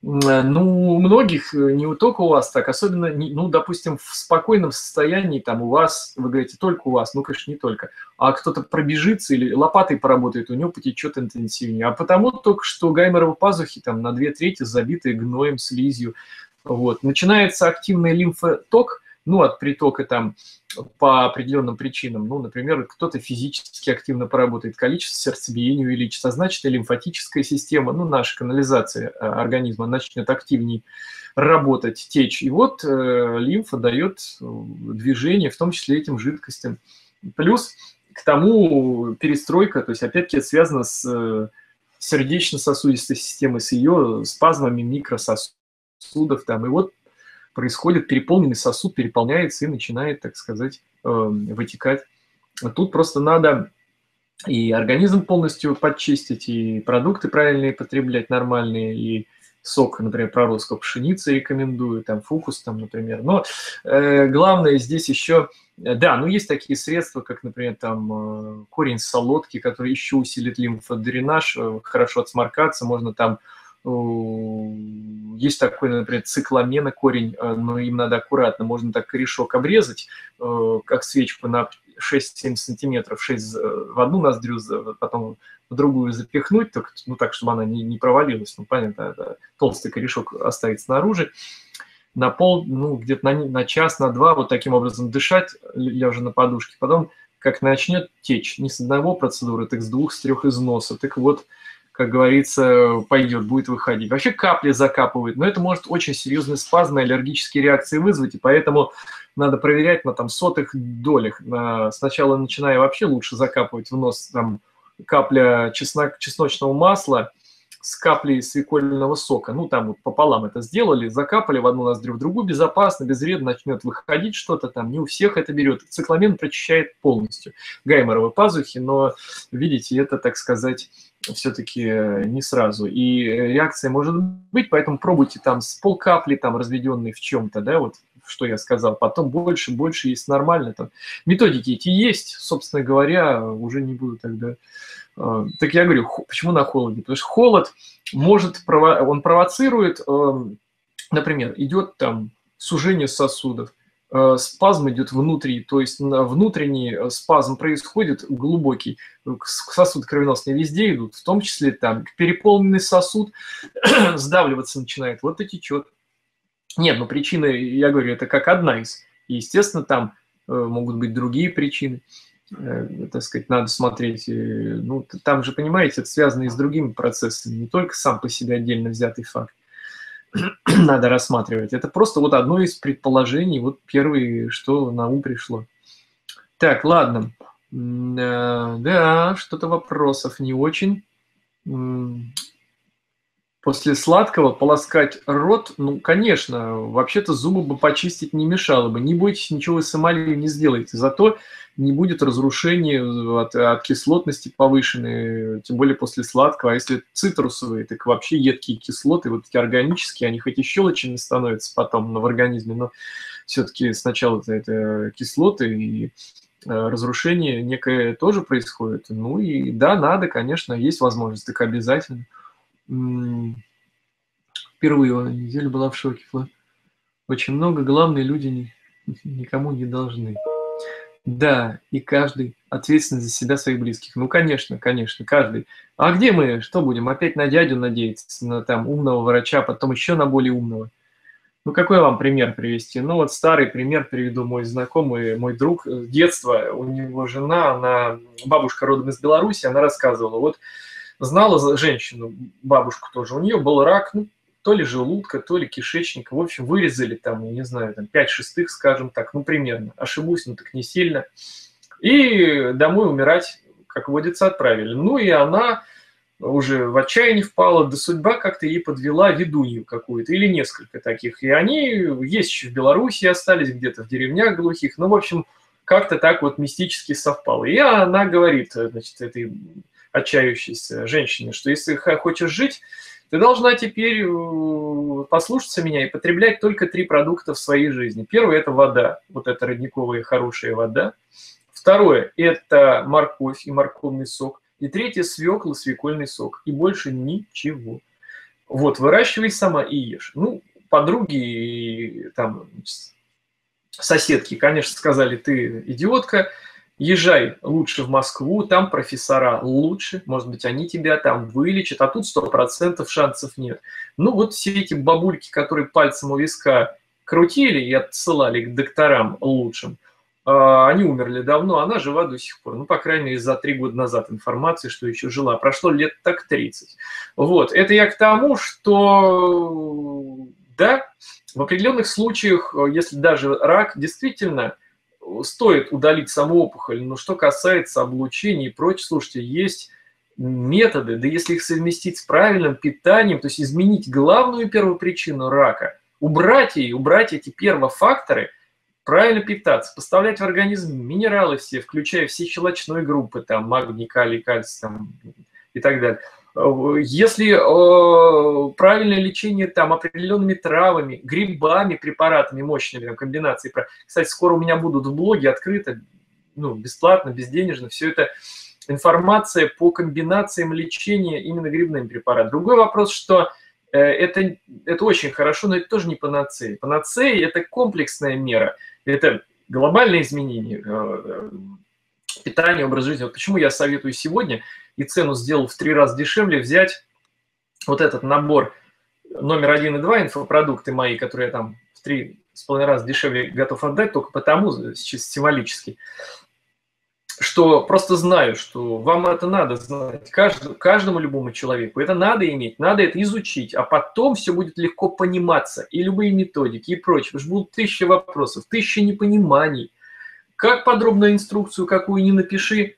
Ну, у многих, э, не только у вас так, особенно, ну, допустим, в спокойном состоянии, там, у вас, вы говорите, только у вас, ну, конечно, не только, а кто-то пробежится или лопатой поработает, у него потечет интенсивнее. А потому только что гайморовы пазухи там на две трети забиты гноем, слизью. Вот. Начинается активный лимфоток, ну, от притока там по определенным причинам. Ну, например, кто-то физически активно поработает, количество сердцебиения увеличится, а значит, и лимфатическая система, ну, наша канализация э, организма начнет активнее работать, течь. И вот э, лимфа дает э, движение, в том числе этим жидкостям. Плюс к тому перестройка, то есть, опять-таки, это связано с э, сердечно-сосудистой системой, с ее спазмами микрососудов там. И вот происходит, переполненный сосуд переполняется и начинает, так сказать, эм, вытекать. Тут просто надо и организм полностью подчистить, и продукты правильные потреблять, нормальные, и сок, например, проростка пшеницы рекомендую, там фукус, там, например. Но э, главное здесь еще, да, ну есть такие средства, как, например, там э, корень солодки, который еще усилит лимфодренаж, э, хорошо отсморкаться, можно там есть такой, например, цикламена корень, э, но им надо аккуратно. Можно так корешок обрезать, э, как свечку на 6-7 сантиметров, 6 в одну ноздрю, потом в другую запихнуть, так, ну так, чтобы она не, не провалилась. Ну, понятно, да, толстый корешок оставить снаружи. На пол, ну, где-то на, на час, на два, вот таким образом дышать, лежа на подушке. Потом, как начнет течь, не с одного процедуры, так с двух, с трех из носа. Так вот, как говорится, пойдет, будет выходить. Вообще капли закапывают, но это может очень серьезные спазмы, аллергические реакции вызвать, и поэтому надо проверять на там сотых долях. Сначала начиная вообще лучше закапывать в нос там капля чеснок, чесночного масла с каплей свекольного сока. Ну, там вот пополам это сделали, закапали в одну ноздрю, в другую безопасно, безвредно начнет выходить что-то там. Не у всех это берет. Цикламен прочищает полностью гайморовые пазухи, но, видите, это, так сказать, все-таки э, не сразу. И реакция может быть, поэтому пробуйте там с полкапли, там разведенной в чем-то, да, вот что я сказал, потом больше, больше, есть нормально. Там. Методики эти есть, собственно говоря, уже не буду тогда... Э, так я говорю, почему на холоде? Потому что холод может, он провоцирует, эм, например, идет там сужение сосудов, Э, спазм идет внутри, то есть внутренний э, спазм происходит глубокий, сосуд кровеносные везде идут, в том числе там переполненный сосуд сдавливаться начинает, вот и течет. Нет, ну причины, я говорю, это как одна из. И, естественно, там могут быть другие причины, так сказать, надо смотреть. Ну, там же, понимаете, это связано и с другими процессами, не только сам по себе отдельно взятый факт. надо рассматривать. Это просто вот одно из предположений, вот первое, что на ум пришло. Так, ладно. Э, да, что-то вопросов не очень. После сладкого полоскать рот, ну, конечно, вообще-то зубы бы почистить не мешало бы. Не бойтесь, ничего вы с эмалью не сделаете. Зато не будет разрушения от, от кислотности повышенной, тем более после сладкого. А если цитрусовые, так вообще едкие кислоты, вот эти органические, они хоть и щелочными становятся потом в организме, но все-таки сначала это, это кислоты и э, разрушение некое тоже происходит. Ну и да, надо, конечно, есть возможность, так обязательно. Впервые неделя была в шоке. Очень много, главные люди никому не должны. Да, и каждый ответственен за себя, своих близких. Ну, конечно, конечно, каждый. А где мы? Что будем? Опять на дядю надеяться, на там умного врача, потом еще на более умного. Ну, какой вам пример привести? Ну, вот старый пример приведу мой знакомый, мой друг детства. У него жена, она бабушка родом из Беларуси, она рассказывала, вот знала женщину, бабушку тоже, у нее был рак, ну, то ли желудка, то ли кишечника. В общем, вырезали там, я не знаю, там 5 шестых, скажем так, ну, примерно. Ошибусь, но так не сильно. И домой умирать, как водится, отправили. Ну, и она уже в отчаяние впала, да судьба как-то ей подвела ведунью какую-то, или несколько таких. И они есть еще в Беларуси, остались где-то в деревнях глухих. Ну, в общем, как-то так вот мистически совпало. И она говорит, значит, этой отчаявшейся женщине, что если хочешь жить, ты должна теперь э, послушаться меня и потреблять только три продукта в своей жизни. Первое – это вода, вот это родниковая хорошая вода. Второе – это морковь и морковный сок. И третье – свекла, свекольный сок. И больше ничего. Вот, выращивай сама и ешь. Ну, подруги, там, соседки, конечно, сказали, ты идиотка, езжай лучше в Москву, там профессора лучше, может быть, они тебя там вылечат, а тут сто процентов шансов нет. Ну, вот все эти бабульки, которые пальцем у виска крутили и отсылали к докторам лучшим – а, они умерли давно, она жива до сих пор. Ну, по крайней мере, за три года назад информации, что еще жила. Прошло лет так 30. Вот, это я к тому, что, да, в определенных случаях, если даже рак, действительно стоит удалить саму опухоль. Но что касается облучения и прочее, слушайте, есть методы, да если их совместить с правильным питанием, то есть изменить главную первопричину рака, убрать ее, убрать эти первофакторы – правильно питаться, поставлять в организм минералы все, включая все щелочной группы, там, магний, калий, кальций там, и так далее. Если э, правильное лечение там определенными травами, грибами, препаратами мощными, там, комбинации. Кстати, скоро у меня будут в блоге открыто, ну, бесплатно, безденежно, все это информация по комбинациям лечения именно грибными препаратами. Другой вопрос, что э, это, это очень хорошо, но это тоже не панацея. Панацея – это комплексная мера – это глобальные изменения э, питания, образ жизни. Вот почему я советую сегодня и цену сделал в три раза дешевле взять вот этот набор номер один и два инфопродукты мои, которые я там в три с половиной раза дешевле готов отдать, только потому, чисто символически, что просто знаю, что вам это надо знать, каждому, каждому любому человеку. Это надо иметь, надо это изучить, а потом все будет легко пониматься. И любые методики, и прочее. Потому что будут тысячи вопросов, тысячи непониманий. Как подробную инструкцию какую ни напиши,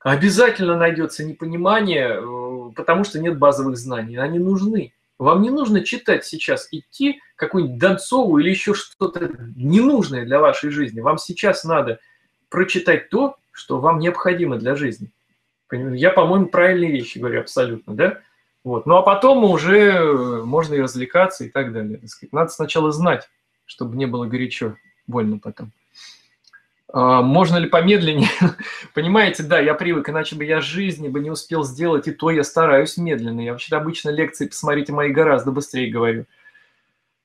обязательно найдется непонимание, э, потому что нет базовых знаний. Они нужны. Вам не нужно читать сейчас, идти какую-нибудь Донцову или еще что-то ненужное для вашей жизни. Вам сейчас надо прочитать то, что вам необходимо для жизни. Я, по-моему, правильные вещи говорю абсолютно, да? Вот. Ну а потом уже э, можно и развлекаться и так далее. Надо сначала знать, чтобы не было горячо, больно потом. А, можно ли помедленнее? Понимаете, да, я привык, иначе бы я жизни бы не успел сделать, и то я стараюсь медленно. Я вообще обычно лекции, посмотрите, мои гораздо быстрее говорю.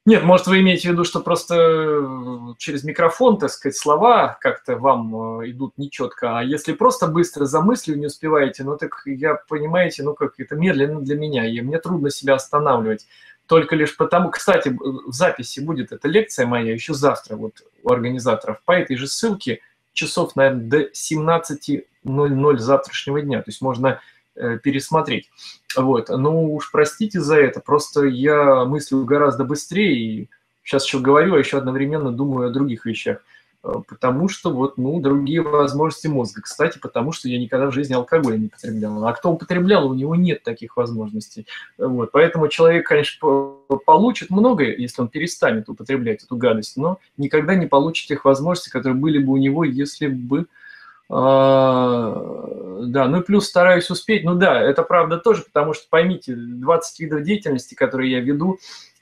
Нет, может, вы имеете в виду, что просто э, через микрофон, так сказать, слова как-то вам э, идут нечетко, а если просто быстро за мыслью не успеваете, ну так я, понимаете, ну как это медленно для меня, и мне трудно себя останавливать. Только лишь потому, кстати, в записи будет эта лекция моя еще завтра вот у организаторов по этой же ссылке часов, наверное, до 17.00 завтрашнего дня. То есть можно Э, пересмотреть. Вот. Ну уж простите за это, просто я мыслю гораздо быстрее и сейчас еще говорю, а еще одновременно думаю о других вещах. Э, потому что вот, ну, другие возможности мозга. Кстати, потому что я никогда в жизни алкоголь не потреблял. А кто употреблял, у него нет таких возможностей. Вот. Поэтому человек, конечно, получит многое, если он перестанет употреблять эту гадость, но никогда не получит тех возможностей, которые были бы у него, если бы а, да, ну и плюс стараюсь успеть. Ну да, это правда тоже, потому что поймите, 20 видов деятельности, которые я веду,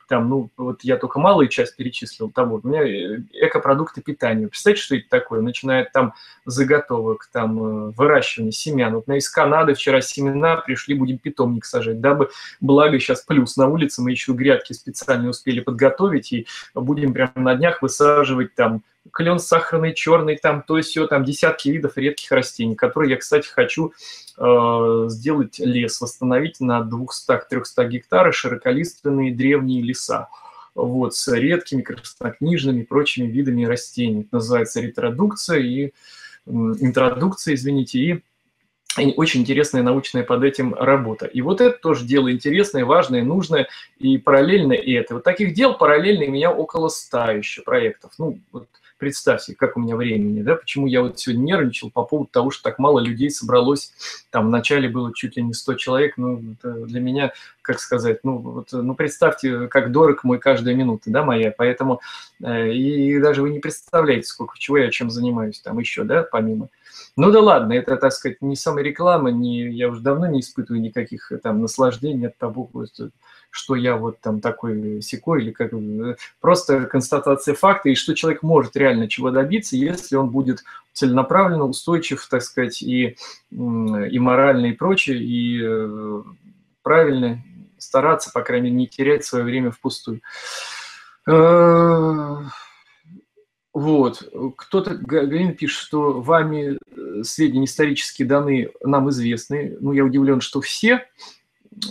там, ну, вот я только малую часть перечислил того. У меня э, экопродукты питания. Представляете, что это такое? Начиная там заготовок, там, э, выращивания семян. Вот из Канады вчера семена пришли, будем питомник сажать, дабы, благо, сейчас плюс на улице, мы еще грядки специально успели подготовить, и будем прямо на днях высаживать там клен сахарный, черный, там, то есть все, там десятки видов редких растений, которые я, кстати, хочу э, сделать лес, восстановить на 200-300 гектарах широколиственные древние леса. Вот, с редкими краснокнижными и прочими видами растений. Это называется ретродукция и интродукция, извините, и очень интересная научная под этим работа. И вот это тоже дело интересное, важное, нужное, и параллельно и это. Вот таких дел параллельно у меня около ста еще проектов. Ну, вот представьте, как у меня времени, да, почему я вот сегодня нервничал по поводу того, что так мало людей собралось, там в начале было чуть ли не 100 человек, ну, для меня, как сказать, ну, вот, ну, представьте, как дорог мой каждая минута, да, моя, поэтому, э, и даже вы не представляете, сколько, чего я чем занимаюсь там еще, да, помимо. Ну да ладно, это, так сказать, не самореклама, не, я уже давно не испытываю никаких там наслаждений от того, что я вот там такой секой или как просто констатация факта, и что человек может реально чего добиться, если он будет целенаправленно, устойчив, так сказать, и, и морально, и прочее, и э, правильно, стараться, по крайней мере, не терять свое время впустую. Вот. Кто-то, Галина пишет, что вами э, сведения исторические даны нам известны. Ну, я удивлен, что все.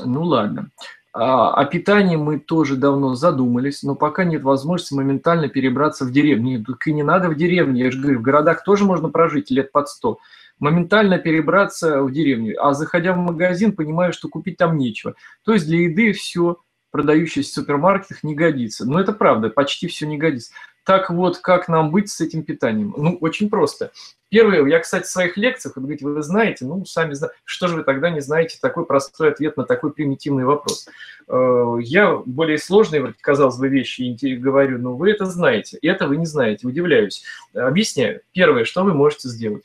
Ну, ладно. А, о питании мы тоже давно задумались, но пока нет возможности моментально перебраться в деревню. Нет, и не надо в деревню. Я же говорю, в городах тоже можно прожить лет под сто. Моментально перебраться в деревню. А заходя в магазин, понимаю, что купить там нечего. То есть для еды все продающееся в супермаркетах, не годится. Но это правда, почти все не годится. Так вот, как нам быть с этим питанием? Ну, очень просто. Первое, я, кстати, в своих лекциях, вы говорите, вы знаете, ну, сами знаете, что же вы тогда не знаете, такой простой ответ на такой примитивный вопрос. Э, я более сложные, казалось бы, вещи говорю, но вы это знаете, это вы не знаете, удивляюсь. Объясняю. Первое, что вы можете сделать.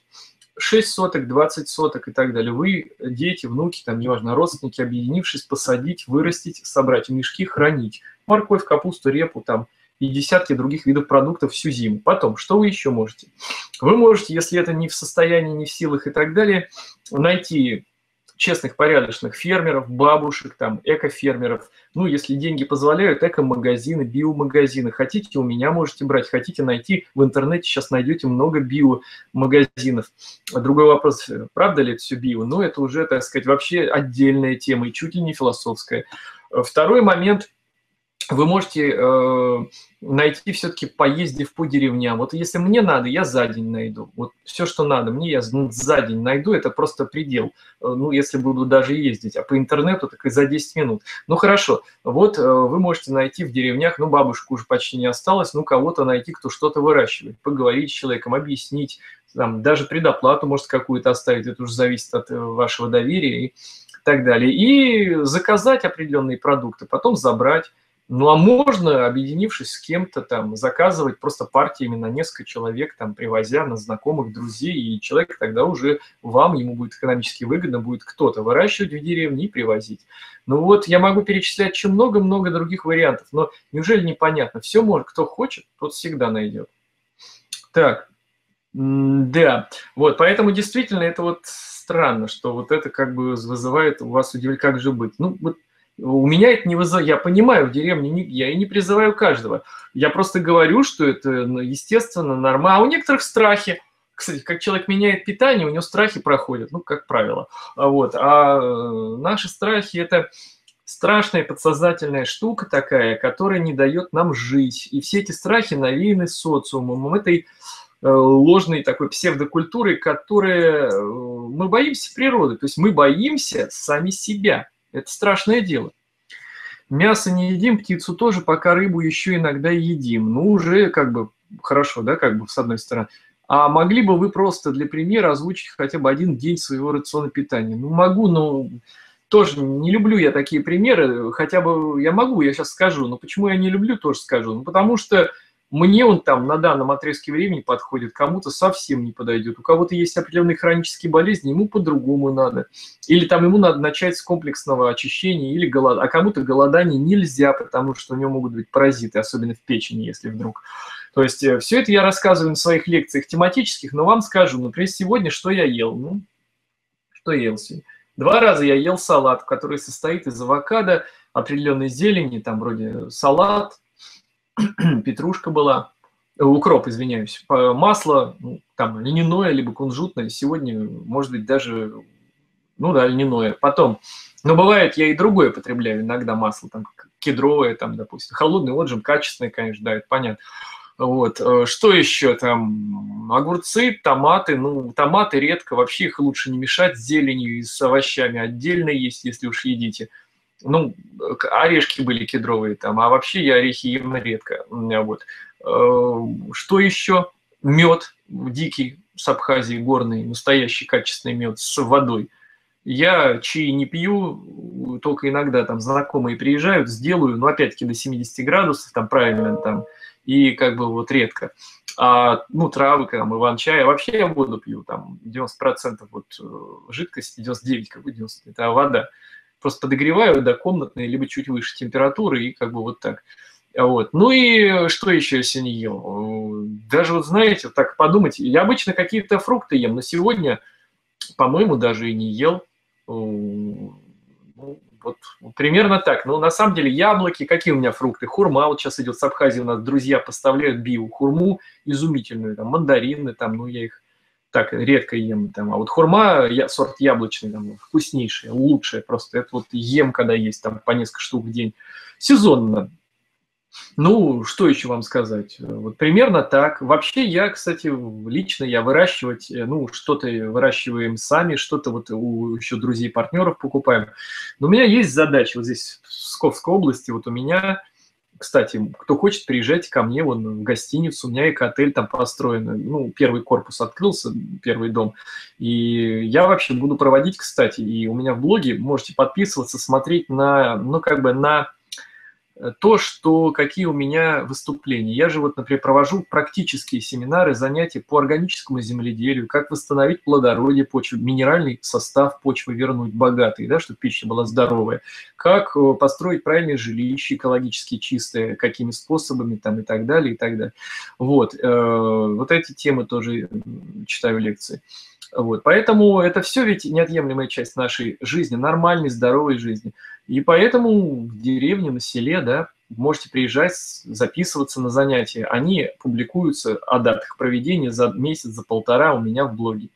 6 соток, 20 соток и так далее. Вы, дети, внуки, там, неважно, родственники, объединившись, посадить, вырастить, собрать мешки, хранить. Морковь, капусту, репу, там, и десятки других видов продуктов всю зиму. Потом, что вы еще можете? Вы можете, если это не в состоянии, не в силах и так далее, найти честных, порядочных фермеров, бабушек, там, экофермеров. Ну, если деньги позволяют, эко-магазины, биомагазины. Хотите, у меня можете брать, хотите найти. В интернете сейчас найдете много биомагазинов. Другой вопрос, правда ли это все био? Ну, это уже, так сказать, вообще отдельная тема и чуть ли не философская. Второй момент – вы можете э, найти все-таки поездив по деревням. Вот если мне надо, я за день найду. Вот все, что надо, мне я за день найду, это просто предел. Э, ну, если буду даже ездить, а по интернету, так и за 10 минут. Ну, хорошо, вот э, вы можете найти в деревнях, ну, бабушку уже почти не осталось, ну, кого-то найти, кто что-то выращивает, поговорить с человеком, объяснить, там, даже предоплату, может, какую-то оставить, это уже зависит от э, вашего доверия и так далее. И заказать определенные продукты, потом забрать ну а можно, объединившись с кем-то, там, заказывать просто партиями на несколько человек, там, привозя на знакомых, друзей, и человек тогда уже вам, ему будет экономически выгодно, будет кто-то выращивать в деревне и привозить. Ну вот я могу перечислять еще много-много других вариантов, но неужели непонятно? Все может, кто хочет, тот всегда найдет. Так, да, вот, поэтому действительно это вот странно, что вот это как бы вызывает у вас удивление, как же быть. Ну, вот у меня это не вызывает, я понимаю, в деревне не, я и не призываю каждого. Я просто говорю, что это ну, естественно, нормально. А у некоторых страхи. Кстати, как человек меняет питание, у него страхи проходят, ну, как правило. А Вот. А э, наши страхи – это страшная подсознательная штука такая, которая не дает нам жить. И все эти страхи навеяны социумом, этой э, ложной такой псевдокультурой, которая э, мы боимся природы, то есть мы боимся сами себя. Это страшное дело. Мясо не едим, птицу тоже, пока рыбу еще иногда едим. Ну, уже как бы хорошо, да, как бы с одной стороны. А могли бы вы просто для примера озвучить хотя бы один день своего рациона питания? Ну, могу, но тоже не люблю я такие примеры. Хотя бы я могу, я сейчас скажу. Но почему я не люблю, тоже скажу. Ну, потому что мне он там на данном отрезке времени подходит, кому-то совсем не подойдет. У кого-то есть определенные хронические болезни, ему по-другому надо. Или там ему надо начать с комплексного очищения или голод, а кому-то голодание нельзя, потому что у него могут быть паразиты, особенно в печени, если вдруг. То есть э, все это я рассказываю на своих лекциях тематических, но вам скажу, например, сегодня что я ел. Ну, что ел сегодня? Два раза я ел салат, который состоит из авокадо, определенной зелени, там вроде салат, петрушка была, э, укроп, извиняюсь, масло, ну, там, льняное, либо кунжутное, сегодня, может быть, даже, ну да, льняное. Потом, но бывает, я и другое потребляю, иногда масло, там, кедровое, там, допустим, холодный отжим, качественное, конечно, да, это понятно. Вот, э, что еще там, огурцы, томаты, ну, томаты редко, вообще их лучше не мешать с зеленью и с овощами, отдельно есть, если уж едите – ну, орешки были кедровые там, а вообще я орехи ем редко. Вот. Э, что еще? Мед дикий с Абхазии, горный, настоящий качественный мед с водой. Я чаи не пью, только иногда там знакомые приезжают, сделаю, но опять-таки до 70 градусов, там правильно, там, и как бы вот редко. А, ну, травы, там, иван-чай, вообще я воду пью, там, 90% вот э, жидкости, 99, как бы 90, это вода просто подогреваю до комнатной, либо чуть выше температуры, и как бы вот так. Вот. Ну и что еще я сегодня ел? Даже вот знаете, так подумать, я обычно какие-то фрукты ем, но сегодня, по-моему, даже и не ел. Ну, вот примерно так. Ну, на самом деле, яблоки, какие у меня фрукты? Хурма, вот сейчас идет с Абхазии, у нас друзья поставляют био. Хурму изумительную, там, мандарины, там, ну, я их так редко ем. Там. А вот хурма, я, сорт яблочный, там, вкуснейшая, лучшая просто. Это вот ем, когда есть там по несколько штук в день. Сезонно. Ну, что еще вам сказать? Вот примерно так. Вообще я, кстати, лично я выращивать, э, ну, что-то выращиваем сами, что-то вот у еще друзей, партнеров покупаем. Но у меня есть задача вот здесь в Псковской области, вот у меня кстати, кто хочет, приезжайте ко мне вон в гостиницу, у меня эко-отель там построен, ну, первый корпус открылся, первый дом, и я вообще буду проводить, кстати, и у меня в блоге можете подписываться, смотреть на, ну, как бы на то, что какие у меня выступления. Я же вот, например, провожу практические семинары, занятия по органическому земледелию, как восстановить плодородие почвы, минеральный состав почвы вернуть богатый, да, чтобы пища была здоровая, как э, построить правильное жилище, экологически чистое, какими способами там и так далее, и так далее. Вот, э, вот эти темы тоже читаю лекции. Вот, поэтому это все ведь неотъемлемая часть нашей жизни, нормальной, здоровой жизни. И поэтому в деревне, на селе, да, можете приезжать, записываться на занятия. Они публикуются о датах проведения за месяц, за полтора у меня в блоге.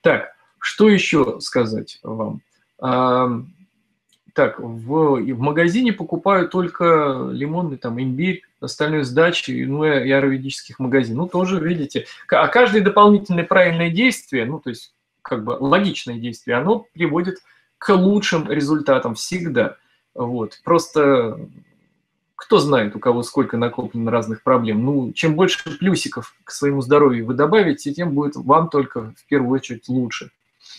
Так, что еще сказать вам? Так, в, в магазине покупаю только лимонный, там, имбирь, остальное сдачи, ну, и аюрведических магазинов. Ну, тоже, видите, а каждое дополнительное правильное действие, ну, то есть, как бы логичное действие, оно приводит к лучшим результатам всегда. Вот. Просто кто знает, у кого сколько накоплено разных проблем. Ну, чем больше плюсиков к своему здоровью вы добавите, тем будет вам только в первую очередь лучше.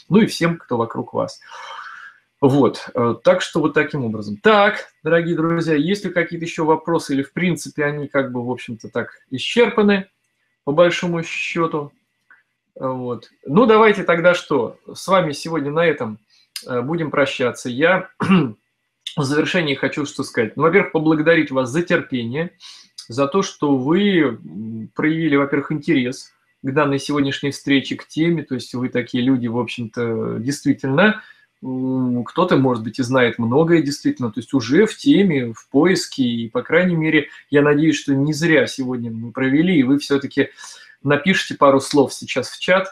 Ну и всем, кто вокруг вас. Вот, э, так что вот таким образом. Так, дорогие друзья, есть ли какие-то еще вопросы или в принципе они как бы, в общем-то, так исчерпаны по большому счету? Вот. Ну, давайте тогда что? С вами сегодня на этом э, будем прощаться. Я в завершении хочу что сказать. Ну, во-первых, поблагодарить вас за терпение, за то, что вы проявили, во-первых, интерес к данной сегодняшней встрече, к теме. То есть вы такие люди, в общем-то, действительно кто-то, может быть, и знает многое действительно, то есть уже в теме, в поиске, и, по крайней мере, я надеюсь, что не зря сегодня мы провели, и вы все-таки напишите пару слов сейчас в чат,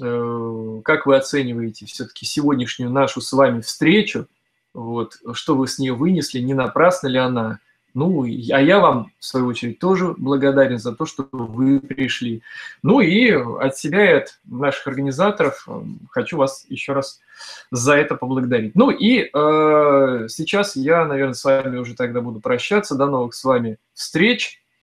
э, как вы оцениваете все-таки сегодняшнюю нашу с вами встречу, вот, что вы с нее вынесли, не напрасна ли она, ну, а я вам, в свою очередь, тоже благодарен за то, что вы пришли. Ну и от себя и от наших организаторов э, хочу вас еще раз за это поблагодарить. Ну и э, сейчас я, наверное, с вами уже тогда буду прощаться. До новых с вами встреч.